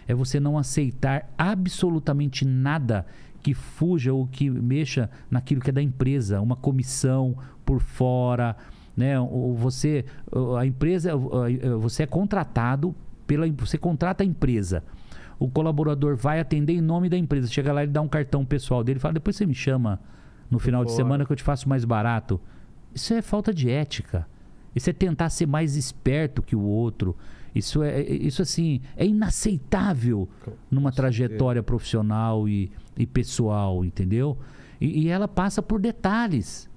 É você não aceitar absolutamente nada que fuja ou que mexa naquilo que é da empresa, uma comissão por fora, né? Ou você, a empresa, você é contratado pela, você contrata a empresa. O colaborador vai atender em nome da empresa. Chega lá e dá um cartão pessoal dele e fala: depois você me chama no final de fora. semana que eu te faço mais barato. Isso é falta de ética. Isso é tentar ser mais esperto que o outro. Isso é isso assim é inaceitável numa trajetória profissional e, e pessoal, entendeu? E, e ela passa por detalhes.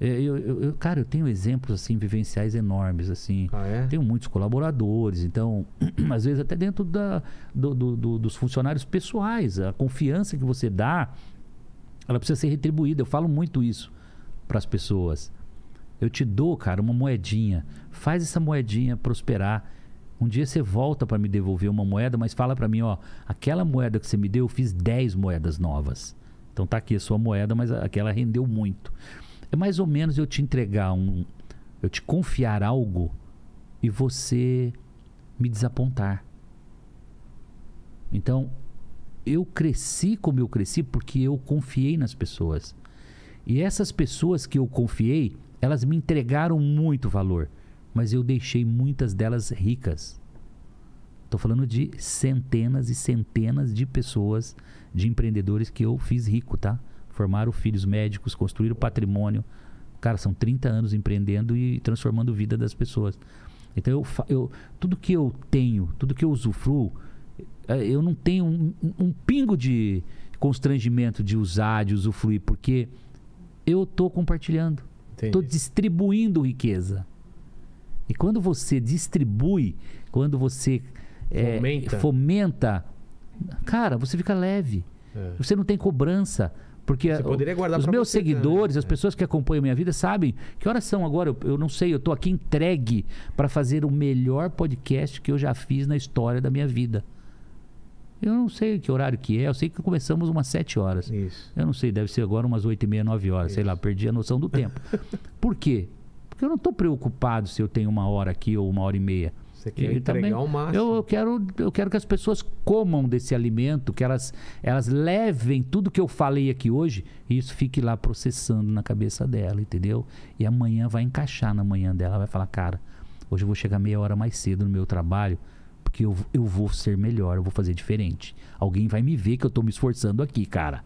É, Eu, eu- eu- cara, eu tenho exemplos assim vivenciais enormes assim. Ah, é? Tenho muitos colaboradores, então, às vezes até dentro da, do- do- do- dos funcionários pessoais, a confiança que você dá, ela precisa ser retribuída. Eu falo muito isso para as pessoas. Eu te dou, cara, uma moedinha. Faz essa moedinha prosperar. Um dia você volta para me devolver uma moeda, mas fala para mim, ó, aquela moeda que você me deu, eu fiz 10 moedas novas. Então tá aqui a sua moeda, mas aquela rendeu muito. É mais ou menos eu te entregar um, eu te confiar algo e você me desapontar. Então, eu cresci como eu cresci porque eu confiei nas pessoas. E essas pessoas que eu confiei, elas me entregaram muito valor, mas eu deixei muitas delas ricas. Estou falando de centenas e centenas de pessoas, de empreendedores que eu fiz rico, tá? Formaram filhos médicos, construíram patrimônio. Cara, são 30 anos empreendendo e transformando a vida das pessoas. Então, eu, eu, tudo que eu tenho, tudo que eu usufruo, eh, eu não tenho um, um- pingo de constrangimento de usar, de usufruir, porque eu estou compartilhando. Estou distribuindo riqueza. E quando você distribui, quando você eh, Fomenta. fomenta, cara, você fica leve. É. Você não tem cobrança. Porque Você poderia guardar os meus você seguidores, as né? pessoas que acompanham a minha vida, sabem que horas são agora. Eu, eu não sei, eu estou aqui entregue para fazer o melhor podcast que eu já fiz na história da minha vida. Eu não sei que horário que é, eu sei que começamos umas 7 horas. Isso. Eu não sei, deve ser agora umas 8 e meia, 9 horas, sei lá, perdi a noção do tempo. Por quê? Porque eu não estou preocupado se eu tenho uma hora aqui ou uma hora e meia. Você quer E entregar o máximo. Eu, eu quero, eu quero que as pessoas comam desse alimento, que elas, elas levem tudo que eu falei aqui hoje e isso fique lá processando na cabeça dela, entendeu? E amanhã vai encaixar na manhã dela, vai falar, cara, hoje eu vou chegar meia hora mais cedo no meu trabalho, porque eu, eu vou ser melhor, eu vou fazer diferente. Alguém vai me ver que eu estou me esforçando aqui, cara.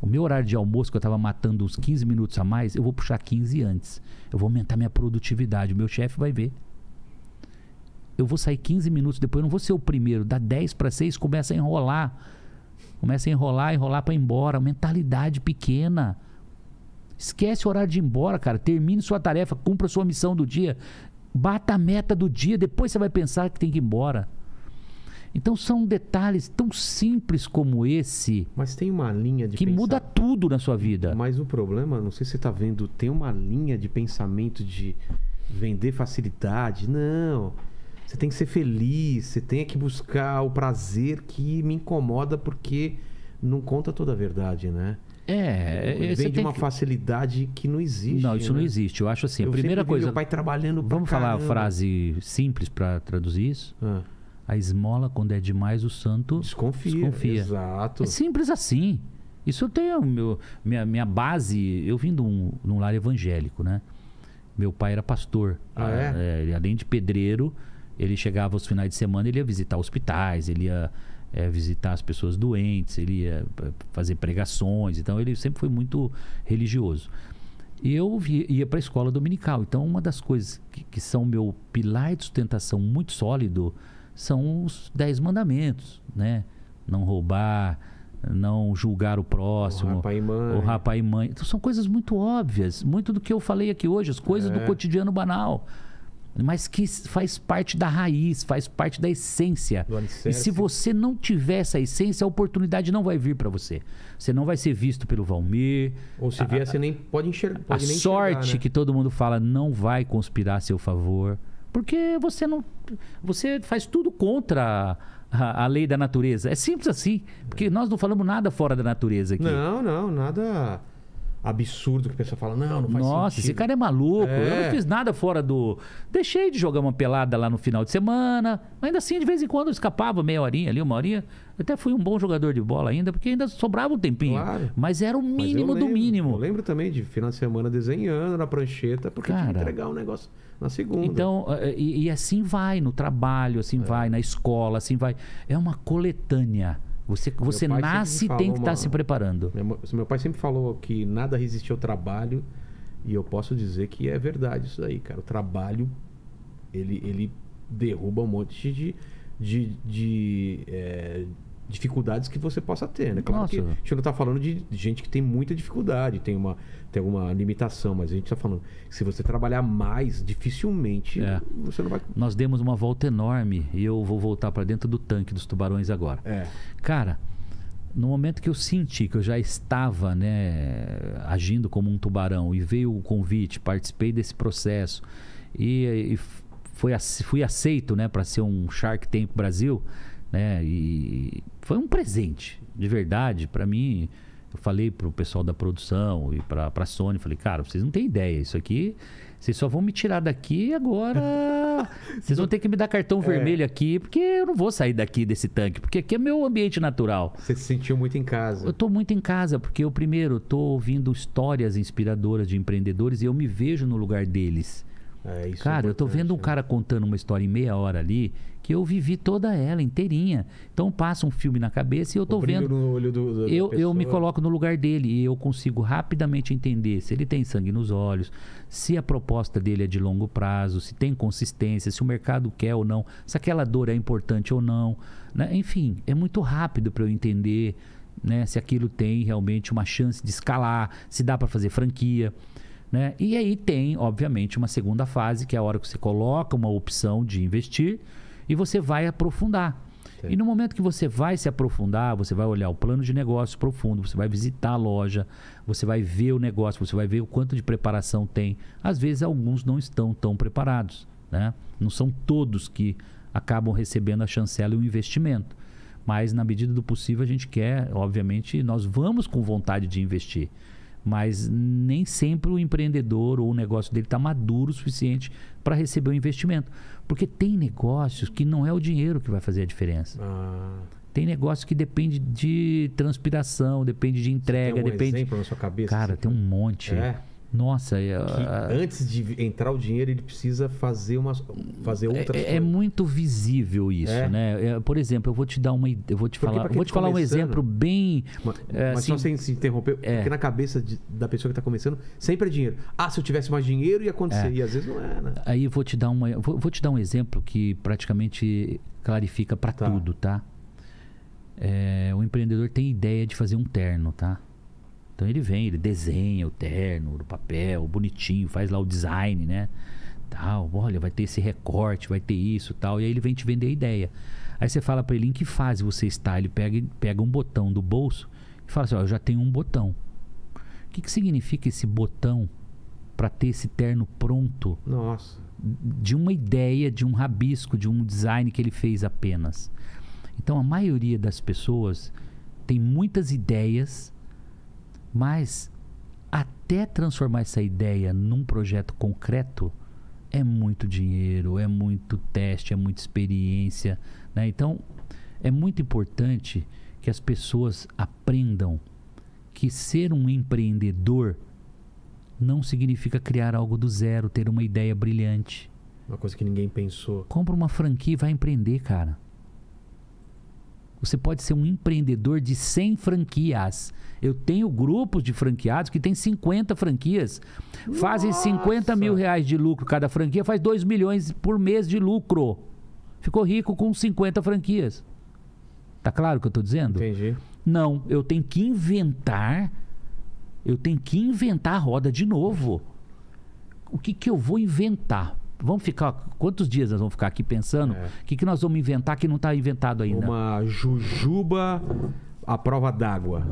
O meu horário de almoço, que eu estava matando uns 15 minutos a mais, eu vou puxar 15 antes. Eu vou aumentar minha produtividade. O meu chefe vai ver eu vou sair 15 minutos depois, eu não vou ser o primeiro, dá 10 para 6, começa a enrolar. Começa a enrolar, enrolar para ir embora, mentalidade pequena. Esquece o horário de ir embora, cara. Termine sua tarefa, cumpra sua missão do dia. Bata a meta do dia, depois você vai pensar que tem que ir embora. Então são detalhes tão simples como esse Mas tem uma linha de que pensar- muda tudo na sua vida. Mas o problema, não sei se você tá vendo, tem uma linha de pensamento de vender facilidade. Não. Você tem que ser feliz, você tem que buscar o prazer que me incomoda porque não conta toda a verdade, né? É, é, você Vende tem uma que- facilidade que não existe. Não, isso não né? existe. Eu acho assim, a Eu primeira sempre vi coisa. Meu pai trabalhando pra Vamos falar a caramba. frase simples para traduzir isso? Ah, A esmola, quando é demais, o santo desconfia. desconfia. Exato. É simples assim. Isso eu tenho meu, minha, minha base. Eu vim de um, de um lar evangélico, né? Meu pai era pastor. Ah, é? ele, além de pedreiro, ele chegava aos finais de semana, ele ia visitar hospitais, ele ia eh, visitar as pessoas doentes, ele ia eh, fazer pregações. Então, ele sempre foi muito religioso. E eu vi- ia para a escola dominical. Então, uma das coisas que, que são meu pilar de sustentação muito sólido são os dez mandamentos, né? Não roubar, não julgar o próximo. Honrar pai e mãe. Então, são coisas muito óbvias, muito do que eu falei aqui hoje, as coisas do É. cotidiano banal. Mas que faz parte da raiz, faz parte da essência. E se você não tiver essa essência, a oportunidade não vai vir para você. Você não vai ser visto pelo Valmir. Ou se vier, você nem pode enxergar. A Pode nem sorte enxergar, né? que todo mundo fala não vai conspirar a seu favor. Porque você não. Você faz tudo contra a, a lei da natureza. É simples assim. Porque nós não falamos nada fora da natureza aqui. Não, não, nada absurdo que a pessoa fala, não, não faz Nossa, sentido. esse cara é maluco. Eu É. não fiz nada fora do. Deixei de jogar uma pelada lá no final de semana. Ainda assim, de vez em quando eu escapava meia horinha ali, uma horinha. Eu até fui um bom jogador de bola ainda, porque ainda sobrava um tempinho. Claro. Mas era o eu mínimo do lembro, mínimo. Eu lembro também de final de semana desenhando na prancheta, porque tinha que Cara. entregar um negócio na segunda. Então, eh, e, e assim vai no trabalho, É. assim vai na escola, assim vai. É uma coletânea. Você, você nasce e tem que estar uma- se preparando. Meu, meu pai sempre falou que nada resiste ao trabalho, e eu posso dizer que é verdade isso daí, cara. O trabalho, ele, ele derruba um monte de, de, de, é, dificuldades que você possa ter, né? Claro que a Nossa. gente não tá falando de gente que tem muita dificuldade, tem uma tem alguma limitação, mas a gente tá falando que se você trabalhar mais, dificilmente É. você não vai... Nós demos uma volta enorme e eu vou voltar para dentro do tanque dos tubarões agora. É. Cara, no momento que eu senti que eu já estava, né, agindo como um tubarão e veio o convite, participei desse processo e, e foi, fui aceito, né, para ser um Shark Tank Brasil, né, e foi um presente, de verdade, para mim. Eu falei pro pessoal da produção e pra, pra Sony, falei, cara, vocês não têm ideia, isso aqui, vocês só vão me tirar daqui agora. Vocês vão ter que me dar cartão vermelho aqui, porque eu não vou sair daqui desse tanque, porque aqui é meu ambiente natural. Você se sentiu muito em casa. Eu tô muito em casa, porque eu primeiro tô ouvindo histórias inspiradoras de empreendedores e eu me vejo no lugar deles. É, isso é Cara, eu tô vendo um né? cara contando uma história em meia hora ali que eu vivi toda ela inteirinha. Então passa um filme na cabeça e eu brilho vendo. no olho do, Eu, eu me coloco no lugar dele e eu consigo rapidamente entender se ele tem sangue nos olhos, se a proposta dele é de longo prazo, se tem consistência, se o mercado quer ou não, se aquela dor é importante ou não. né? Enfim, é muito rápido para eu entender né, se aquilo tem realmente uma chance de escalar, se dá para fazer franquia. Né? E aí tem, obviamente, uma segunda fase, que é a hora que você coloca uma opção de investir e você vai aprofundar. Sim. E no momento que você vai se aprofundar, você vai olhar o plano de negócio profundo, você vai visitar a loja, você vai ver o negócio, você vai ver o quanto de preparação tem. Às vezes alguns não estão tão preparados, né? Não são todos que acabam recebendo a chancela e o investimento. Mas na medida do possível a gente quer, obviamente, nós vamos com vontade de investir. Mas nem sempre o empreendedor ou o negócio dele está maduro o suficiente para receber o investimento. Porque tem negócios que não é o dinheiro que vai fazer a diferença. Ah, Tem negócio que depende de transpiração, depende de entrega, tem um depende. exemplo na sua cabeça? Cara, tem um monte. É. Nossa, é, que a- antes de entrar o dinheiro, ele precisa fazer umas fazer é, é coisas. muito visível isso, É? né? É, por exemplo, eu vou te dar uma, eu vou te Porque falar, vou te tá falar um exemplo bem, Mas, é, mas assim, só sem se interromper, é. porque na cabeça de- da pessoa que está começando, sempre é dinheiro. Ah, se eu tivesse mais dinheiro, ia acontecer. É. E às vezes não é, né? Aí eu vou te dar uma, vou, vou te dar um exemplo que praticamente clarifica para Tá. tudo, tá? É, o empreendedor tem ideia de fazer um terno, tá? Então ele vem, ele desenha o terno no papel, bonitinho, faz lá o design, né? Tal, olha, vai ter esse recorte, vai ter isso, tal. E aí ele vem te vender a ideia. Aí você fala para ele em que fase você está, ele pega, pega um botão do bolso e fala assim, ó, eu já tenho um botão. O que, que significa esse botão para ter esse terno pronto Nossa. de uma ideia, de um rabisco, de um design que ele fez apenas. Então a maioria das pessoas tem muitas ideias, mas até transformar essa ideia num projeto concreto é muito dinheiro, é muito teste, é muita experiência. Né? Então é muito importante que as pessoas aprendam que ser um empreendedor não significa criar algo do zero, ter uma ideia brilhante. Uma coisa que ninguém pensou. Compra uma franquia e vai empreender, cara. Você pode ser um empreendedor de 100 franquias. Eu tenho grupos de franqueados que têm 50 franquias. Fazem 50 mil reais de lucro cada franquia, faz 2 milhões por mês de lucro. Ficou rico com 50 franquias. Tá claro o que eu estou dizendo? Entendi. Não, eu tenho que inventar. Eu tenho que inventar a roda de novo. O que, que eu vou inventar? Vamos ficar. Quantos dias nós vamos ficar aqui pensando? O É. que, que nós vamos inventar que não está inventado ainda? Uma jujuba à prova d'água.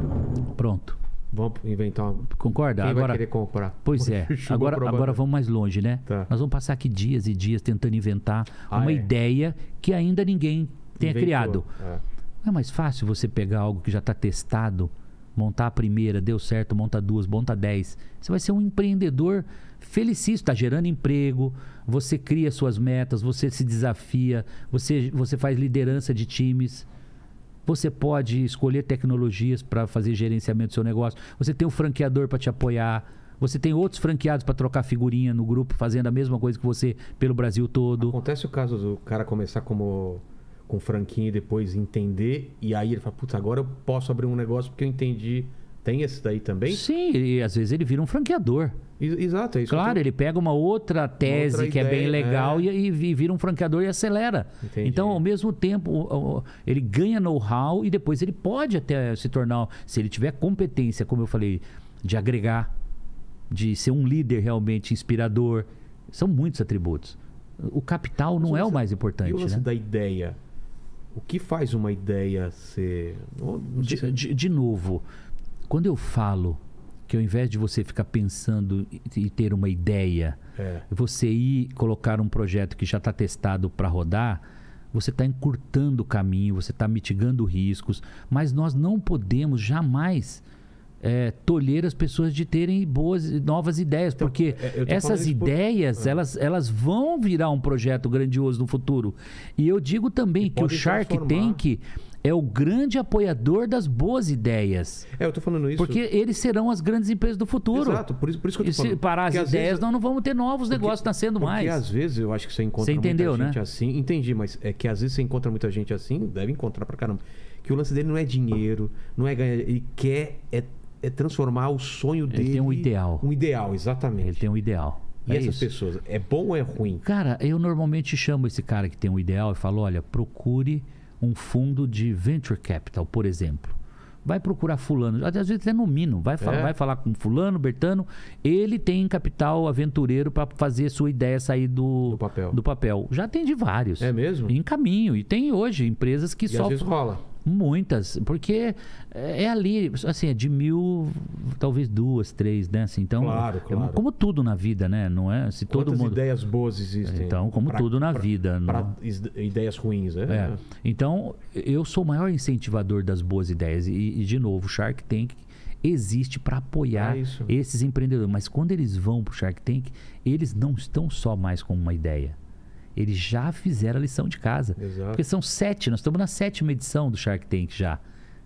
Pronto. Vamos inventar uma. Concorda? Quem agora, vai querer comprar? Pois é. Agora, agora vamos mais longe, né? Tá. Nós vamos passar aqui dias e dias tentando inventar Ah, uma é? ideia que ainda ninguém tenha Inventou. criado. É. Não é mais fácil você pegar algo que já está testado, montar a primeira, deu certo, monta duas, monta dez. Você vai ser um empreendedor felicíssimo, está gerando emprego, você cria suas metas, você se desafia, você, você faz liderança de times. Você pode escolher tecnologias para fazer gerenciamento do seu negócio. Você tem um franqueador para te apoiar. Você tem outros franqueados para trocar figurinha no grupo, fazendo a mesma coisa que você pelo Brasil todo. Acontece o caso do cara começar como com franquinha e depois entender, e aí ele fala, putz, agora eu posso abrir um negócio porque eu entendi. Tem esse daí também? Sim, e às vezes ele vira um franqueador. Exato, é isso. Claro, ele pega uma outra tese outra que é bem ideia, legal é. e, e vi- vira um franqueador e acelera. Entendi. Então, ao mesmo tempo, ele ganha know-how e depois ele pode até se tornar, se ele tiver competência, como eu falei, de agregar, de ser um líder realmente inspirador. São muitos atributos. O capital não Mas é o mais E o importante, lance né? da ideia? O que faz uma ideia ser. De, se- de- de novo, quando eu falo que ao invés de você ficar pensando e, ter uma ideia, É. você ir colocar um projeto que já está testado para rodar, você está encurtando o caminho, você está mitigando riscos, mas nós não podemos jamais é, tolher as pessoas de terem boas, novas ideias, porque é, essas isso por- ideias, Ah. elas, elas vão virar um projeto grandioso no futuro. E eu digo também E que o Shark. Tank é o grande apoiador das boas ideias. É, eu tô falando isso. Porque eles serão as grandes empresas do futuro. Exato, por isso, por isso que eu tô E se falando. parar as Porque às ideias, vezes- nós não vamos ter novos porque- negócios nascendo porque mais. às vezes eu acho que você encontra Você entendeu, muita né? gente assim. Entendi, mas é que às vezes você encontra muita gente assim, deve encontrar pra caramba. Que o lance dele não é dinheiro, não é ganhar. Ele quer é, é transformar o sonho Ele dele. tem um ideal. Um ideal, exatamente. Ele tem um ideal. E é essas isso. pessoas, é bom ou é ruim? Cara, eu normalmente chamo esse cara que tem um ideal e falo: olha, procure um fundo de venture capital, por exemplo. Vai procurar fulano, às vezes até no Mino, vai, fa- É? vai falar com fulano, Bertano, ele tem capital aventureiro para fazer sua ideia sair do, Do papel. do papel. Já tem de vários. É mesmo? Em caminho. E tem hoje empresas que E às só vezes rola. Muitas, porque é é ali, assim, é de mil, talvez duas, três, né? Assim, então, Claro, é claro. como tudo na vida, né? Não é? Se todo Quantas mundo. ideias boas existem? Então, como pra- tudo na pra- vida. pra não- ideias ruins, né? é. Então, eu sou o maior incentivador das boas ideias. E, e, de novo, o Shark Tank existe para apoiar É esses empreendedores. Mas quando eles vão para o Shark Tank, eles não estão só mais com uma ideia. Eles já fizeram a lição de casa. Exato. Porque são sete, nós estamos na sétima edição do Shark Tank já.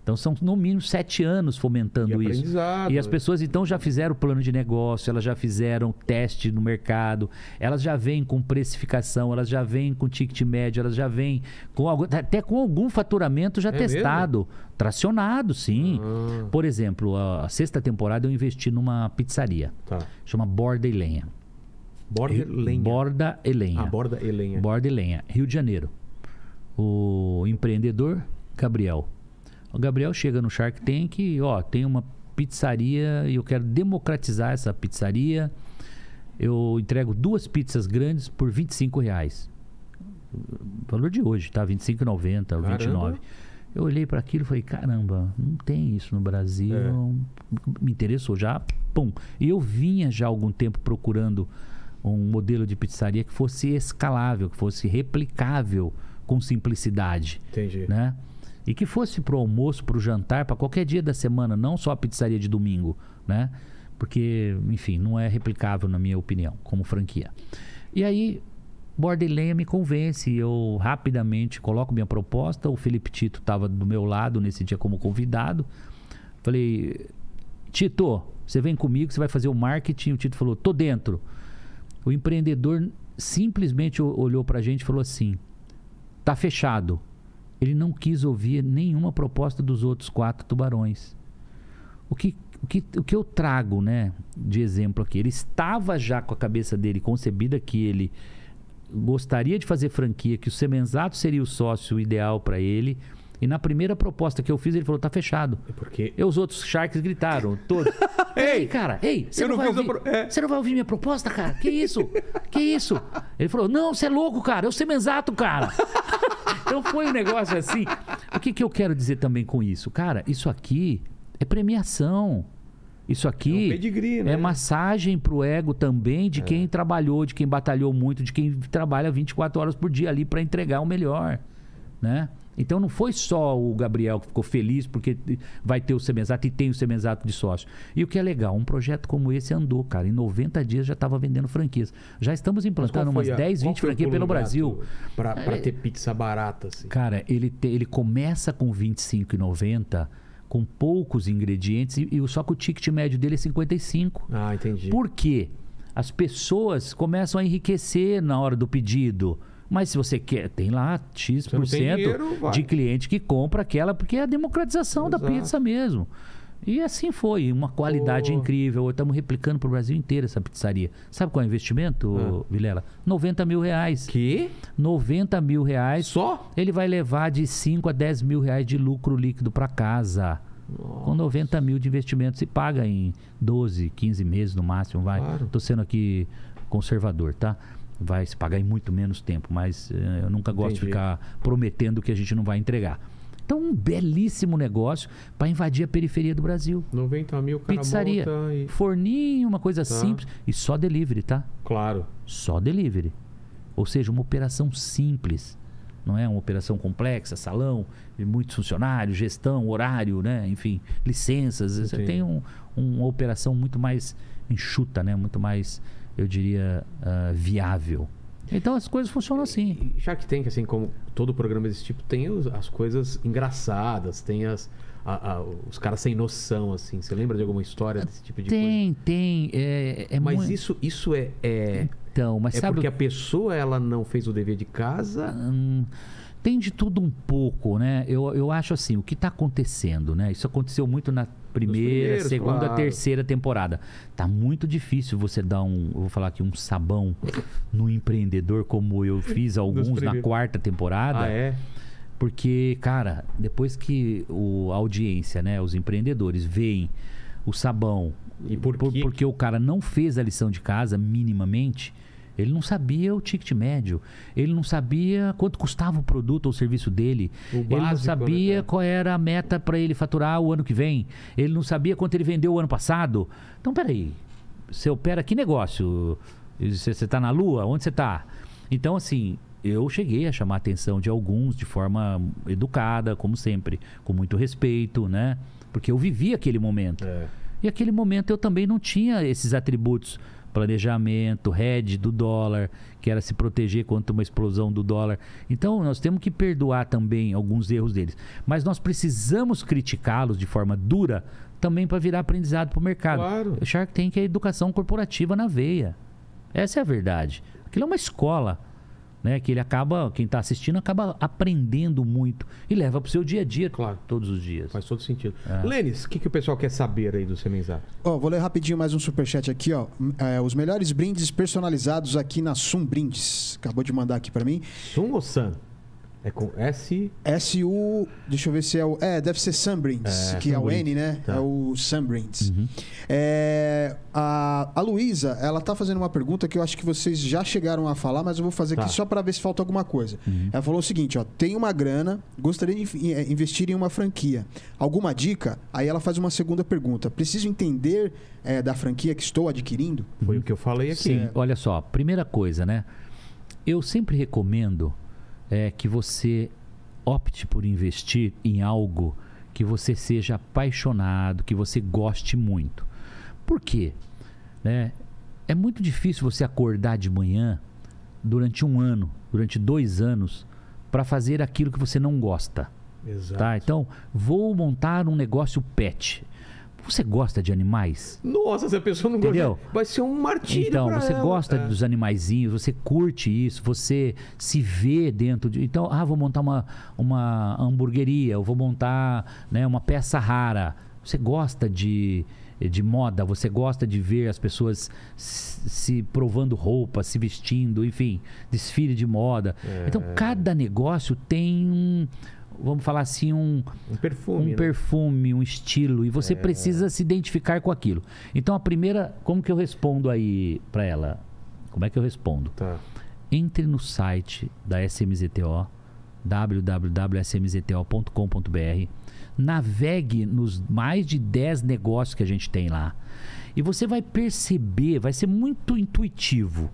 Então são no mínimo sete anos fomentando E isso. E as pessoas então já fizeram plano de negócio, elas já fizeram teste no mercado, elas já vêm com precificação, elas já vêm com ticket médio, elas já vêm com algum, até com algum faturamento já É testado, tracionado, sim. Ah, Por exemplo, a sexta temporada eu investi numa pizzaria, tá. chama Borda e Lenha. Borda lenha. Borda e Lenha. Ah, borda e lenha. Borda e Lenha, Rio de Janeiro. O empreendedor, Gabriel. O Gabriel chega no Shark Tank e, ó, tem uma pizzaria e eu quero democratizar essa pizzaria. Eu entrego duas pizzas grandes por 25 reais. Valor de hoje, tá? 25,90, Caramba. 29. Eu olhei para aquilo e falei, caramba, não tem isso no Brasil. É. Me interessou já, pum. E eu vinha já há algum tempo procurando um modelo de pizzaria que fosse escalável, que fosse replicável com simplicidade, Entendi. né? E que fosse pro almoço, pro jantar, para qualquer dia da semana, não só a pizzaria de domingo, né? Porque, enfim, não é replicável na minha opinião, como franquia. E aí, Borda e Lenha me convence, eu rapidamente coloco minha proposta, o Felipe Tito estava do meu lado nesse dia como convidado. Falei, Tito, você vem comigo, você vai fazer o marketing. O Tito falou, tô dentro. O empreendedor simplesmente olhou pra gente e falou assim: tá fechado. Ele não quis ouvir nenhuma proposta dos outros quatro tubarões. O que, o que, o que eu trago né, de exemplo aqui? Ele estava já com a cabeça dele concebida que ele gostaria de fazer franquia, que o Semenzato seria o sócio ideal para ele, E na primeira proposta que eu fiz, ele falou: tá fechado. Porque E os outros Sharks gritaram, todos. ei, cara, ei, você não, não vai ouvir, pro- é. você não vai ouvir minha proposta, cara? Que isso? Que isso? Ele falou: não, você é louco, cara, eu sei mensato, cara. então foi um negócio assim. O que, que eu quero dizer também com isso? Cara, isso aqui é premiação. Isso aqui É um pedigree, né? é massagem pro ego também de quem trabalhou, de quem batalhou muito, de quem trabalha 24 horas por dia ali para entregar o melhor, né? Então não foi só o Gabriel que ficou feliz porque vai ter o Semenzato e tem o Semenzato de sócio. E o que é legal, um projeto como esse andou, cara. Em 90 dias já estava vendendo franquias. Já estamos implantando umas 10, 20 franquias pelo Brasil. Pra É. ter pizza barata, assim. Cara, ele, te- ele começa com R$ 25,90, com poucos ingredientes, e, e só que o ticket médio dele é 55. Ah, entendi. Por quê? As pessoas começam a enriquecer na hora do pedido. Mas se você quer, tem lá X% não tem dinheiro, de cliente que compra aquela, porque é a democratização da Exato. pizza mesmo. E assim foi, uma qualidade Pô. incrível. Estamos replicando para o Brasil inteiro essa pizzaria. Sabe qual é o investimento, Vilela? 90 mil reais. Que? 90 mil reais. Só? Ele vai levar de 5 a 10 mil reais de lucro líquido para casa. Com 90 mil de investimento. Se paga em 12, 15 meses no máximo, vai. Claro. Tô sendo aqui conservador, tá? Vai se pagar em muito menos tempo, mas eh, eu nunca gosto de Entendi. ficar prometendo que a gente não vai entregar. Então, um belíssimo negócio para invadir a periferia do Brasil. 90 mil, cara Pizzaria, e... forninho, uma coisa Tá. simples e só delivery, tá? Claro. só delivery. Ou seja, uma operação simples. Não é uma operação complexa, salão, muitos funcionários, gestão, horário, né? enfim, licenças. Você Entendi. tem um- uma operação muito mais enxuta, né? muito mais, eu diria, ah, viável. Então as coisas funcionam assim. E Shark Tank, assim como todo programa desse tipo, tem os- as coisas engraçadas, tem as, a- a- os caras sem noção, assim. Você lembra de alguma história desse tipo de coisa? Tem, tem. É, é Mas muito- isso, isso é, é, Então, mas é sabe porque a pessoa ela não fez o dever de casa. Hum, tem de tudo um pouco, né? Eu, eu acho assim, o que está acontecendo, né? Isso aconteceu muito na primeira, segunda, claro. terceira temporada. Tá muito difícil você dar um, eu vou falar aqui, um sabão no empreendedor como eu fiz alguns na quarta temporada. Ah, é? Porque, cara, depois que o, a audiência, né, os empreendedores veem o sabão, E por quê? porque o cara não fez a lição de casa minimamente, ele não sabia o ticket médio, ele não sabia quanto custava o produto ou o serviço dele, O ele não básico, sabia né, qual era a meta para ele faturar o ano que vem, ele não sabia quanto ele vendeu o ano passado. Então, peraí, você opera que negócio? Você está na lua? Onde você está? Então, assim, eu cheguei a chamar a atenção de alguns de forma educada, como sempre, com muito respeito, né? Porque eu vivi aquele momento. É. E aquele momento eu também não tinha esses atributos. Planejamento, hedge do dólar, que era se proteger contra uma explosão do dólar. Então nós temos que perdoar também alguns erros deles. Mas nós precisamos criticá-los de forma dura também para virar aprendizado para o mercado. Claro. O Shark Tank é educação corporativa na veia. Essa é a verdade. Aquilo é uma escola. Né, que ele acaba, quem está assistindo, acaba aprendendo muito e leva para o seu dia a dia Claro. todos os dias. Faz todo sentido. É. Lênis, o que, que o pessoal quer saber aí do Semenzato? Ó, vou ler rapidinho mais um superchat aqui, ó. É, os melhores brindes personalizados aqui na Sum Brindes. Acabou de mandar aqui pra mim. Sun ou Sun? É com S. S-U. Deixa eu ver se é o. É, deve ser Sunbrinds, É, que é o. N, né? Tá. É o Sunbrinds. Uhum. É, a a Luísa, ela tá fazendo uma pergunta que eu acho que vocês já chegaram a falar, mas eu vou fazer Tá. aqui só para ver se falta alguma coisa. Uhum. Ela falou o seguinte, ó, tem uma grana, gostaria de eh, investir em uma franquia. Alguma dica? Aí ela faz uma segunda pergunta. Preciso entender eh, da franquia que estou adquirindo? Foi o que eu falei aqui. Sim, olha só, primeira coisa, né? Eu sempre recomendo é, que você opte por investir em algo que você seja apaixonado, que você goste muito. Por quê? Né? É muito difícil você acordar de manhã durante um ano, durante dois anos, para fazer aquilo que você não gosta. Exato. Tá? Então, vou montar um negócio pet. Você gosta de animais? Nossa, se a pessoa não Entendeu? gosta, vai ser um martírio Então, você ela. gosta É. dos animaizinhos, você curte isso, você se vê dentro de. Então, ah, vou montar uma, uma hamburgueria, eu vou montar né, uma peça rara. Você gosta de, de moda, você gosta de ver as pessoas se provando roupa, se vestindo, enfim, desfile de moda. Então, cada negócio tem um, vamos falar assim, um, Um perfume. um né? perfume, um estilo, e você precisa se identificar com aquilo. Então, a primeira, como que eu respondo aí pra ela? Como é que eu respondo? Tá. entre no site da SMZTO, www.smzto.com.br, navegue nos mais de 10 negócios que a gente tem lá. E você vai perceber, vai ser muito intuitivo.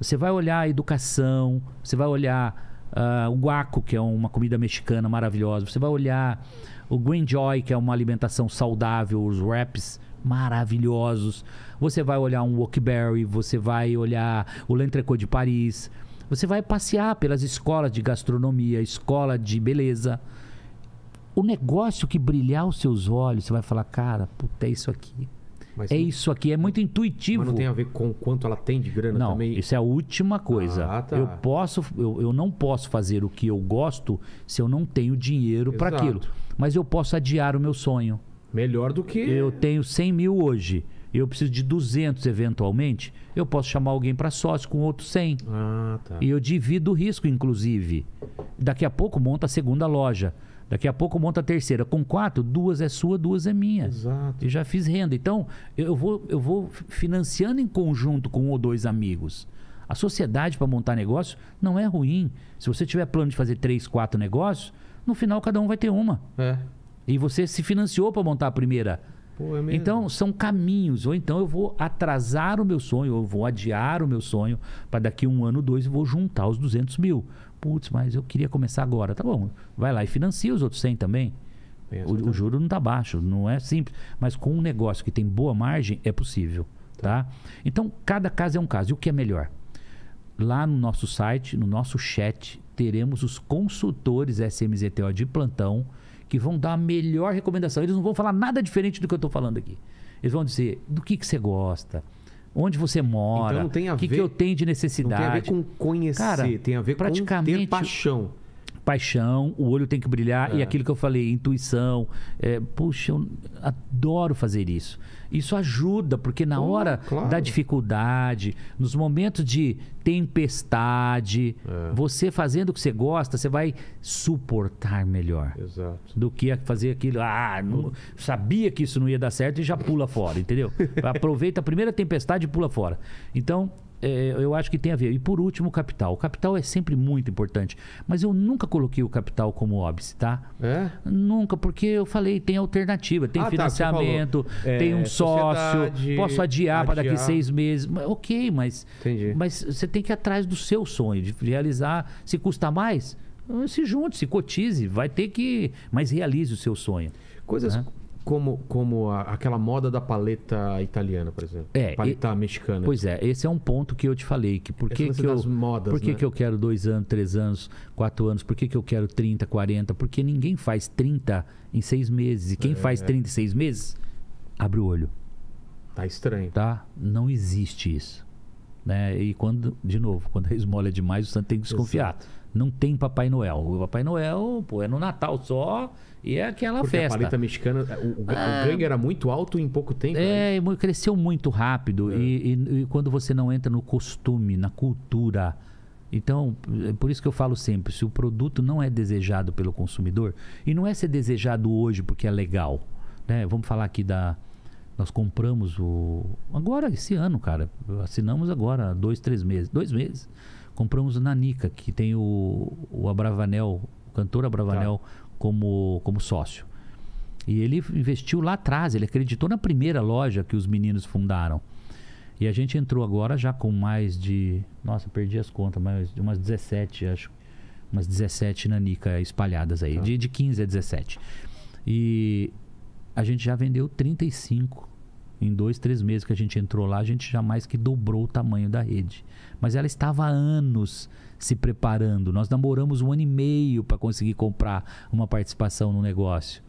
Você vai olhar a educação, você vai olhar ah, o guaco, que é uma comida mexicana maravilhosa, você vai olhar o Green Joy, que é uma alimentação saudável, os wraps maravilhosos. Você vai olhar um Wokberry, você vai olhar o L'Entrecôte de Paris. Você vai passear pelas escolas de gastronomia, escola de beleza. O negócio que brilhar os seus olhos, você vai falar, cara, puta, é isso aqui. Mas, É não- isso aqui, é muito intuitivo. mas não tem a ver com quanto ela tem de grana Não, também? isso é a última coisa. Ah, tá. Eu posso, eu, eu não posso fazer o que eu gosto se eu não tenho dinheiro para aquilo. Mas eu posso adiar o meu sonho. Melhor do que. Eu tenho 100 mil hoje. Eu preciso de 200 eventualmente. Eu posso chamar alguém para sócio com outros 100. Ah, tá. E eu divido o risco, inclusive. Daqui a pouco monta a segunda loja. Daqui a pouco monta a terceira. Com quatro, duas é sua, duas é minha. Exato. E já fiz renda. Então, eu vou, eu vou financiando em conjunto com um ou dois amigos. A sociedade para montar negócio não é ruim. Se você tiver plano de fazer três, quatro negócios, no final cada um vai ter uma. É. E você se financiou para montar a primeira. Pô, é mesmo. Então, são caminhos. Ou então eu vou atrasar o meu sonho, ou eu vou adiar o meu sonho para daqui um ano, dois, eu vou juntar os 200 mil. Putz, mas eu queria começar agora. Tá bom, vai lá e financia os outros 100 também. O, o juro não está baixo, não é simples. Mas com um negócio que tem boa margem, é possível. Tá? Então, cada caso é um caso. E o que é melhor? Lá no nosso site, no nosso chat, teremos os consultores SMZTO de plantão que vão dar a melhor recomendação. Eles não vão falar nada diferente do que eu estou falando aqui. Eles vão dizer do que, que você gosta, onde você mora, Então não o que, ver- que eu tenho de Não necessidade. tem a ver com conhecer, Cara, tem a ver com ter paixão. paixão, o olho tem que brilhar e É. aquilo que eu falei, intuição. É, puxa, eu adoro fazer isso. Isso ajuda, porque na hora claro. da dificuldade, nos momentos de tempestade, É. você fazendo o que você gosta, você vai suportar melhor. Exato. Do que fazer aquilo, ah, não- sabia que isso não ia dar certo e já pula fora, entendeu? Aproveita a primeira tempestade e pula fora. Então, é, eu acho que tem a ver. E por último, o capital. O capital é sempre muito importante. Mas eu nunca coloquei o capital como óbice, tá? É? Nunca, porque eu falei, tem alternativa, tem Ah, tá, financiamento. É, tem um sócio, posso adiar para daqui adiar. seis meses. Ok, mas, Entendi. mas você tem que ir atrás do seu sonho, de realizar. Se custa mais, se junte, se cotize, vai ter que. Mas realize o seu sonho. Coisas Né? Como, como a- aquela moda da paleta italiana, por exemplo. É, paleta mexicana. Pois é, esse é um ponto que eu te falei. Que por que, que eu. das modas, por que, né? que eu quero dois anos, três anos, quatro anos? Por que, que eu quero 30, 40? Porque ninguém faz 30 em seis meses. E É, quem faz 30 em seis meses, abre o olho. Tá estranho. tá? Não existe isso. Né? E quando, de novo, quando a esmola é demais, o santo tem que desconfiar. Não tem Papai Noel. O Papai Noel, pô, é no Natal só e é aquela Porque a festa. paleta mexicana, o, o, o ganho era muito alto em pouco tempo. né? É, mu- cresceu muito rápido. E, e- e quando você não entra no costume, na cultura. Então, é por isso que eu falo sempre: se o produto não é desejado pelo consumidor, e não é ser desejado hoje porque é legal. Né? Vamos falar aqui da. Nós compramos o. Agora, esse ano, cara. Assinamos agora, dois, três meses. Dois meses. Compramos o Nanica, que tem o, o Abravanel, o cantor Abravanel, como, como sócio. E ele investiu lá atrás, ele acreditou na primeira loja que os meninos fundaram. E a gente entrou agora já com mais de. Nossa, perdi as contas, mas de umas 17, acho. Umas 17 nanica espalhadas aí, Tá. de, de 15 a 17. E a gente já vendeu 35. Em dois, três meses que a gente entrou lá, a gente já mais que dobrou o tamanho da rede. Mas ela estava há anos se preparando. Nós namoramos um ano e meio para conseguir comprar uma participação no negócio.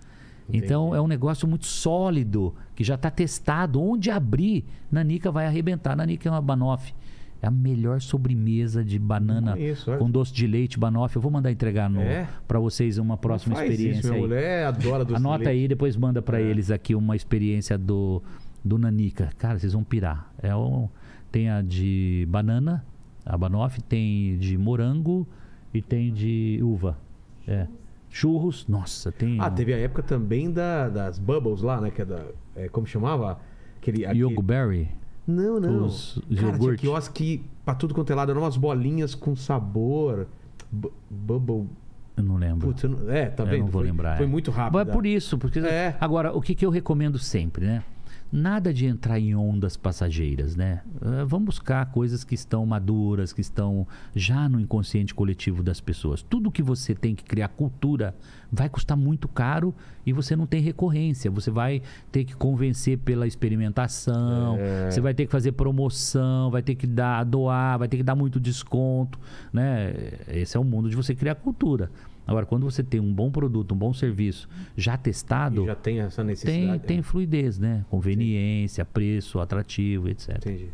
Então Entendi. é um negócio muito sólido, que já está testado. Onde abrir, Nanica vai arrebentar. Nanica é uma banoffee. É a melhor sobremesa de banana conheço, olha. com doce de leite, banoffee. Eu vou mandar entregar É? para vocês uma próxima experiência Isso, minha aí. mulher adora doce de Anota leite. aí, depois manda para É. eles aqui uma experiência do, do Nanica. Cara, vocês vão pirar. É um, tem a de banana, a banoffee, tem de morango e tem de uva. É. Churros, nossa, tem. Ah, teve a época também da- das Bubbles lá, né? Que é da. é, como chamava? Aquele. aquele- Yogoberry. Não, não. Os Cara, tinha iogurte. quiosque pra tudo quanto é lado. Eram umas bolinhas com sabor. Bu- Bubble. Eu não lembro. Putz, eu não- é, tá Eu vendo? não vou foi, lembrar. Foi é. muito rápido. Mas É por isso, porque É. agora o que, que eu recomendo sempre, né? Nada de entrar em ondas passageiras, né? Eh, vamos buscar coisas que estão maduras, que estão já no inconsciente coletivo das pessoas. Tudo que você tem que criar cultura vai custar muito caro e você não tem recorrência. Você vai ter que convencer pela experimentação, É. você vai ter que fazer promoção, vai ter que dar, doar, vai ter que dar muito desconto, né? Esse é o mundo de você criar cultura. Agora, quando você tem um bom produto, um bom serviço já testado, E já tem essa necessidade. tem, né? tem fluidez, né? Conveniência, preço, atrativo, etc. Entendi.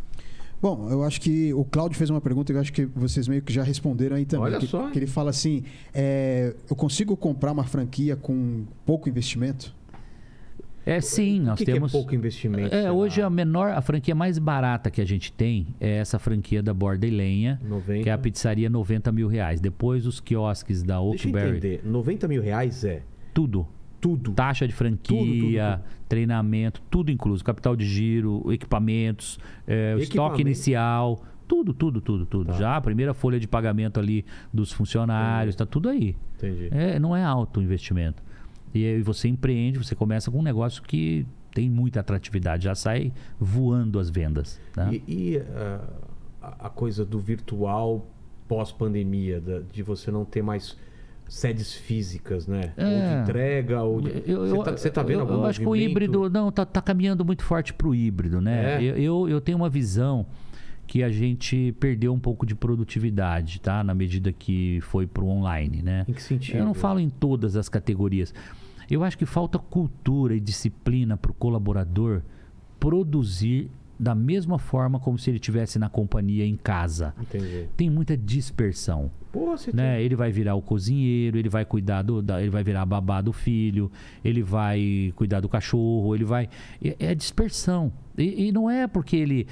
Bom, eu acho que o Cláudio fez uma pergunta que eu acho que vocês meio que já responderam aí também. Olha que, só, que ele fala assim: é, eu consigo comprar uma franquia com pouco investimento? É sim, nós que, que temos. é pouco investimento? É, hoje lá? a menor, a franquia mais barata que a gente tem é essa franquia da Borda e Lenha, 90. que é a pizzaria 90 mil reais. Depois os quiosques da Deixa eu Oakberry, entender. 90 mil reais é tudo. tudo. Taxa de franquia, Tudo, tudo, treinamento, tudo incluso. Capital de giro, equipamentos, é, o estoque Equipamento? inicial, tudo, tudo, tudo, tudo. Tá. Já a primeira folha de pagamento ali dos funcionários, tá tudo aí. Entendi. É, não é alto o investimento. E aí você empreende, você começa com um negócio que tem muita atratividade, já sai voando as vendas. Né? E, e, ah, a coisa do virtual pós-pandemia, de você não ter mais sedes físicas, né? Ou de É. entrega, ou de... Eu, eu, você, tá, você tá vendo eu, algum eu acho que o movimento? híbrido não tá, tá caminhando muito forte para o híbrido, né? É? Eu, eu, eu tenho uma visão que a gente perdeu um pouco de produtividade, tá? Na medida que foi para o online, né? Em que sentido? Eu não falo em todas as categorias. Eu acho que falta cultura e disciplina para o colaborador produzir da mesma forma como se ele estivesse na companhia em casa. Entendi. Tem muita dispersão Pô, né? Ele vai virar o cozinheiro, ele vai cuidar do, da- ele vai virar a babá do filho, ele vai cuidar do cachorro, ele vai é, é dispersão e, e não é porque ele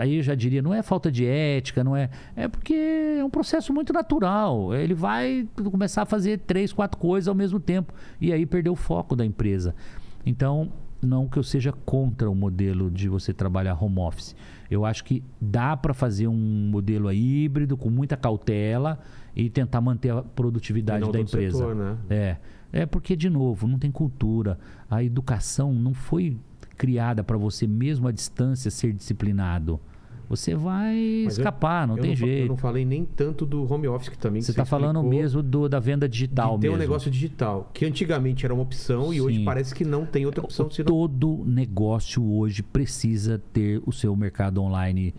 aí eu já diria não é falta de ética, não é é porque é um processo muito natural. Ele vai começar a fazer três, quatro coisas ao mesmo tempo e aí perdeu o foco da empresa. Então não que eu seja contra o modelo de você trabalhar home office. Eu acho que dá para fazer um modelo híbrido com muita cautela e tentar manter a produtividade da empresa. setor, né? É. É porque, de novo, não tem cultura. A educação não foi criada para você, mesmo à distância, ser disciplinado. Você vai Mas eu- escapar, não eu tem Eu jeito. não falei nem tanto do home office que também Você está falando mesmo do, da venda digital de ter mesmo. um negócio digital, que antigamente era uma opção e hoje Sim. parece que não tem outra opção. senão- Todo negócio hoje precisa ter o seu mercado online.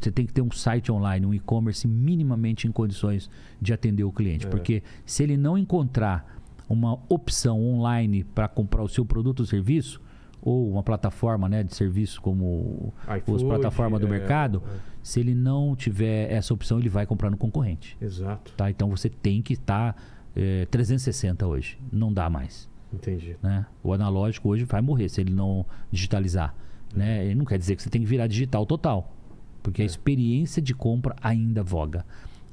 Você tem que ter um site online, um e-commerce minimamente em condições de atender o cliente. É. Porque se ele não encontrar uma opção online para comprar o seu produto ou serviço, ou uma plataforma né, de serviço como as iFood, plataformas do é, mercado, é. se ele não tiver essa opção, ele vai comprar no concorrente. Exato, Tá? Então você tem que estar eh, 360 hoje. Não dá mais entendi. né? O analógico hoje vai morrer se ele não digitalizar, né? E não quer dizer que você tem que virar digital total, porque a experiência de compra ainda voga.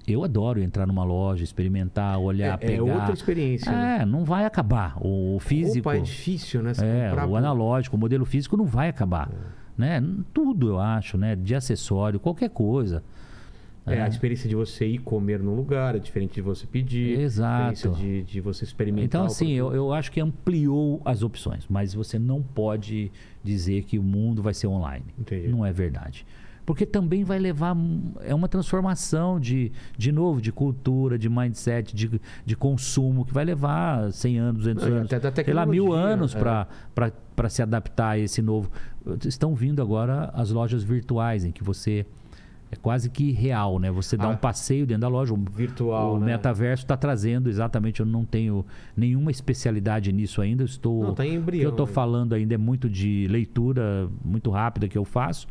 Eu adoro entrar numa loja, experimentar, olhar, é, pegar. é outra experiência. né? É, não vai acabar. O físico, Opa, é difícil, né? Você é, o analógico, o modelo físico não vai acabar, né? Tudo eu acho, né? De acessório, qualquer coisa. É, a experiência de você ir comer num lugar é diferente de você pedir. Exato. A experiência de, de você experimentar. Então, assim, eu, eu acho que ampliou as opções, mas você não pode dizer que o mundo vai ser online. Entendi. Não é verdade. Porque também vai levar. É uma transformação de, de novo, de cultura, de mindset, de, de consumo, que vai levar 100 anos, 200 Não, e anos, até da sei lá, mil anos é. para se adaptar a esse novo. Estão vindo agora as lojas virtuais, em que você. É quase que real, né? Você dá Ah. um passeio dentro da loja. o- Virtual, o né? metaverso está trazendo exatamente. Eu não tenho nenhuma especialidade nisso ainda. Eu estou. Não, tá em o que embrião eu estou falando ainda é muito de leitura muito rápida que eu faço,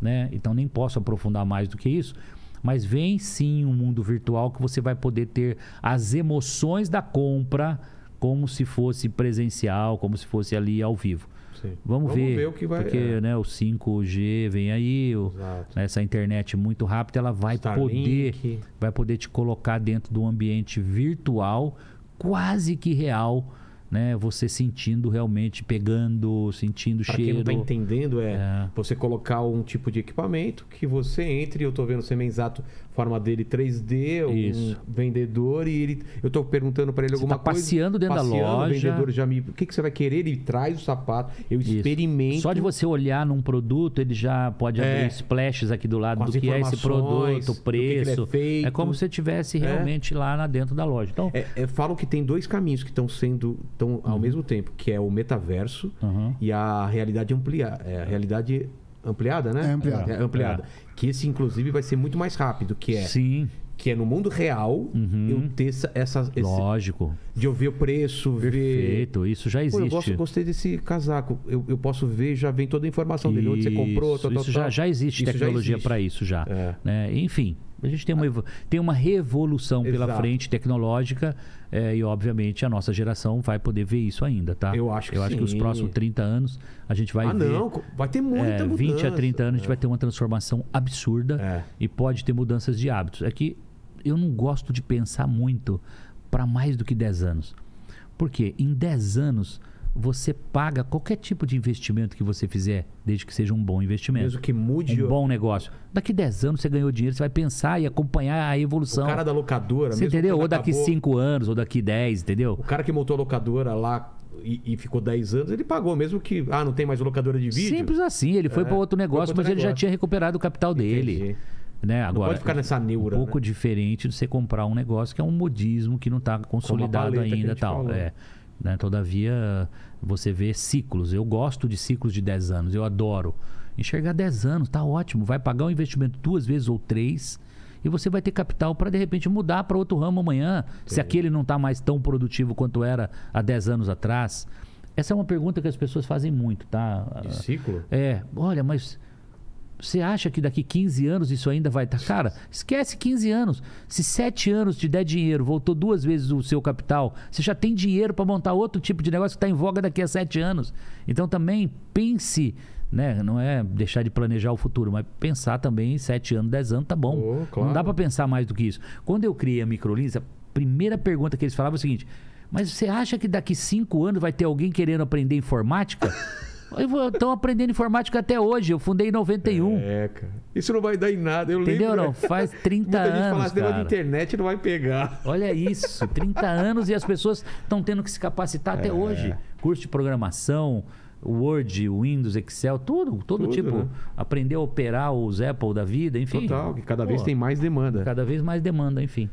né? Então nem posso aprofundar mais do que isso. Mas vem sim um mundo virtual que você vai poder ter as emoções da compra como se fosse presencial, como se fosse ali ao vivo. Sim. Vamos, Vamos ver, ver o que vai- porque é. né, o 5G vem aí, o- né, essa internet muito rápida, ela vai Starlink. poder, vai poder te colocar dentro de um ambiente virtual, quase que real, né? Você sentindo realmente, pegando, sentindo Pra quem cheiro. não tá entendendo, é, É. você colocar um tipo de equipamento que você entre, eu tô vendo o Semenzato, forma dele 3D, um vendedor, e ele. Eu tô perguntando pra ele Você alguma tá coisa. passeando dentro da passeando, loja. O vendedor já me. O que, que você vai querer? Ele traz o sapato, eu Isso. experimento. Só de você olhar num produto, ele já pode É. abrir splashes aqui do lado Com do que é esse produto, o do que que é preço. feito. como se você estivesse realmente lá na- dentro da loja. Então, É, é, falam que tem dois caminhos que estão sendo tão ao mesmo tempo, que é o metaverso Uhum. e a realidade ampliada. É, a realidade ampliada, né? É, ampliada. É, ampliada. Que esse, inclusive, vai ser muito mais rápido, que é, sim, que é no mundo real eu ter essa, essa- esse- lógico. de eu ver o preço, ver. Perfeito, isso já Pô, existe. eu gosto- gostei desse casaco. Eu, eu posso ver, já vem toda a informação dele, onde você comprou, Isso, tal, tal, isso já, tal. já existe Isso tecnologia para isso já. É. né? Enfim, a gente tem uma, tem uma revolução pela Exato. frente tecnológica é, e, obviamente, a nossa geração vai poder ver isso ainda, tá? Eu acho que Eu acho que os sim. próximos 30 anos a gente vai ah, ver. não, vai ter muita é, mudança. 20 a 30 anos a gente vai ter uma transformação absurda É. e pode ter mudanças de hábitos. É que eu não gosto de pensar muito para mais do que 10 anos. Porque em 10 anos você paga qualquer tipo de investimento que você fizer, desde que seja um bom investimento. Mesmo que mude um o- bom negócio. Daqui 10 anos você ganhou dinheiro, você vai pensar e acompanhar a o evolução. cara da locadora. você mesmo entendeu? Ou daqui acabou- 5 anos, ou daqui 10, entendeu? O cara que montou a locadora lá e, e ficou 10 anos, ele pagou, mesmo que. Ah, não tem mais locadora de vídeo. Simples assim, ele foi É, para outro negócio, outro mas ele já negócio. tinha recuperado o capital dele. Entendi. Né? Agora, pode ficar nessa neura, Um pouco né? diferente de você comprar um negócio que é um modismo que não está consolidado ainda tal. É, né? Todavia, você vê ciclos. Eu gosto de ciclos de 10 anos, eu adoro. Enxergar 10 anos, tá ótimo. Vai pagar um investimento duas vezes ou três. E você vai ter capital para de repente mudar para outro ramo amanhã, se aquele não está mais tão produtivo quanto era há 10 anos atrás. Essa é uma pergunta que as pessoas fazem muito, tá? De ciclo? É, olha, mas você acha que daqui 15 anos isso ainda vai estar? Cara, esquece 15 anos. Se 7 anos te der dinheiro, voltou duas vezes o seu capital, você já tem dinheiro para montar outro tipo de negócio que está em voga daqui a 7 anos. Então também pense, né? Não é deixar de planejar o futuro, mas pensar também em 7 anos, 10 anos, tá bom. Oh, claro. Não dá para pensar mais do que isso. Quando eu criei a Microlins, a primeira pergunta que eles falavam é o seguinte: mas você acha que daqui 5 anos vai ter alguém querendo aprender informática? Estão aprendendo informática até hoje. Eu fundei em 91. É, cara. Isso não vai dar em nada. Eu Entendeu? lembro. Não, faz 30 Muita gente fala anos, negócio de cara. internet não vai pegar. Olha isso, 30 anos e as pessoas estão tendo que se capacitar É. até hoje. Curso de programação, Word, Windows, Excel, tudo, todo Tudo, tipo. né? Aprender a operar os Apple da vida, enfim. Total, que cada vez Pô, tem mais demanda. Cada vez mais demanda, enfim.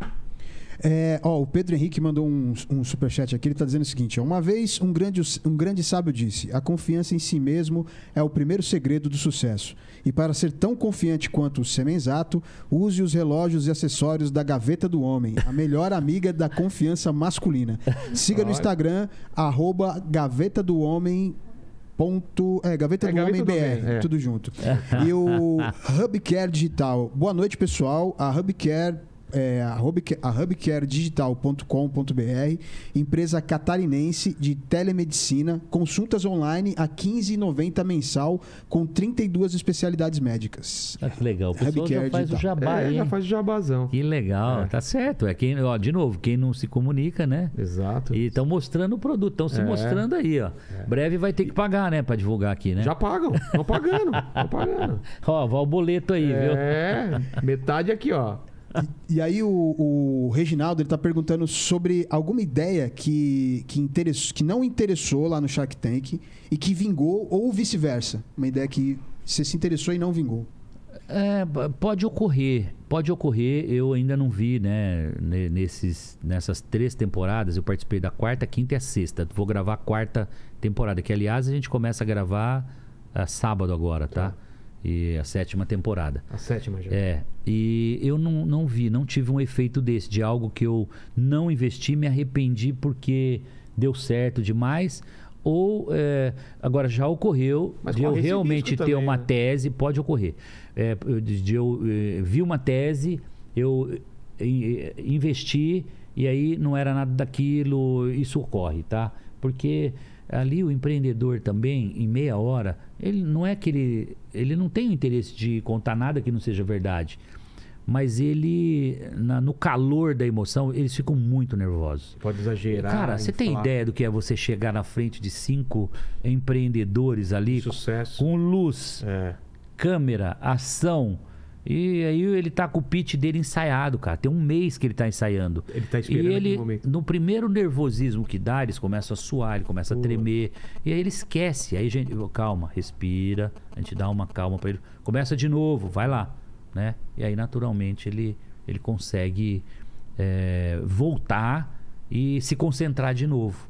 É, ó, o Pedro Henrique mandou um, um superchat aqui. Ele está dizendo o seguinte: ó, Uma vez um grande, um grande sábio disse: A confiança em si mesmo é o primeiro segredo do sucesso. E para ser tão confiante quanto o Semenzato, use os relógios e acessórios da Gaveta do Homem, a melhor amiga da confiança masculina. Siga no. Instagram, arroba Gaveta do Homem. Ponto, é, Gaveta É, do Gaveta Homem do BR, é. tudo junto. E o Hubcare Digital. Boa noite, pessoal. A Hubcare é hubcaredigital.com.br, empresa catarinense de telemedicina, consultas online a R$ 15,90 mensal, com 32 especialidades médicas. Ah, que legal. O pessoal Hubcare já faz o digital. jabá, É, hein? já faz o jabazão. Que legal, É. tá certo. É quem, ó, de novo, quem não se comunica, né? Exato. E estão mostrando o produto, estão se É. mostrando aí, ó. Breve vai ter que pagar, né, para divulgar aqui, né? Já pagam. Estão pagando. Estão pagando. Ó, vai o boleto aí, viu? É, metade aqui, ó. E, e aí o, o Reginaldo ele tá perguntando sobre alguma ideia que, que, interess, que não interessou lá no Shark Tank e que vingou, ou vice-versa. Uma ideia que você se interessou e não vingou. É, pode ocorrer, pode ocorrer. Eu ainda não vi, né? ne- Nesses, nessas três temporadas, eu participei da quarta, quinta e a sexta. Vou gravar a quarta temporada, que aliás a gente começa a gravar ah, sábado agora, tá? E a sétima temporada. A sétima já. É, e eu não, não vi, não tive um efeito desse, de algo que eu não investi, me arrependi porque deu certo demais. Ou, é, agora, já ocorreu Mas de eu realmente ter também, uma né? tese, pode ocorrer. É, eu- de eu eh, vi uma tese, eu eh, eh, investi e aí não era nada daquilo, isso ocorre, tá? Porque ali o empreendedor também, em meia hora, ele não é que ele, ele não tem o interesse de contar nada que não seja verdade. Mas ele, na- no calor da emoção, eles ficam muito nervosos. Pode exagerar. Cara, você tem ideia do que é você chegar na frente de cinco empreendedores ali Sucesso. com luz, É. câmera, ação. E aí ele tá com o pitch dele ensaiado, cara. Tem um mês que ele tá ensaiando. Ele tá esperando E ele, momento. no primeiro nervosismo que dá, eles começam a suar, ele começa a tremer. E aí ele esquece. Aí a gente, calma, respira. A gente dá uma calma pra ele. Começa de novo, vai lá, né? E aí naturalmente ele, ele consegue é, voltar e se concentrar de novo,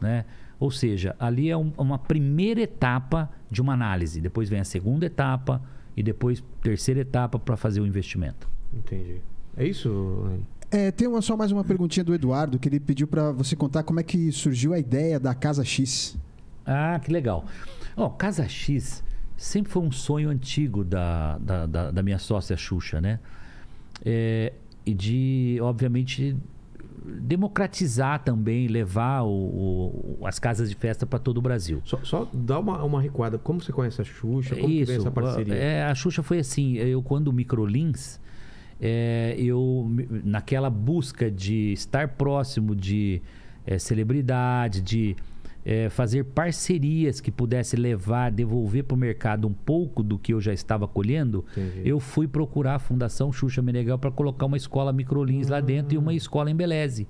né? Ou seja, ali é um- uma primeira etapa de uma análise. Depois vem a segunda etapa e depois terceira etapa para fazer o investimento. Entendi. É isso? É, tem uma, só mais uma perguntinha do Eduardo, que ele pediu pra você contar como é que surgiu a ideia da Casa X. Ah, que legal. Ó, Casa X sempre foi um sonho antigo da, da, da- da minha sócia Xuxa, né? É, e de, obviamente, democratizar também, levar o- o- as casas de festa para todo o Brasil. Só, só dá uma, uma recuada. Como você conhece a Xuxa? Como Isso. essa parceria? É, a Xuxa foi assim, eu quando o Microlins, é, eu naquela busca de estar próximo de é, celebridade, de é, fazer parcerias que pudesse levar, devolver para o mercado um pouco do que eu já estava colhendo, Entendi. eu fui procurar a Fundação Xuxa Meneghel para colocar uma escola Microlins lá dentro e uma escola em Beleze.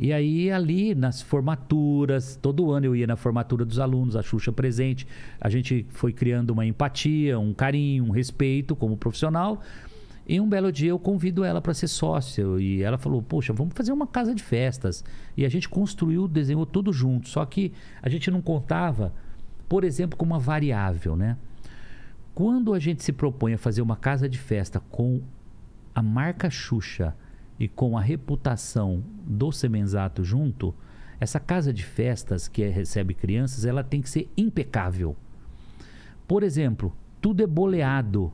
E aí, ali nas formaturas, todo ano eu ia na formatura dos alunos, a Xuxa presente. A gente foi criando uma empatia, um carinho, um respeito como profissional. E um belo dia eu convido ela para ser sócia. E ela falou: Poxa, vamos fazer uma casa de festas. E a gente construiu, desenhou tudo junto. Só que a gente não contava, por exemplo, com uma variável, né? Quando a gente se propõe a fazer uma casa de festa com a marca Xuxa e com a reputação do Semenzato junto, essa casa de festas que é- recebe crianças, ela tem que ser impecável. Por exemplo, tudo é boleado,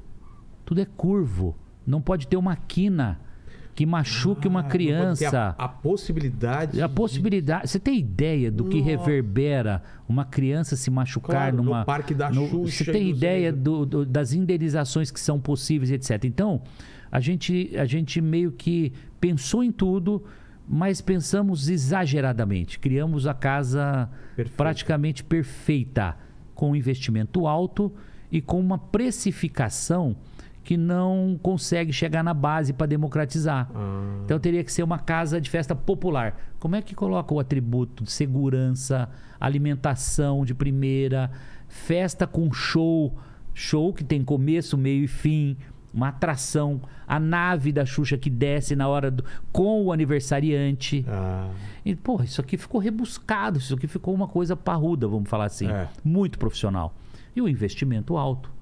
tudo é curvo, não pode ter uma quina que machuque uma Ah, ter criança. A, a possibilidade. A de- possibilidade. Você tem ideia do que Nossa. reverbera uma criança se machucar Claro, no numa. Parque da no- Xuxa Você tem ideia do- do- das indenizações que são possíveis, etc. Então, a gente, a gente meio que pensou em tudo, mas pensamos exageradamente. Criamos a casa Perfeito. praticamente perfeita, com um investimento alto e com uma precificação que não consegue chegar na base para democratizar. Ah, Então teria que ser uma casa de festa popular. Como é que coloca o atributo de segurança, alimentação de primeira, festa com show, show que tem começo, meio e fim, uma atração, a nave da Xuxa que desce na hora do com o aniversariante. ah, E, porra, isso aqui ficou rebuscado, isso aqui ficou uma coisa parruda, vamos falar assim. É. Muito profissional. E o investimento alto.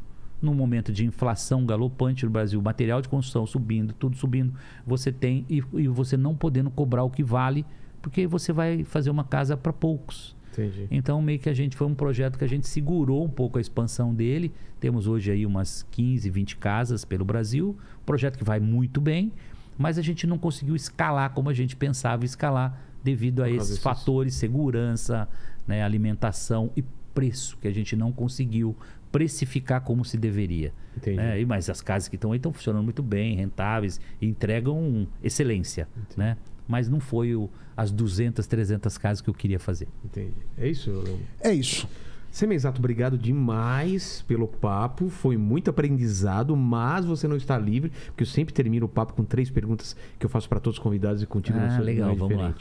Num momento de inflação galopante no Brasil, material de construção subindo, tudo subindo, você tem e, e você não podendo cobrar o que vale, porque você vai fazer uma casa para poucos. entendi. Então, meio que a gente foi um projeto que a gente segurou um pouco a expansão dele. Temos hoje aí umas 15, 20 casas pelo Brasil. Um projeto que vai muito bem, mas a gente não conseguiu escalar como a gente pensava escalar devido a esses fatores, segurança, né, alimentação e preço que a gente não conseguiu precificar como se deveria. Entendi. né? E, mas as casas que estão aí estão funcionando muito bem, rentáveis e entregam excelência, né? Mas não foi o, as 200, 300 casas que eu queria fazer. Entendi. É isso? É isso. Semenzato, obrigado demais pelo papo. Foi muito aprendizado, mas você não está livre, porque eu sempre termino o papo com três perguntas que eu faço para todos os convidados e contigo Ah, não, legal, vamos lá.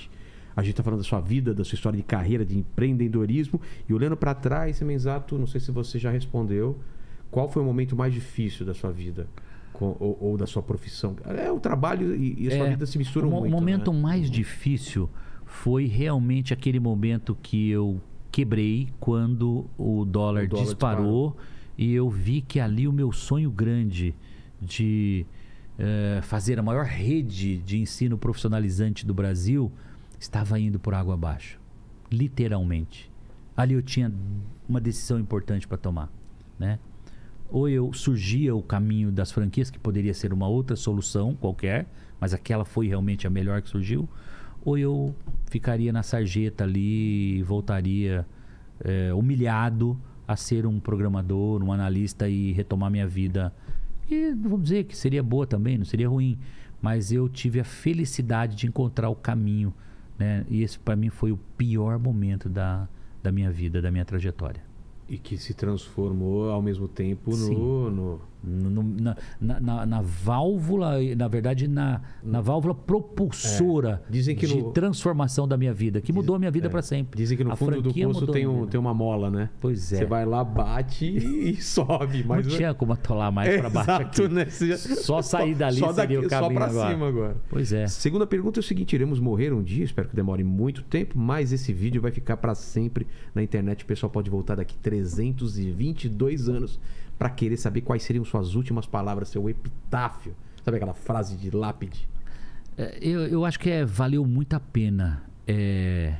A gente está falando da sua vida, da sua história de carreira, de empreendedorismo. E olhando para trás, Semenzato, não sei se você já respondeu. Qual foi o momento mais difícil da sua vida? Ou, ou da sua profissão? É, o trabalho e, e a sua É, vida se misturam o, muito. O momento né? mais difícil foi realmente aquele momento que eu quebrei quando o dólar, O dólar disparou, e eu vi que ali o meu sonho grande de eh, fazer a maior rede de ensino profissionalizante do Brasil estava indo por água abaixo. Literalmente. Ali eu tinha uma decisão importante para tomar, né? ou eu surgia o caminho das franquias, que poderia ser uma outra solução qualquer, mas aquela foi realmente a melhor que surgiu, ou eu ficaria na sarjeta ali e voltaria é, humilhado a ser um programador, um analista e retomar minha vida. E vamos dizer que seria boa também, não seria ruim, mas eu tive a felicidade de encontrar o caminho, né? E esse para mim foi o pior momento da, da minha vida, da minha trajetória. E que se transformou ao mesmo tempo no, no- No- na, na- na- válvula, na verdade, na, na válvula propulsora É. Dizem que de no- transformação da minha vida, que mudou a minha vida é. para sempre. Dizem que no A fundo do poço tem, um, tem uma mola, né? Pois é. Você vai lá, bate e sobe. Mas Não tinha como atolar mais para baixo Exato, aqui. né? Já- Só sair dali só seria o só caminho pra agora. cima agora. Pois é. Segunda pergunta é o seguinte: iremos morrer um dia, espero que demore muito tempo, mas esse vídeo vai ficar para sempre na internet. O pessoal pode voltar daqui 322 anos para querer saber quais seriam suas últimas palavras, seu epitáfio. Sabe aquela frase de lápide? É, Eu, eu acho que é, valeu muito a pena. É,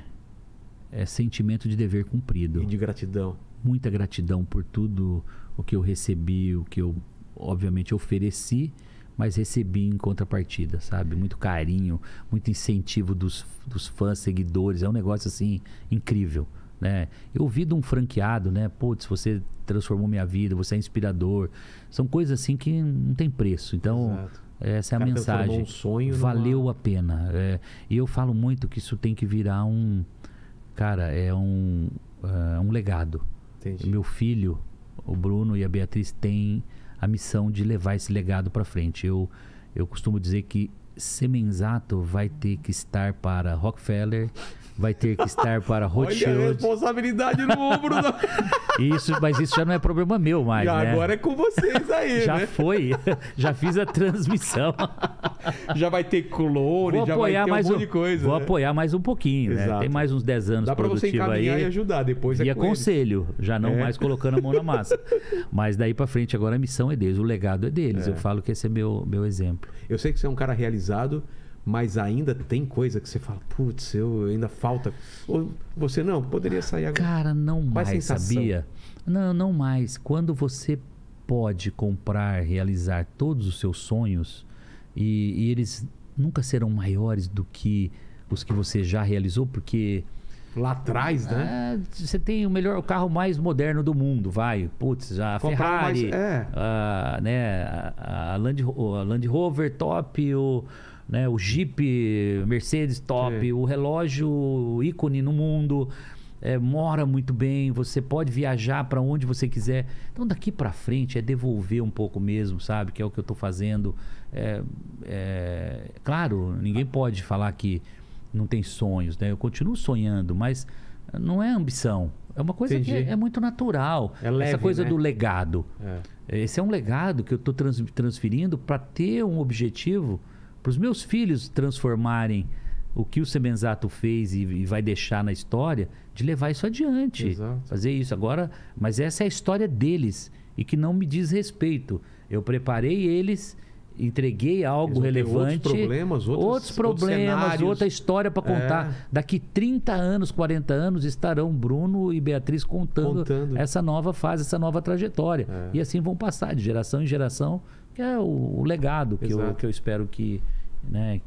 é sentimento de dever cumprido. E de gratidão. muita gratidão por tudo o que eu recebi, o que eu obviamente ofereci, mas recebi em contrapartida, sabe? Muito carinho, muito incentivo dos, dos fãs, seguidores, é um negócio assim incrível, né? Eu ouvi de um franqueado, né? Putz, você transformou minha vida, você é inspirador. São coisas assim que não tem preço. Então, Exato. essa é a mensagem. um sonho numa- Valeu a pena. É, e eu falo muito que isso tem que virar um. Cara, é um, é um legado. Entendi. Meu filho, o Bruno e a Beatriz têm a missão de levar esse legado para frente. Eu, eu costumo dizer que Semenzato vai ter que estar para Rockefeller, vai ter que estar para Olha a Rothschild. responsabilidade no ombro. do- Isso, mas isso já não é problema meu mais, E né? agora é com vocês aí, Já né? foi, já fiz a transmissão. Já vai ter clone, Vou já vai ter um monte um, de coisa. vou né? apoiar mais um pouquinho, né? Exato. Tem mais uns 10 anos Dá produtivo aí. e ajudar depois. e é eles. aconselho, já não É. mais colocando a mão na massa. Mas daí pra frente agora a missão é deles, o legado é deles. É. Eu falo que esse é meu, meu exemplo. Eu sei que você é um cara realizado, mas ainda tem coisa que você fala, putz, eu ainda falta. Ou você não, poderia sair agora. Cara, não Qual a mais, sensação? sabia? Não, não mais. Quando você pode comprar, realizar todos os seus sonhos e, e eles nunca serão maiores do que os que você já realizou, porque Lá atrás, né? Ah, você tem o melhor o carro mais moderno do mundo, vai. Putz, a Comprar mais- Ferrari, é. a, né, a, a Land, a Land Rover top, o, né, o Jeep Mercedes top, Sim. o relógio ícone no mundo. é, mora muito bem, você pode viajar para onde você quiser. Então daqui para frente é devolver um pouco mesmo, sabe? Que é o que eu estou fazendo. É, é, claro, ninguém pode falar que não tem sonhos, né? Eu continuo sonhando, mas não é ambição. É uma coisa que Entendi. é, é muito natural. É leve, Essa coisa né? do legado. É. Esse é um legado que eu estou transferindo para ter um objetivo para os meus filhos transformarem o que o Semenzato fez e, e vai deixar na história, de levar isso adiante. Exato. Fazer isso. Agora, mas essa é a história deles e que não me diz respeito. Eu preparei eles, entreguei algo relevante. outros problemas, outros- outros outros problemas, cenários. outra história para contar. É. Daqui 30 anos, 40 anos, estarão Bruno e Beatriz contando, Contando. essa nova fase, essa nova trajetória. É. E assim vão passar de geração em geração, que é o, o legado que eu, que eu espero que, né,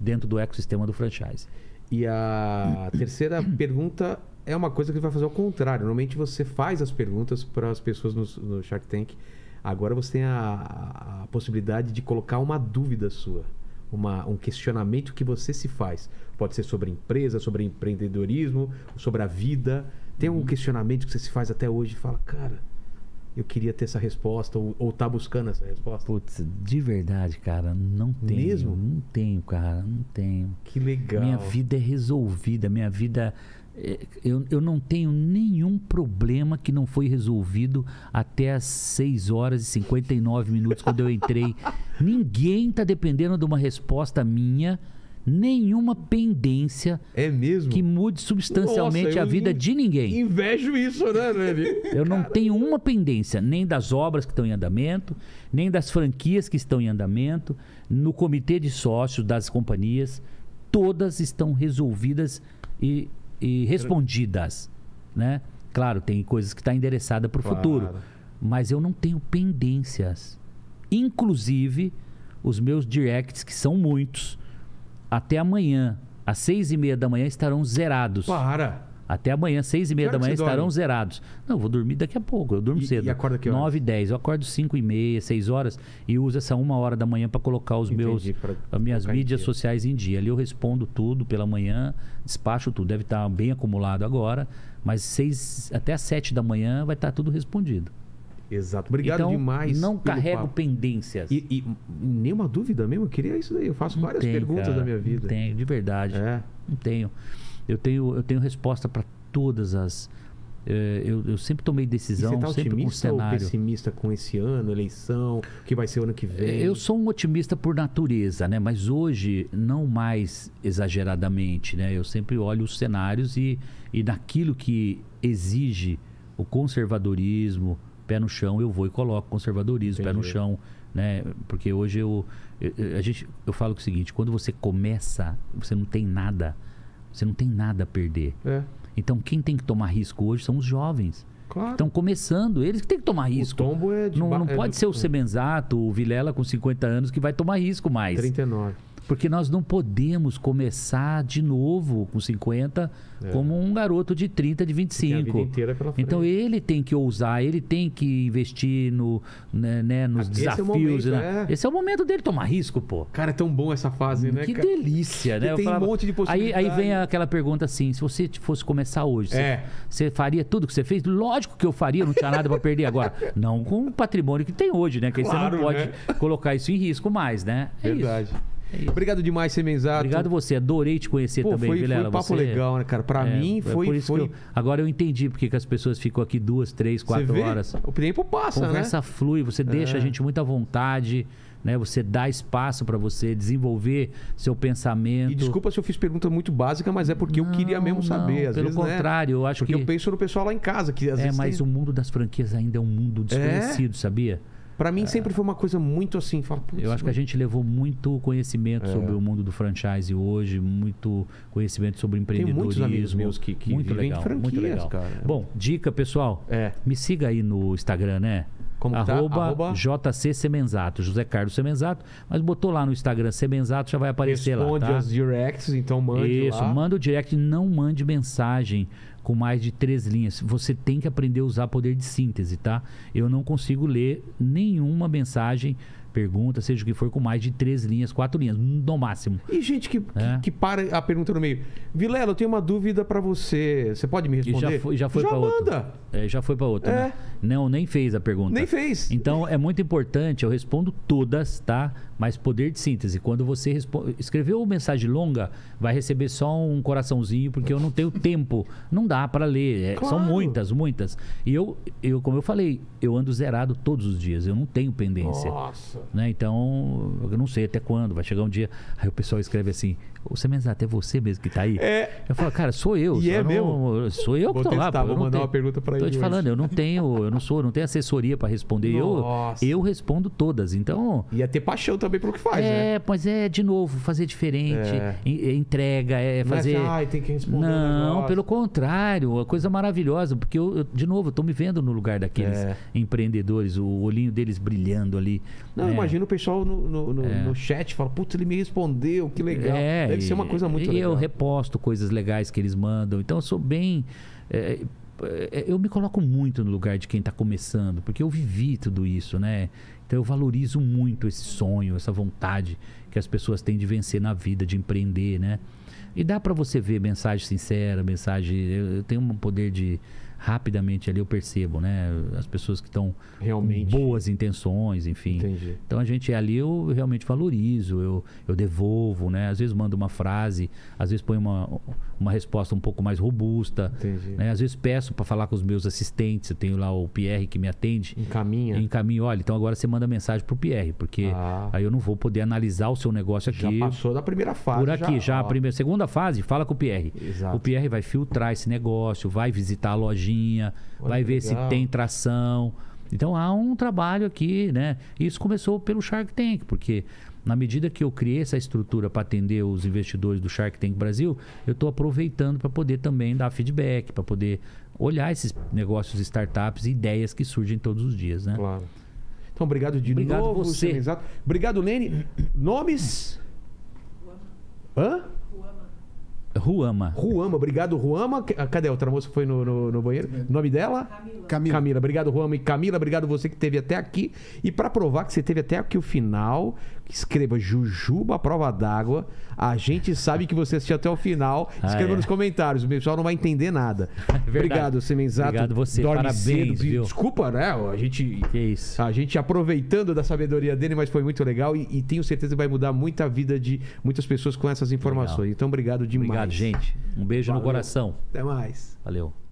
dentro do ecossistema do franchise. E a terceira pergunta é uma coisa que vai fazer ao contrário. Normalmente você faz as perguntas para as pessoas no, no Shark Tank. Agora você tem a, a possibilidade de colocar uma dúvida sua, uma, um questionamento que você se faz. Pode ser sobre empresa, sobre empreendedorismo, sobre a vida. Tem Uhum. um questionamento que você se faz até hoje e fala, cara, eu queria ter essa resposta, ou, ou tá buscando essa resposta. Putz, de verdade, cara, não tenho. Mesmo? Não tenho, cara, não tenho. Que legal. Minha vida é resolvida, minha vida. é, Eu, eu não tenho nenhum problema que não foi resolvido até as 6 horas e 59 minutos quando eu entrei. Ninguém tá dependendo de uma resposta minha, nenhuma pendência É mesmo? que mude substancialmente Nossa, a vida de ninguém. Invejo isso, né, Nani? Eu não tenho uma pendência, nem das obras que estão em andamento, nem das franquias que estão em andamento, no comitê de sócios das companhias, todas estão resolvidas e, e respondidas, né? Claro, tem coisas que estão endereçadas para o Claro. futuro, mas eu não tenho pendências. Inclusive, os meus directs, que são muitos, até amanhã, às seis e meia da manhã, estarão zerados. Para. Até amanhã, seis e meia da manhã, estarão dorme? zerados. Não, vou dormir daqui a pouco. Eu durmo E- cedo. e acorda que horas? 9 e 10. Eu acordo 5 e meia, 6 horas e uso essa uma hora da manhã para colocar os Entendi, meus, as minhas em mídias dia. sociais em dia. Ali eu respondo tudo pela manhã, despacho tudo. Deve estar bem acumulado agora, mas seis, até às 7 da manhã vai estar tudo respondido. Exato. Obrigado então, demais. Não carrego papo. pendências. E, e nenhuma dúvida mesmo? Eu queria isso daí. Eu faço Não várias tem, perguntas cara, da minha vida. Não tenho, de verdade. É. Não tenho. Eu tenho, eu tenho resposta para todas as. eh, eu, eu sempre tomei E decisão, você tá sempre com otimista ou cenário. pessimista com esse ano, eleição, o que vai ser o ano que vem? Eu sou um otimista por natureza, né? Mas hoje, não mais exageradamente, né? Eu sempre olho os cenários e, e naquilo que exige o conservadorismo, pé no chão, eu vou e coloco conservadorismo, pé no Entendi. chão, né? Porque hoje eu, eu, a gente, eu falo o seguinte, quando você começa, você não tem nada, você não tem nada a perder. É, Então, quem tem que tomar risco hoje são os jovens. claro. Estão começando, eles que têm que tomar o risco. tombo é de Não, não é pode ser o Semenzato, o Vilela com 50 anos que vai tomar risco mais. 39. Porque nós não podemos começar de novo com 50 como um garoto de 30, de É. Tem a vida 25. inteira pela frente. Então ele tem que ousar, ele tem que investir no, né, né, nos Esse é desafios. momento, né? é. Esse é o momento dele tomar risco, pô. Cara, é tão bom essa fase, né? que cara? delícia, né? Tem um monte de aí, aí possibilidade. vem aquela pergunta assim: se você fosse começar hoje, você, É. você faria tudo que você fez? Lógico que eu faria, não tinha nada para perder agora. Não com o patrimônio que tem hoje, né? Que aí Claro, você não pode né? colocar isso em risco mais, né? É Verdade. isso. É. Obrigado demais, Semenzato. Obrigado você, adorei te conhecer Pô, também, foi, Vilela. foi um papo você... legal, né, cara? Pra É, mim é foi. isso foi... eu- agora eu entendi porque que as pessoas ficam aqui duas, três, quatro horas. O tempo passa, Conversa né? flui, você deixa É. a gente muito à vontade, né? Você dá espaço para você desenvolver seu pensamento. E desculpa se eu fiz pergunta muito básica, mas é porque eu queria Não, mesmo saber. não, pelo vezes, né? contrário, eu acho Porque que eu penso no pessoal lá em casa, que às é, vezes. mas tem... o mundo das franquias ainda é um mundo desconhecido, sabia? Pra mim sempre foi uma coisa muito assim. Fala, Eu acho que a gente levou muito conhecimento É. sobre o mundo do franchise hoje, muito conhecimento sobre Tem empreendedorismo. muitos amigos meus que, que muito vivem legal, franquias, muito legal. cara. Bom, dica, pessoal. É. Me siga aí no Instagram, né? Como que tá? Arroba, Arroba? JC Semenzato, José Carlos Semenzato. Mas botou lá no Instagram Semenzato, já vai aparecer Responde lá, tá? as directs, então mande Isso, lá. manda o direct, não mande mensagem com mais de três linhas. Você tem que aprender a usar poder de síntese, tá? Eu não consigo ler nenhuma mensagem, pergunta, seja o que for, com mais de três linhas, quatro linhas, no máximo. E gente que, que- É. que, para a pergunta no meio. Vilela, eu tenho uma dúvida pra você. Você pode me E responder? já foi, já foi para outro. manda. É, já foi para outro, É. né? Não, nem fez a pergunta. Nem fez. Então é muito importante, eu respondo todas, tá? Mas poder de síntese. Quando você respo- escreveu mensagem longa, vai receber só um coraçãozinho, porque eu não tenho tempo. Não dá para ler. É, São Claro. muitas, muitas. E eu, eu, como eu falei, eu ando zerado todos os dias. Eu não tenho pendência. Nossa. Né? Então, eu não sei até quando. Vai chegar um dia. Aí o pessoal escreve assim: Ô Semenzato, é você mesmo que tá aí? É. Eu falo, cara, sou eu. E é não- mesmo? Sou eu que tô lá. pô, eu vou mandar tenho- uma pergunta Tô ele te hoje. falando, eu não tenho, eu não sou, não tenho assessoria para responder. Eu, Nossa. eu respondo todas. Então, Ia ter paixão também pelo que faz, né? é, mas é de novo, fazer diferente, É. é entrega, é é fazer. assim, "Ai, tem que responder um Não, negócio." pelo contrário, uma coisa maravilhosa, porque eu, eu- de novo, eu tô me vendo no lugar daqueles É. empreendedores, o olhinho deles brilhando ali. Não, né? imagina o pessoal no, no, no- no chat fala, putz, ele me respondeu, que legal. É, Deve ser uma coisa muito e legal. eu reposto coisas legais que eles mandam. Então eu sou bem. é, é, eu me coloco muito no lugar de quem está começando, porque eu vivi tudo isso, né? Então eu valorizo muito esse sonho, essa vontade que as pessoas têm de vencer na vida, de empreender, né? E dá para você ver mensagem sincera, mensagem. Eu, eu tenho um poder de rapidamente ali eu percebo, né? As pessoas que estão com Realmente. boas intenções, enfim. Entendi. Então a gente ali eu realmente valorizo, eu, eu devolvo, né? Às vezes mando uma frase, às vezes ponho uma, uma resposta um pouco mais robusta. Entendi. Né? Às vezes peço para falar com os meus assistentes, eu tenho lá o Pierre que me atende. Encaminha. Em caminho, olha, então agora você manda mensagem pro Pierre, porque Ah. aí eu não vou poder analisar o seu negócio Já aqui. passou da primeira fase. Por aqui, já, a ó. primeira, segunda fase, fala com o Pierre. Exato. O Pierre vai filtrar esse negócio, vai visitar a lojinha, Olha vai ver se legal. tem tração. Então há um trabalho aqui, né? Isso começou pelo Shark Tank, porque na medida que eu criei essa estrutura para atender os investidores do Shark Tank Brasil, eu estou aproveitando para poder também dar feedback, para poder olhar esses negócios, startups e ideias que surgem todos os dias, né? Claro. Então, obrigado de Obrigado novo, você. Semenzato. Obrigado, Lene. Nomes? Hã? Ruama. Ruama, obrigado, Ruama. Cadê a outra moça que foi no, no, no banheiro? O nome dela? Camila. Camila, obrigado, Ruama. E Camila, obrigado você que esteve até aqui. E pra provar que você teve até aqui o final, escreva Jujuba Prova d'Água. A gente sabe que você assistiu até o final. Ah, Escreva é. nos comentários, o pessoal não vai entender nada. obrigado, Semenzato. Obrigado você, Dorme parabéns, cedo. viu? Desculpa, né? A gente Que isso. a gente aproveitando da sabedoria dele, mas foi muito legal e, e tenho certeza que vai mudar muito a vida de muitas pessoas com essas informações. Então, obrigado demais. Obrigado, gente. Um beijo no Valeu. coração. Até mais. Valeu.